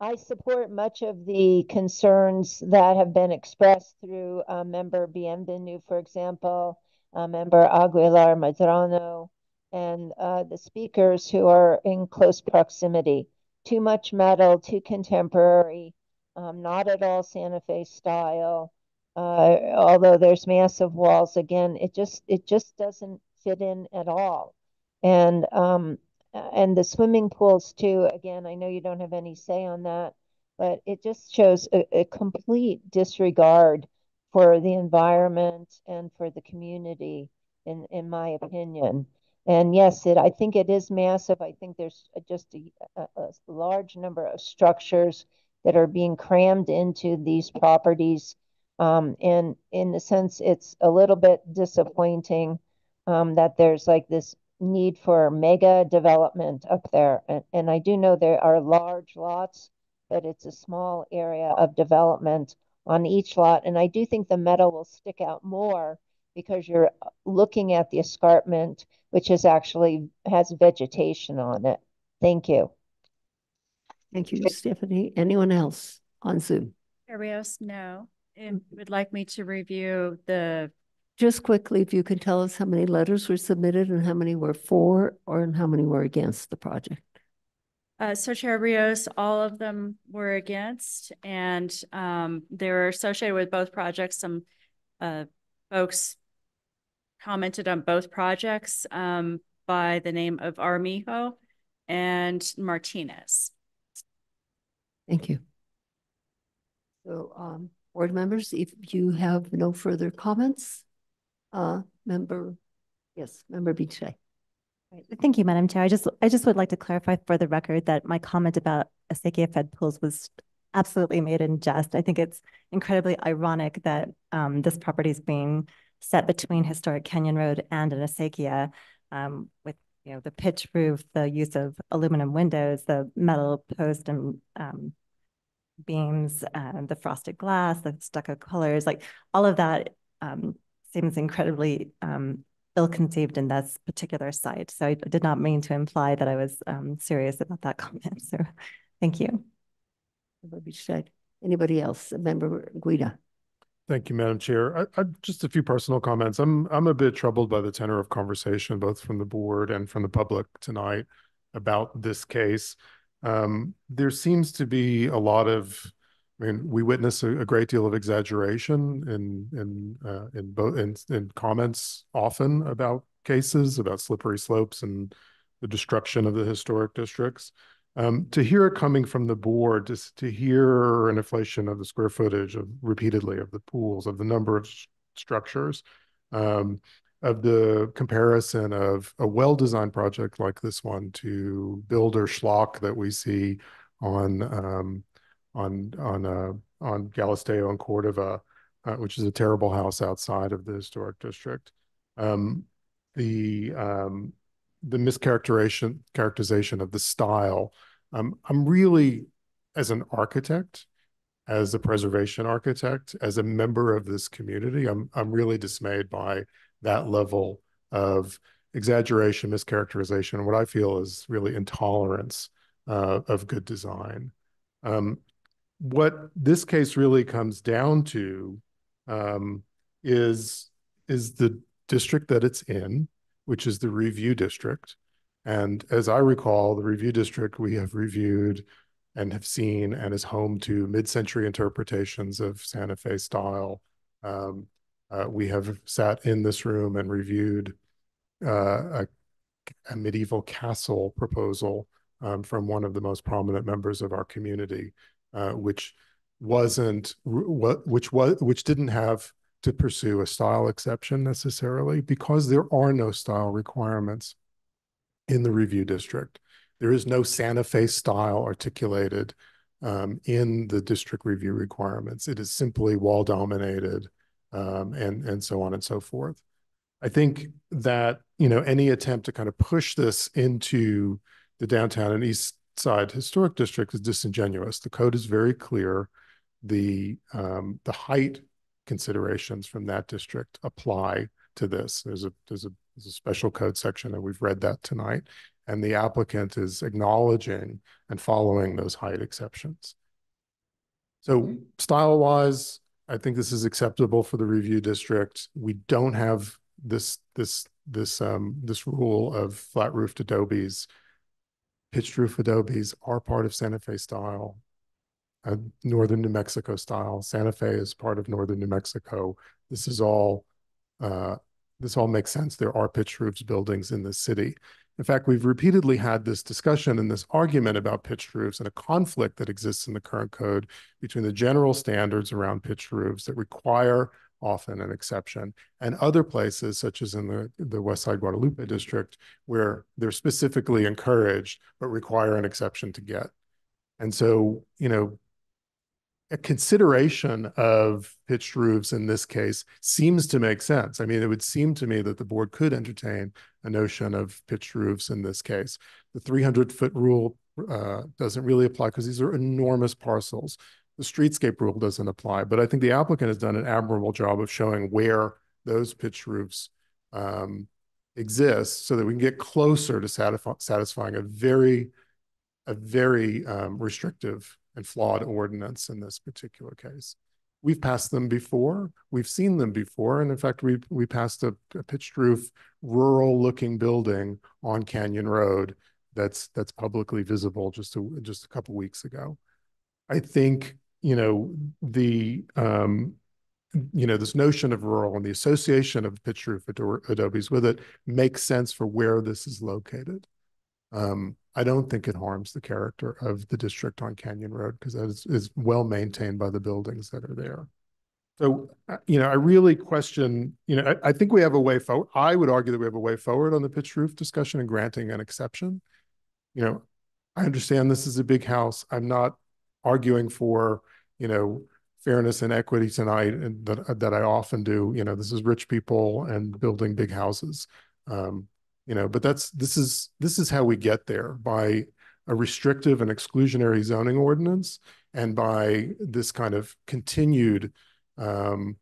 J: I support much of the concerns that have been expressed through uh, member Bienvenu, for example, uh, member Aguilar Madrano, and uh, the speakers who are in close proximity. Too much metal, too contemporary, um, not at all Santa Fe style. Uh, although there's massive walls, again, it just it just doesn't fit in at all. And um, and the swimming pools too. Again, I know you don't have any say on that, but it just shows a, a complete disregard for the environment and for the community, in in my opinion. And yes, it, I think it is massive. I think there's just a, a, large number of structures that are being crammed into these properties. Um, and in a sense, it's a little bit disappointing um, that there's like this need for mega development up there. And, and I do know there are large lots, but it's a small area of development on each lot. And I do think the meadow will stick out more because you're looking at the escarpment, which is actually has vegetation on it. Thank you.
B: Thank you, Stephanie. Anyone else on Zoom?
H: Rios, no. And would like me to review the,
B: Just quickly, if you could tell us how many letters were submitted and how many were for or and how many were against the project.
H: uh, so Chair Rios, all of them were against and, um, they were associated with both projects. Some, uh, folks commented on both projects, um, by the name of Armijo and Martinez.
B: Thank you. So, um, board members, if you have no further comments, uh, member, yes, member
A: Biedscheid. Thank you, Madam Chair. I just, I just would like to clarify for the record that my comment about Acequia Fed pools was absolutely made in jest. I think it's incredibly ironic that um, this property is being set between historic Canyon Road and an Acequia um, with, you know, the pitch roof, the use of aluminum windows, the metal post and um, beams, uh, the frosted glass, the stucco colors, like all of that um, seems incredibly um, ill-conceived in this particular site. So I did not mean to imply that I was um, serious about that comment. So thank you.
B: Member Biedscheid. Anybody else? Member Guida.
E: Thank you, Madam Chair. I, I, just a few personal comments. I'm, I'm a bit troubled by the tenor of conversation, both from the board and from the public tonight about this case. Um, there seems to be a lot of, I mean, we witness a, a great deal of exaggeration in, in, uh, in both, in, in comments often about cases, about slippery slopes and the destruction of the historic districts. Um, to hear it coming from the board, to hear an inflation of the square footage of repeatedly of the pools, of the number of structures, um, of the comparison of a well-designed project like this one to builder schlock that we see on um, on on uh, on Galisteo and Cordova, uh, which is a terrible house outside of the historic district. Um, the um, the mischaracterization characterization of the style. Um, I'm really, as an architect, as a preservation architect, as a member of this community, I'm I'm really dismayed by that level of exaggeration, mischaracterization, what I feel is really intolerance uh, of good design. Um, what this case really comes down to um, is is the district that it's in, which is the review district. And as I recall, the review district we have reviewed and have seen and is home to mid-century interpretations of Santa Fe style. Um, uh, we have sat in this room and reviewed uh, a, a, medieval castle proposal um, from one of the most prominent members of our community, uh, which wasn't which was which didn't have to pursue a style exception necessarily because there are no style requirements in the review district. There is no Santa Fe style articulated um, in the district review requirements. It is simply wall dominated um, and, and so on and so forth. I think that, you know, any attempt to kind of push this into the downtown and east side historic district is disingenuous. The code is very clear. The, um, the height considerations from that district apply to this. There's a, there's a, there's a special code section and we've read that tonight. And the applicant is acknowledging and following those height exceptions. So style wise, I think this is acceptable for the review district. We don't have this, this, this, um, this rule of flat roofed adobes. Pitched roof adobes are part of Santa Fe style uh, northern New Mexico style. Santa Fe is part of northern New Mexico. This is all, uh, this all makes sense. There are pitched roofs buildings in the city. In fact, we've repeatedly had this discussion and this argument about pitched roofs and a conflict that exists in the current code between the general standards around pitched roofs that require often an exception. And other places, such as in the, the West Side Guadalupe district, where they're specifically encouraged, but require an exception to get. And so, you know, a consideration of pitched roofs in this case seems to make sense. I mean, it would seem to me that the board could entertain a notion of pitched roofs in this case. The 300 foot rule uh, doesn't really apply because these are enormous parcels. The streetscape rule doesn't apply, but I think the applicant has done an admirable job of showing where those pitched roofs um, exist so that we can get closer to satisf satisfying a very, a very um, restrictive and flawed ordinance in this particular case. We've passed them before. We've seen them before. And in fact, we, we passed a, a pitched roof, rural looking building on Canyon Road that's, that's publicly visible just a, just a couple weeks ago. I think, you know, the, um, you know, this notion of rural and the association of pitched roof adobes with it makes sense for where this is located. Um, I don't think it harms the character of the district on Canyon Road because that is, is well maintained by the buildings that are there. So, uh, you know, I really question, you know, I, I, think we have a way forward. I would argue that we have a way forward on the pitched roof discussion and granting an exception. You know, I understand this is a big house. I'm not arguing for, you know, fairness and equity tonight and that, that I often do. You know, this is rich people and building big houses. Um, you know, but that's, this is, this is how we get there by a restrictive and exclusionary zoning ordinance and by this kind of continued um,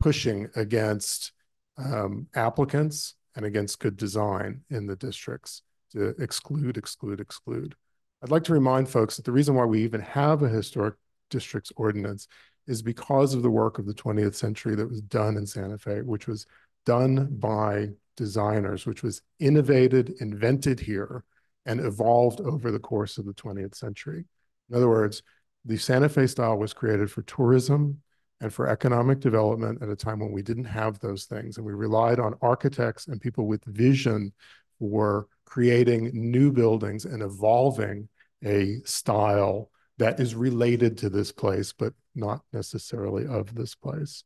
E: pushing against um, applicants and against good design in the districts to exclude, exclude, exclude. I'd like to remind folks that the reason why we even have a historic districts ordinance is because of the work of the 20th century that was done in Santa Fe, which was done by designers, which was innovated, invented here, and evolved over the course of the 20th century. In other words, the Santa Fe style was created for tourism and for economic development at a time when we didn't have those things. And we relied on architects and people with vision for creating new buildings and evolving a style that is related to this place, but not necessarily of this place.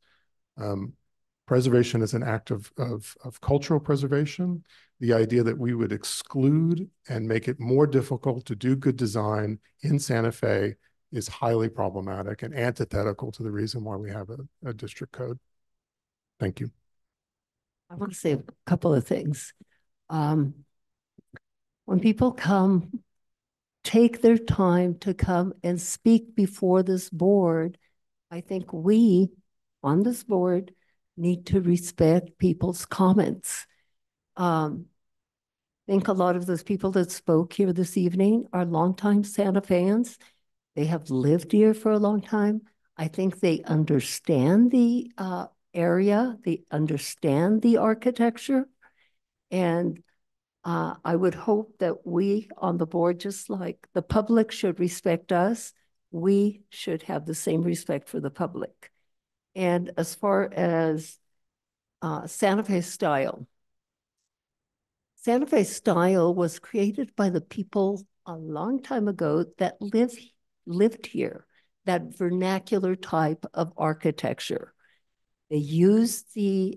E: Um, preservation is an act of, of, of cultural preservation. The idea that we would exclude and make it more difficult to do good design in Santa Fe is highly problematic and antithetical to the reason why we have a, a district code. Thank you.
B: I want to say a couple of things. Um, when people come, take their time to come and speak before this board, I think we on this board need to respect people's comments. Um, I think a lot of those people that spoke here this evening are longtime Santa Feans. They have lived here for a long time. I think they understand the uh, area, they understand the architecture. And uh, I would hope that we on the board, just like the public should respect us, we should have the same respect for the public. And as far as uh, Santa Fe style, Santa Fe style was created by the people a long time ago that live, lived here, that vernacular type of architecture. They used the,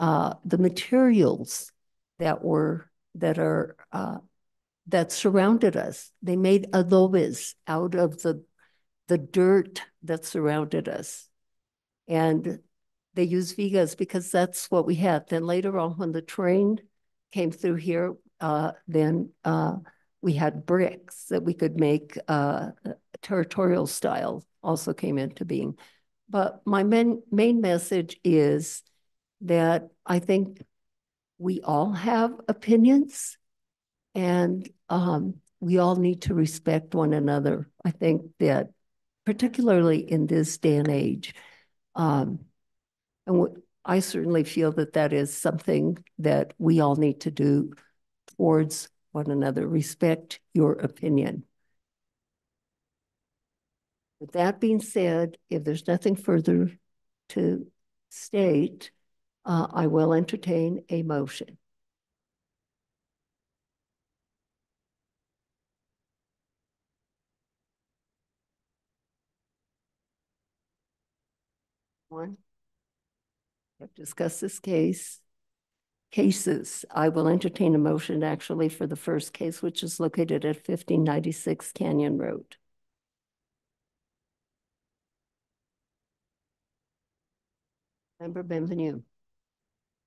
B: uh, the materials that were, that are, uh, that surrounded us. They made adobes out of the, the dirt that surrounded us and they used vigas because that's what we had. Then later on, when the train came through here, uh, then uh, we had bricks that we could make uh, territorial style also came into being. But my main, main message is that I think we all have opinions and um, we all need to respect one another. I think that particularly in this day and age, um, and I certainly feel that that is something that we all need to do towards one another. Respect your opinion. With that being said, if there's nothing further to state, uh, I will entertain a motion. One. have discussed this case. Cases, I will entertain a motion actually for the first case, which is located at fifteen ninety-six Canyon Road. Member Bienvenu.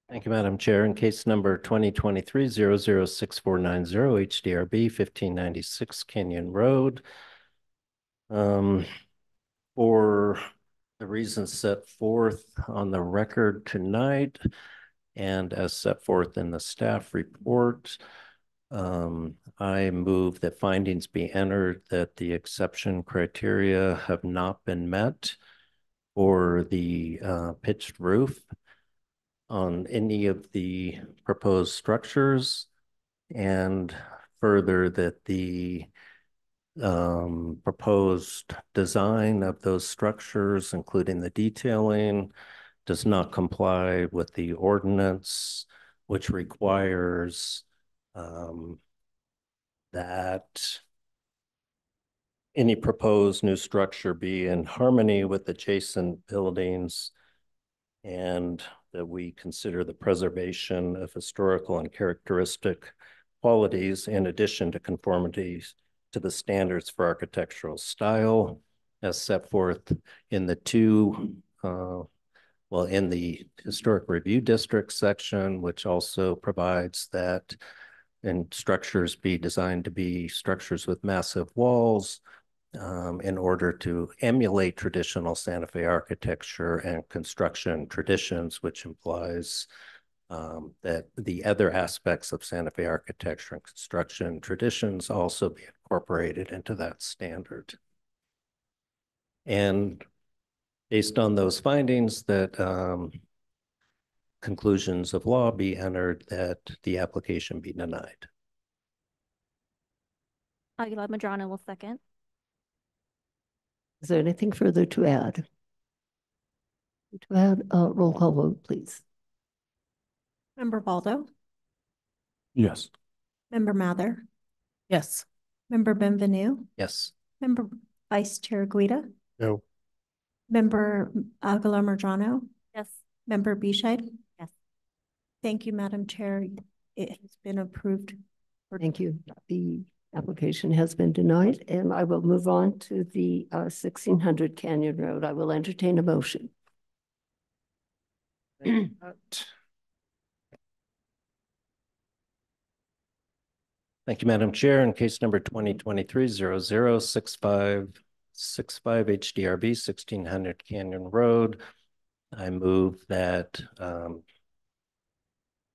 F: Thank you, Madam Chair. In case number twenty twenty-three zero zero six four nine zero HDRB fifteen ninety-six Canyon Road. Um, for the reasons set forth on the record tonight and as set forth in the staff report, um, I move that findings be entered that the exception criteria have not been met for the uh, pitched roof on any of the proposed structures and further that the um, proposed design of those structures, including the detailing, does not comply with the ordinance, which requires um, that any proposed new structure be in harmony with adjacent buildings and that we consider the preservation of historical and characteristic qualities in addition to conformities to the standards for architectural style as set forth in the two, uh, well, in the historic review district section, which also provides that and structures be designed to be structures with massive walls um, in order to emulate traditional Santa Fe architecture and construction traditions, which implies um, that the other aspects of Santa Fe architecture and construction traditions also be incorporated into that standard. And based on those findings that um, conclusions of law be entered that the application be denied.
K: Aguilar Madrano will second.
B: Is there anything further to add? To add, uh, roll call vote, please.
C: Member Baldo,
P: Yes.
C: Member Mather,
O: Yes.
C: Member Bienvenu,
F: Yes.
C: Member Vice Chair Guida,
E: No.
C: Member Aguilar Marjano,
K: Yes.
C: Member Biedscheid.
K: Yes.
C: Thank you, Madam Chair. It has been approved.
B: Thank you. The application has been denied and I will move on to the uh, sixteen hundred Canyon Road. I will entertain a motion.
F: Thank you, Madam Chair. In case number twenty twenty-three zero zero six five six five HDRB sixteen hundred Canyon Road, I move that um,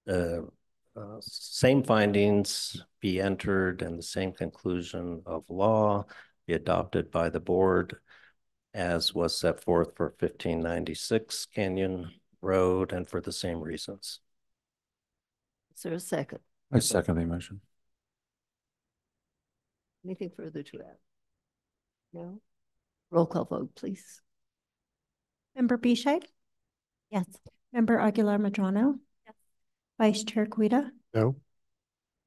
F: the uh, same findings be entered and the same conclusion of law be adopted by the board as was set forth for fifteen ninety-six Canyon Road and for the same reasons.
B: Is there a second?
P: I second the motion.
B: Anything further to add? No? Roll call vote, please.
C: Member Biedscheid,
A: Yes.
C: Member Aguilar Madrano.
K: Yes.
C: Vice Chair Guida,
E: No.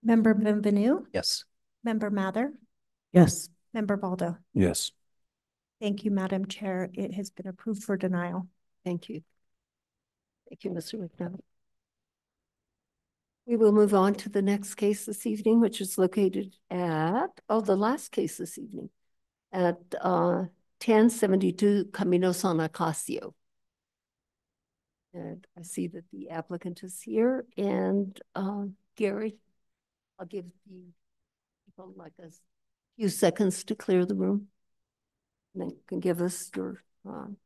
C: Member Bienvenu,
F: Yes.
C: Member Mather,
O: Yes.
C: Member Baldo.
P: Yes.
C: Thank you, Madam Chair. It has been approved for denial.
B: Thank you. Thank you, Mr. McDowell. We will move on to the next case this evening, which is located at, oh, the last case this evening at uh ten seventy-two Camino San Acacio. And I see that the applicant is here and uh Gary, I'll give the people like a few seconds to clear the room. And then you can give us your um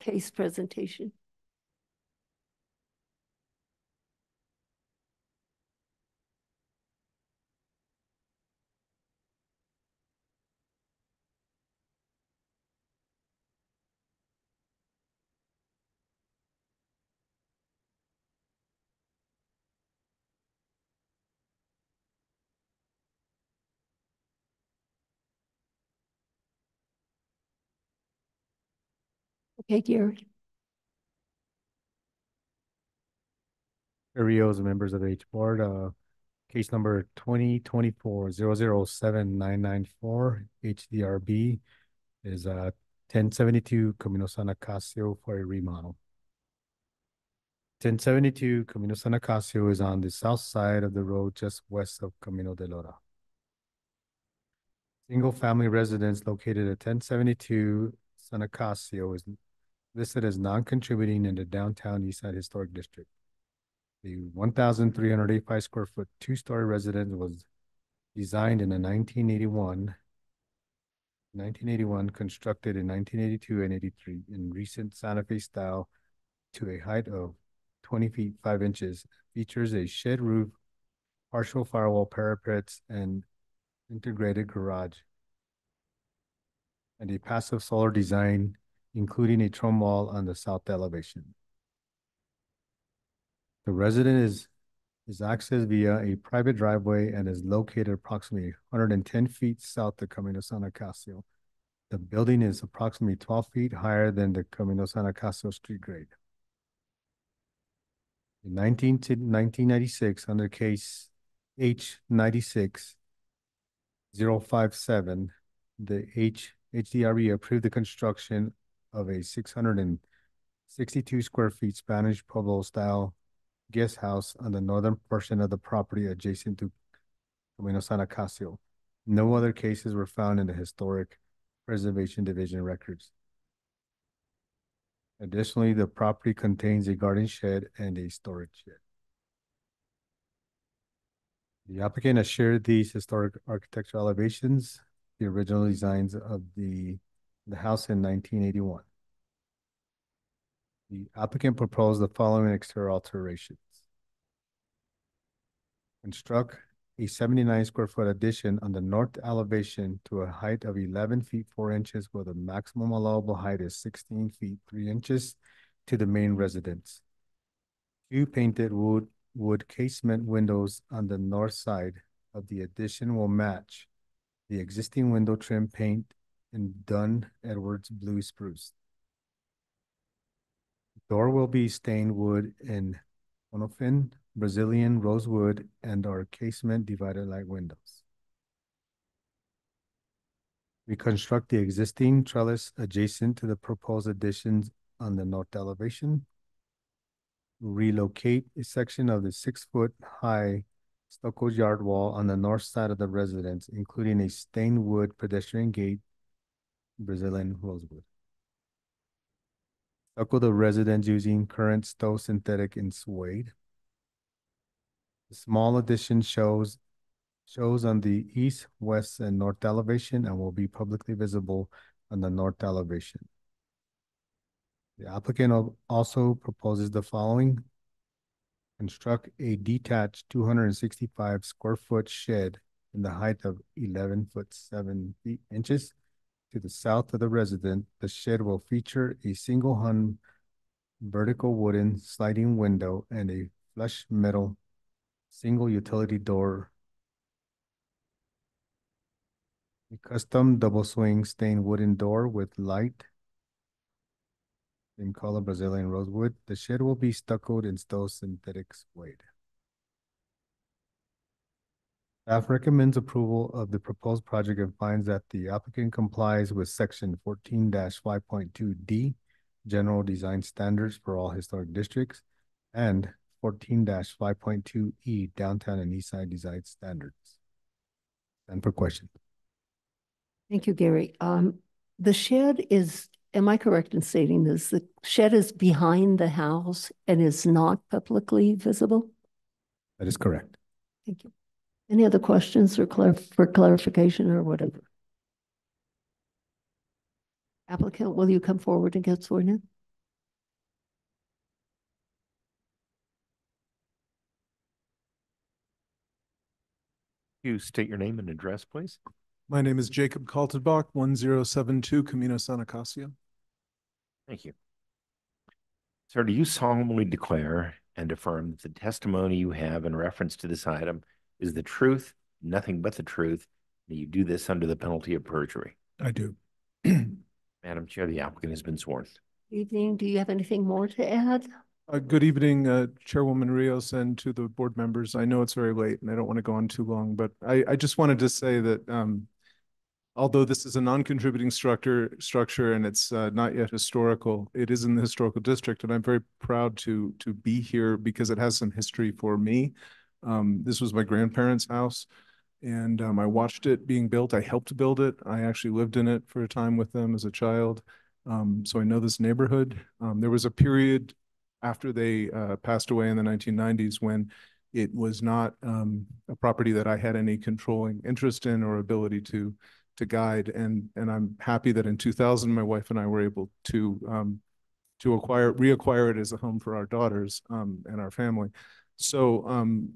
B: case presentation. Okay, Gary.
D: Rios members of the H board, uh, case number twenty twenty-four zero zero seven nine nine four HDRB is uh ten seventy-two Camino San Acacio for a remodel. Ten seventy-two Camino San Acacio is on the south side of the road just west of Camino de Lora. Single-family residence located at ten seventy-two San Acacio is listed as non-contributing in the downtown Eastside Historic District. The one thousand three hundred eighty-five square foot two-story residence was designed in the nineteen eighty-one 1981, constructed in 1982 and 83 in recent Santa Fe style to a height of 20 feet 5 inches, features a shed roof, partial firewall parapets, and integrated garage, and a passive solar design, including a trim wall on the south elevation. The resident is is accessed via a private driveway and is located approximately 110 feet south of Camino San Acacio. The building is approximately 12 feet higher than the Camino San Acacio street grade. In 19 to 1996, under case H 96 057, the H HDRB approved the construction of a 662 square feet Spanish Pueblo style guest house on the northern portion of the property adjacent to Camino San Acacio. No other cases were found in the Historic Preservation Division records. Additionally, the property contains a garden shed and a storage shed. The applicant has shared these historic architectural elevations, the original designs of the, the house in 1981. The applicant proposed the following exterior alterations. Construct a seventy-nine square foot addition on the north elevation to a height of eleven feet four inches where the maximum allowable height is sixteen feet three inches to the main residence. Two painted wood, wood casement windows on the north side of the addition will match the existing window trim paint in Dunn Edwards blue spruce. Door will be stained wood in Penofin, Brazilian rosewood, and our casement divided light windows. We construct the existing trellis adjacent to the proposed additions on the north elevation. Relocate a section of the six-foot-high stucco yard wall on the north side of the residence, including a stained wood pedestrian gate, Brazilian rosewood. Stucco the residence using current Sto synthetic in suede. The small addition shows shows on the east, west, and north elevation and will be publicly visible on the north elevation. The applicant also proposes the following. Construct a detached 265 square foot shed in the height of 11 foot 7 feet inches to the south of the resident, the shed will feature a single hung vertical wooden sliding window and a flush metal single utility door. A custom double swing stained wooden door with light in color Brazilian rosewood. The shed will be stuccoed in Sto synthetic suede. Staff recommends approval of the proposed project and finds that the applicant complies with section fourteen five point two D, general design standards for all historic districts, and fourteen five point two E, downtown and east side design standards. And for questions.
B: Thank you, Gary. Um, the shed is, am I correct in stating this? The shed is behind the house and is not publicly visible?
D: That is correct.
B: Thank you. Any other questions or clar for clarification or whatever? Applicant, will you come forward and get sworn in?
N: You state your name and address, please.
V: My name is Jacob Kaltenbach, one zero seven two Camino San Acacio.
N: Thank you. Sir, do you solemnly declare and affirm that the testimony you have in reference to this item is the truth, nothing but the truth, that you do this under the penalty of perjury?
V: I do.
N: Madam Chair, the applicant has been sworn.
B: Evening, do you have anything more to add?
V: Uh, good evening, uh, Chairwoman Rios and to the board members. I know it's very late and I don't want to go on too long, but I, I just wanted to say that um, although this is a non-contributing structure, structure and it's uh, not yet historical, it is in the historical district, and I'm very proud to to be here because it has some history for me. Um, this was my grandparents' house, and um, I watched it being built. I helped build it. I actually lived in it for a time with them as a child, um, so I know this neighborhood. Um, there was a period after they uh, passed away in the 1990s when it was not um, a property that I had any controlling interest in or ability to to guide. And and I'm happy that in 2000, my wife and I were able to um, to acquire reacquire it as a home for our daughters and our family. So um,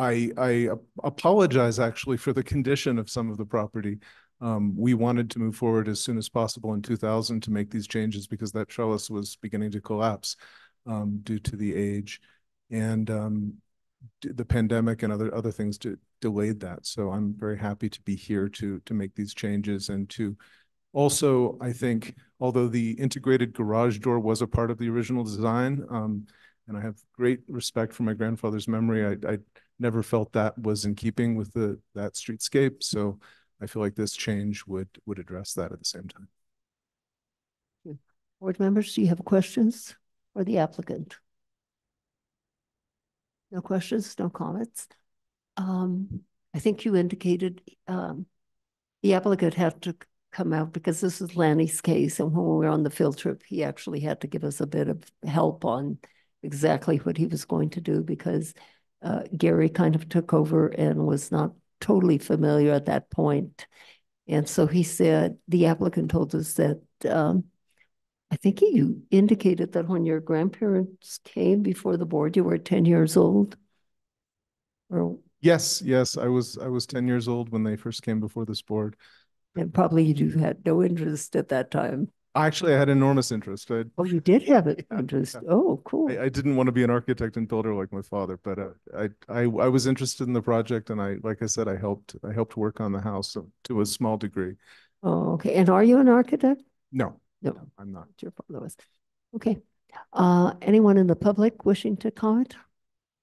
V: I I apologize actually for the condition of some of the property. Um, we wanted to move forward as soon as possible in 2000 to make these changes because that trellis was beginning to collapse um, due to the age and um, the pandemic and other other things to, delayed that. So I'm very happy to be here to to make these changes and to also I think although the integrated garage door was a part of the original design, um, and I have great respect for my grandfather's memory, I, I never felt that was in keeping with the that streetscape. So I feel like this change would would address that at the same time.
B: Board members, do you have questions for the applicant? No questions, no comments. Um, I think you indicated um, the applicant had to come out because this is Lanny's case. And when we were on the field trip, he actually had to give us a bit of help on exactly what he was going to do because uh, Gary kind of took over and was not totally familiar at that point. And so he said, the applicant told us that um, I think you indicated that when your grandparents came before the board, you were 10 years old. Or
V: Yes, yes, I was I was 10 years old when they first came before this board.
B: and probably you had no interest at that time.
V: Actually, I had enormous interest. I,
B: Oh, you did have it interest. Oh, cool.
V: I, I didn't want to be an architect and builder like my father, but uh, I, I I was interested in the project, and I like I said, I helped I helped work on the house to a small degree.
B: Oh, okay. And are you an architect?
V: No,
B: No,
V: I'm not.
B: your father was. Okay. Uh, anyone in the public wishing to comment?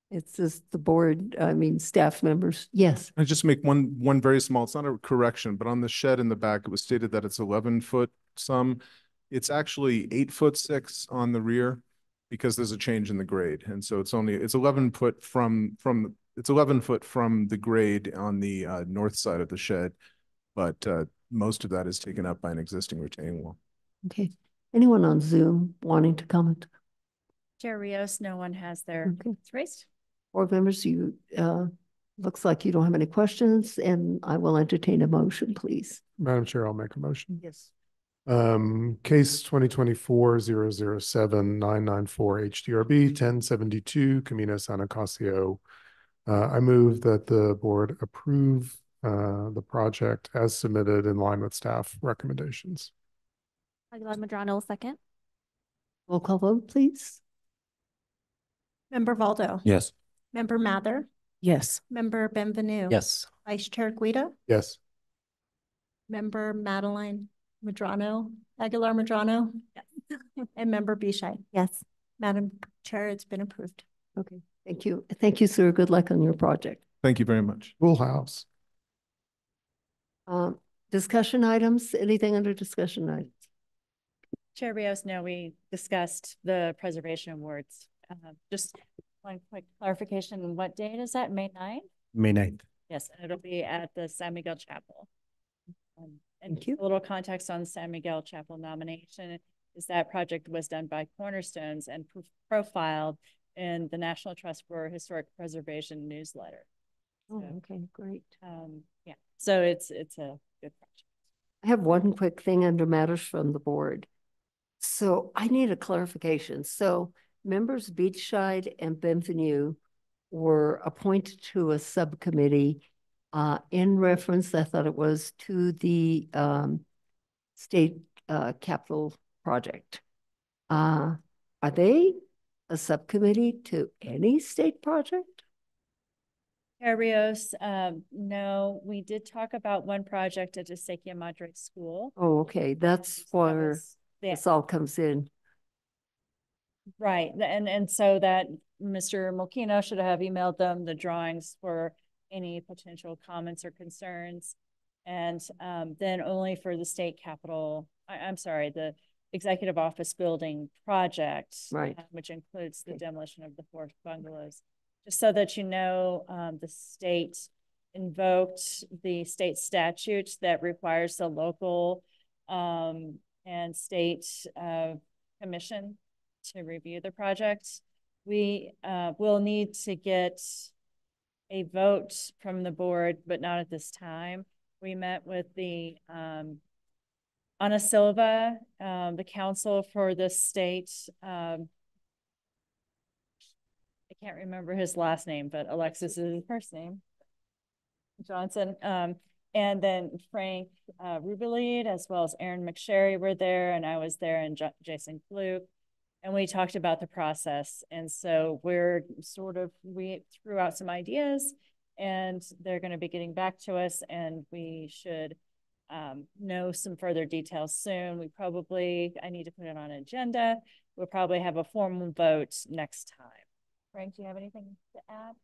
B: It's just the board, I mean, staff members. Yes.
V: I just make one one very small. It's not a correction, but on the shed in the back, it was stated that it's 11 foot some. It's actually eight foot six on the rear because there's a change in the grade, and so it's only it's 11 foot from from it's 11 foot from the grade on the uh, north side of the shed, but uh, most of that is taken up by an existing retaining wall.
B: Okay. Anyone on Zoom wanting to comment?
H: Chair Rios, no one has their
B: Okay.
H: hands raised.
B: Board members, you, uh, looks like you don't have any questions and I will entertain a motion, please.
E: Madam Chair, I'll make a motion.
B: Yes.
E: Um, case twenty twenty-four zero zero seven nine nine four HDRB ten seventy-two Camino San Acacio. Uh, I move that the board approve, uh, the project as submitted in line with staff recommendations.
K: Aguilar Madrano, second.
B: Roll call vote, please.
C: Member Baldo.
P: Yes.
C: Member Mather,
B: Yes.
C: member Bienvenu.
F: Yes.
C: Vice Chair Guida,
E: Yes.
C: member Madeline Madrano, Aguilar Madrano. Yes. And member Biedscheid.
A: Yes.
C: Madam Chair, it's been approved.
B: Okay, thank you. Thank you, sir. Good luck on your project.
V: Thank you very much.
E: Full house.
B: Um, discussion items, anything under discussion items?
H: Chair Rios, no, we discussed the preservation awards. Uh, Just one quick clarification, what date is that? May 9th?
I: May 9th.
H: Yes, and it'll be at the San Miguel Chapel. Um, And
B: Thank you.
H: a little context on San Miguel Chapel nomination is that project was done by Cornerstones and pro- profiled in the National Trust for Historic Preservation newsletter.
B: Oh,
H: So,
B: okay, great.
H: Um, yeah, so it's, it's a good project.
B: I have one quick thing under matters from the board. So I need a clarification. So members Biedscheid and Bienvenu were appointed to a subcommittee uh, in reference, I thought it was, to the um, state uh, capital project. Uh, are they a subcommittee to any state project?
H: Rios, um, no, we did talk about one project at the Acequia Madre School.
B: Oh, okay, that's where
H: was the-
B: this all comes in.
H: Right, and, and so that Mr. Molino should have emailed them the drawings for any potential comments or concerns. And um, then only for the state capitol, I, I'm sorry, the executive office building project.
B: Right.
H: uh, Which includes the demolition of the four bungalows. Just so that you know, um, the state invoked the state statute that requires the local um, and state uh, commission to review the project. We uh, will need to get a vote from the board, but not at this time. We met with the um, Ana Silva, um, the counsel for the state. Um, I can't remember his last name, but Alexis is his first name. Johnson. Um, and then Frank uh, Rubelid, as well as Aaron McSherry were there, and I was there, and J Jason Fluke. And we talked about the process. And so we're sort of, we threw out some ideas, and they're going to be getting back to us, and we should um, know some further details soon. We probably, I need to put it on agenda. We'll probably have a formal vote next time. Frank, do you have anything to add?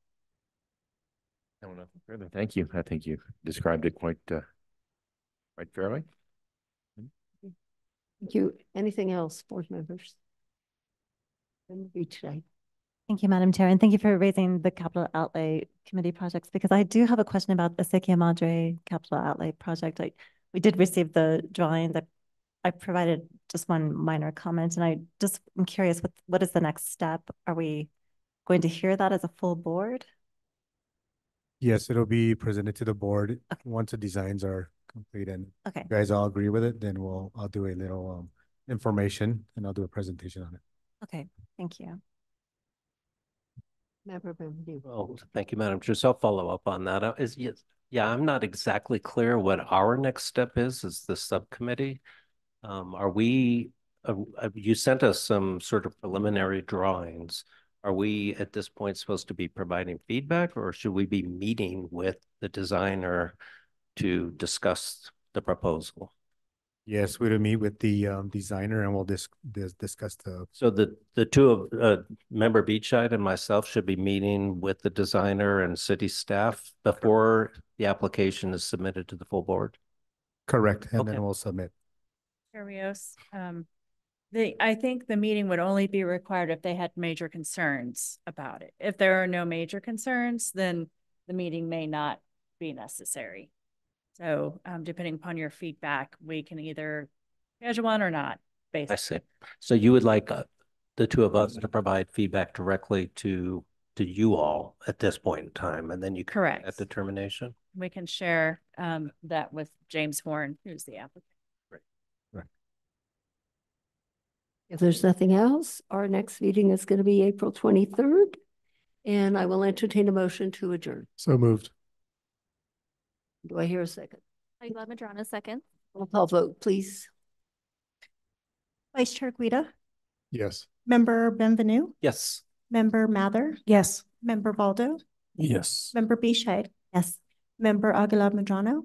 N: I don't know further. Thank you. I think you described it quite, uh, quite fairly.
B: Thank you. Anything else, board members? Reach today.
A: Thank you, Madam Chair, and thank you for raising the capital outlay committee projects, because I do have a question about the Acequia Madre capital outlay project. I, we did receive the drawings. I, I provided just one minor comment, and I just, I'm curious, what, what is the next step? Are we going to hear that as a full board?
D: Yes, it'll be presented to the board once the designs are complete and
A: Okay.
D: you guys all agree with it, then we'll, I'll do a little um information and I'll do a presentation on it.
A: Okay, thank you.
B: Member Bienvenu.
F: Well, thank you, Madam Chair. So I'll follow up on that. Uh, Is, yes, yeah, I'm not exactly clear what our next step is, as the subcommittee. Um, are we, uh, uh, you sent us some sort of preliminary drawings. Are we at this point supposed to be providing feedback or should we be meeting with the designer to discuss the proposal?
D: Yes, we'll meet with the um designer and we'll dis- dis- discuss the,
F: So the, the two of, uh, member Biedscheid and myself should be meeting with the designer and city staff before the application is submitted to the full board?
D: correct, and
F: Okay.
D: then we'll submit.
H: Chair Rios, um, the, I think the meeting would only be required if they had major concerns about it. If there are no major concerns, then the meeting may not be necessary. So, um, depending upon your feedback, we can either schedule one or not,
F: I see. So you would like uh, the two of us to provide feedback directly to, to you all at this point in time, and then you correct make that
H: Correct.
F: determination?
H: We can share, um, that with James Horn, who's the applicant. Right. Right.
B: If there's nothing else, our next meeting is going to be April twenty-third. And I will entertain a motion to adjourn.
E: So moved.
B: Do I hear a second?
K: Aguilar Madrano, second.
B: Roll call vote, please.
C: Vice Chair Guida,
E: Yes.
C: Member Bienvenu,
F: Yes.
C: Member Mather. Yes. Member Baldo,
P: Yes.
C: Member Biedscheid,
A: Yes.
C: Member Aguilar Madrano,